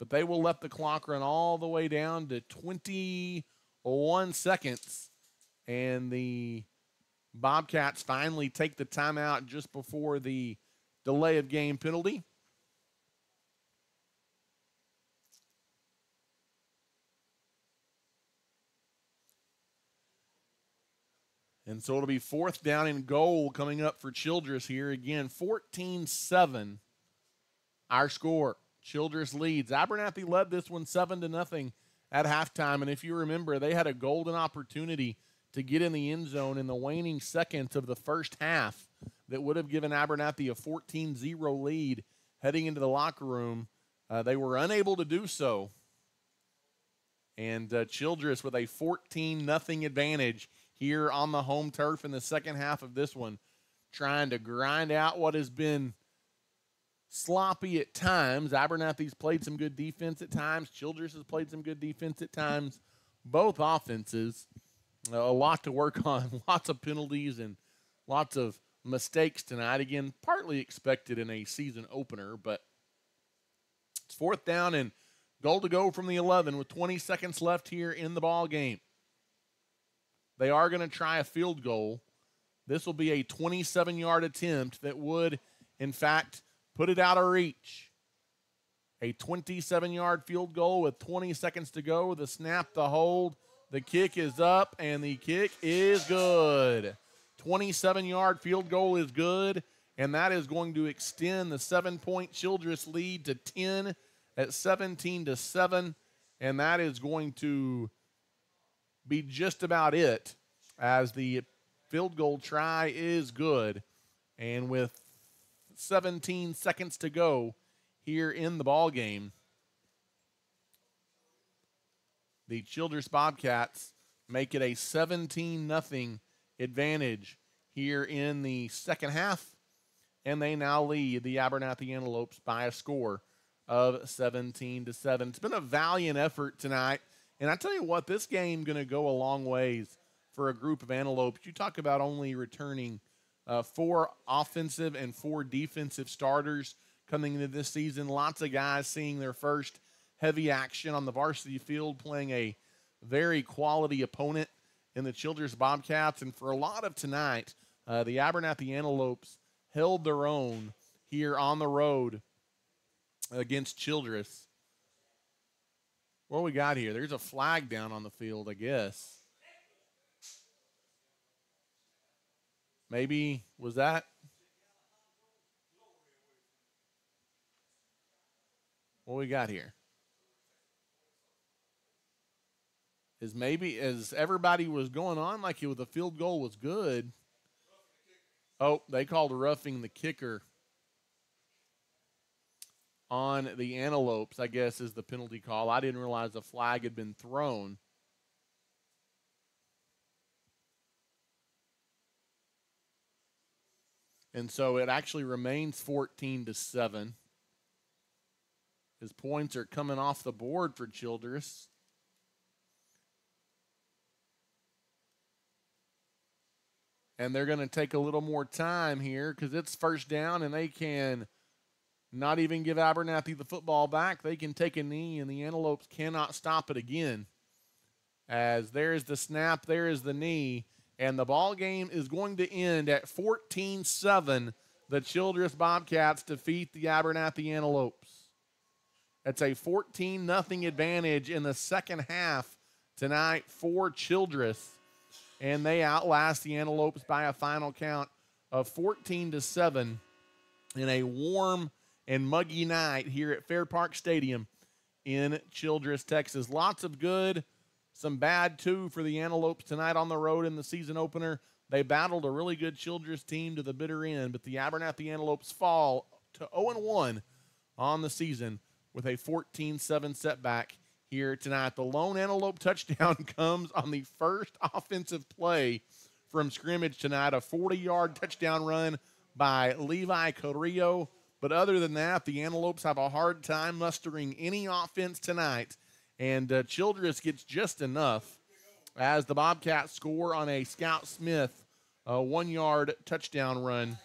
But they will let the clock run all the way down to 21 seconds. And the Bobcats finally take the timeout just before the delay of game penalty. And so it'll be fourth down and goal coming up for Childress here. Again, 14 7, our score. Childress leads. Abernathy led this one 7 to nothing at halftime. And if you remember, they had a golden opportunity to get in the end zone in the waning seconds of the first half that would have given Abernathy a 14 0 lead heading into the locker room. Uh, they were unable to do so. And uh, Childress with a 14 0 advantage here on the home turf in the second half of this one, trying to grind out what has been sloppy at times. Abernathy's played some good defense at times. Childress has played some good defense at times. Both offenses, uh, a lot to work on, lots of penalties and lots of mistakes tonight. Again, partly expected in a season opener, but it's fourth down and goal to go from the 11 with 20 seconds left here in the ball game. They are going to try a field goal. This will be a 27 yard attempt that would, in fact, put it out of reach. A 27 yard field goal with 20 seconds to go. The snap, the hold, the kick is up, and the kick is good. 27 yard field goal is good, and that is going to extend the seven point Childress lead to 10 at 17 to 7, and that is going to be just about it as the field goal try is good. And with 17 seconds to go here in the ball game, the Childress Bobcats make it a 17 nothing advantage here in the second half, and they now lead the Abernathy Antelopes by a score of 17 to 7. It's been a valiant effort tonight, and I tell you what, this game going to go a long ways for a group of Antelopes. You talk about only returning uh, four offensive and four defensive starters coming into this season. Lots of guys seeing their first heavy action on the varsity field, playing a very quality opponent in the Childress Bobcats. And for a lot of tonight, uh, the Abernathy Antelopes held their own here on the road against Childress. What we got here? There's a flag down on the field, I guess. Maybe was that what we got here? Is maybe as everybody was going on like it was the field goal was good. Oh, they called roughing the kicker on the antelopes, I guess is the penalty call. I didn't realize the flag had been thrown. And so it actually remains 14 to 7. His points are coming off the board for Childress. And they're going to take a little more time here because it's first down and they can not even give Abernathy the football back. They can take a knee and the Antelopes cannot stop it again. As there is the snap, there is the knee and the ball game is going to end at 14-7. The Childress Bobcats defeat the Abernathy Antelopes. It's a 14 nothing advantage in the second half tonight for Childress, and they outlast the Antelopes by a final count of 14 to 7 in a warm and muggy night here at Fair Park Stadium in Childress, Texas. Lots of good some bad, too, for the Antelopes tonight on the road in the season opener. They battled a really good Childress team to the bitter end, but the Abernathy Antelopes fall to 0 1 on the season with a 14 7 setback here tonight. The lone Antelope touchdown comes on the first offensive play from scrimmage tonight, a 40 yard touchdown run by Levi Carrillo. But other than that, the Antelopes have a hard time mustering any offense tonight and uh, Childress gets just enough as the Bobcats score on a Scout Smith uh, one yard touchdown run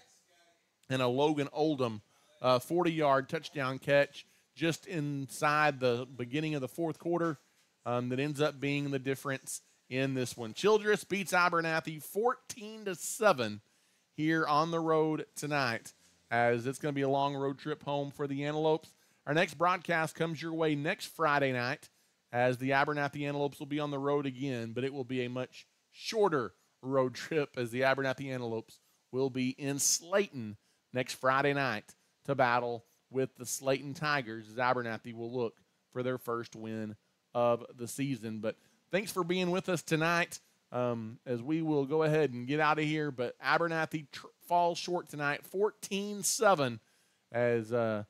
and a Logan Oldham 40 uh, yard touchdown catch just inside the beginning of the fourth quarter um, that ends up being the difference in this one. Childress beats Abernathy 14 to 7 here on the road tonight as it's going to be a long road trip home for the Antelopes. Our next broadcast comes your way next Friday night as the Abernathy Antelopes will be on the road again, but it will be a much shorter road trip as the Abernathy Antelopes will be in Slaton next Friday night to battle with the Slaton Tigers as Abernathy will look for their first win of the season. But thanks for being with us tonight um, as we will go ahead and get out of here. But Abernathy tr- falls short tonight, 14 7, as uh,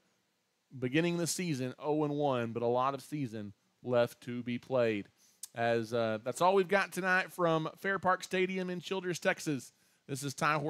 beginning the season 0 1, but a lot of season left to be played. As uh, that's all we've got tonight from Fair Park Stadium in Childress, Texas. This is Ty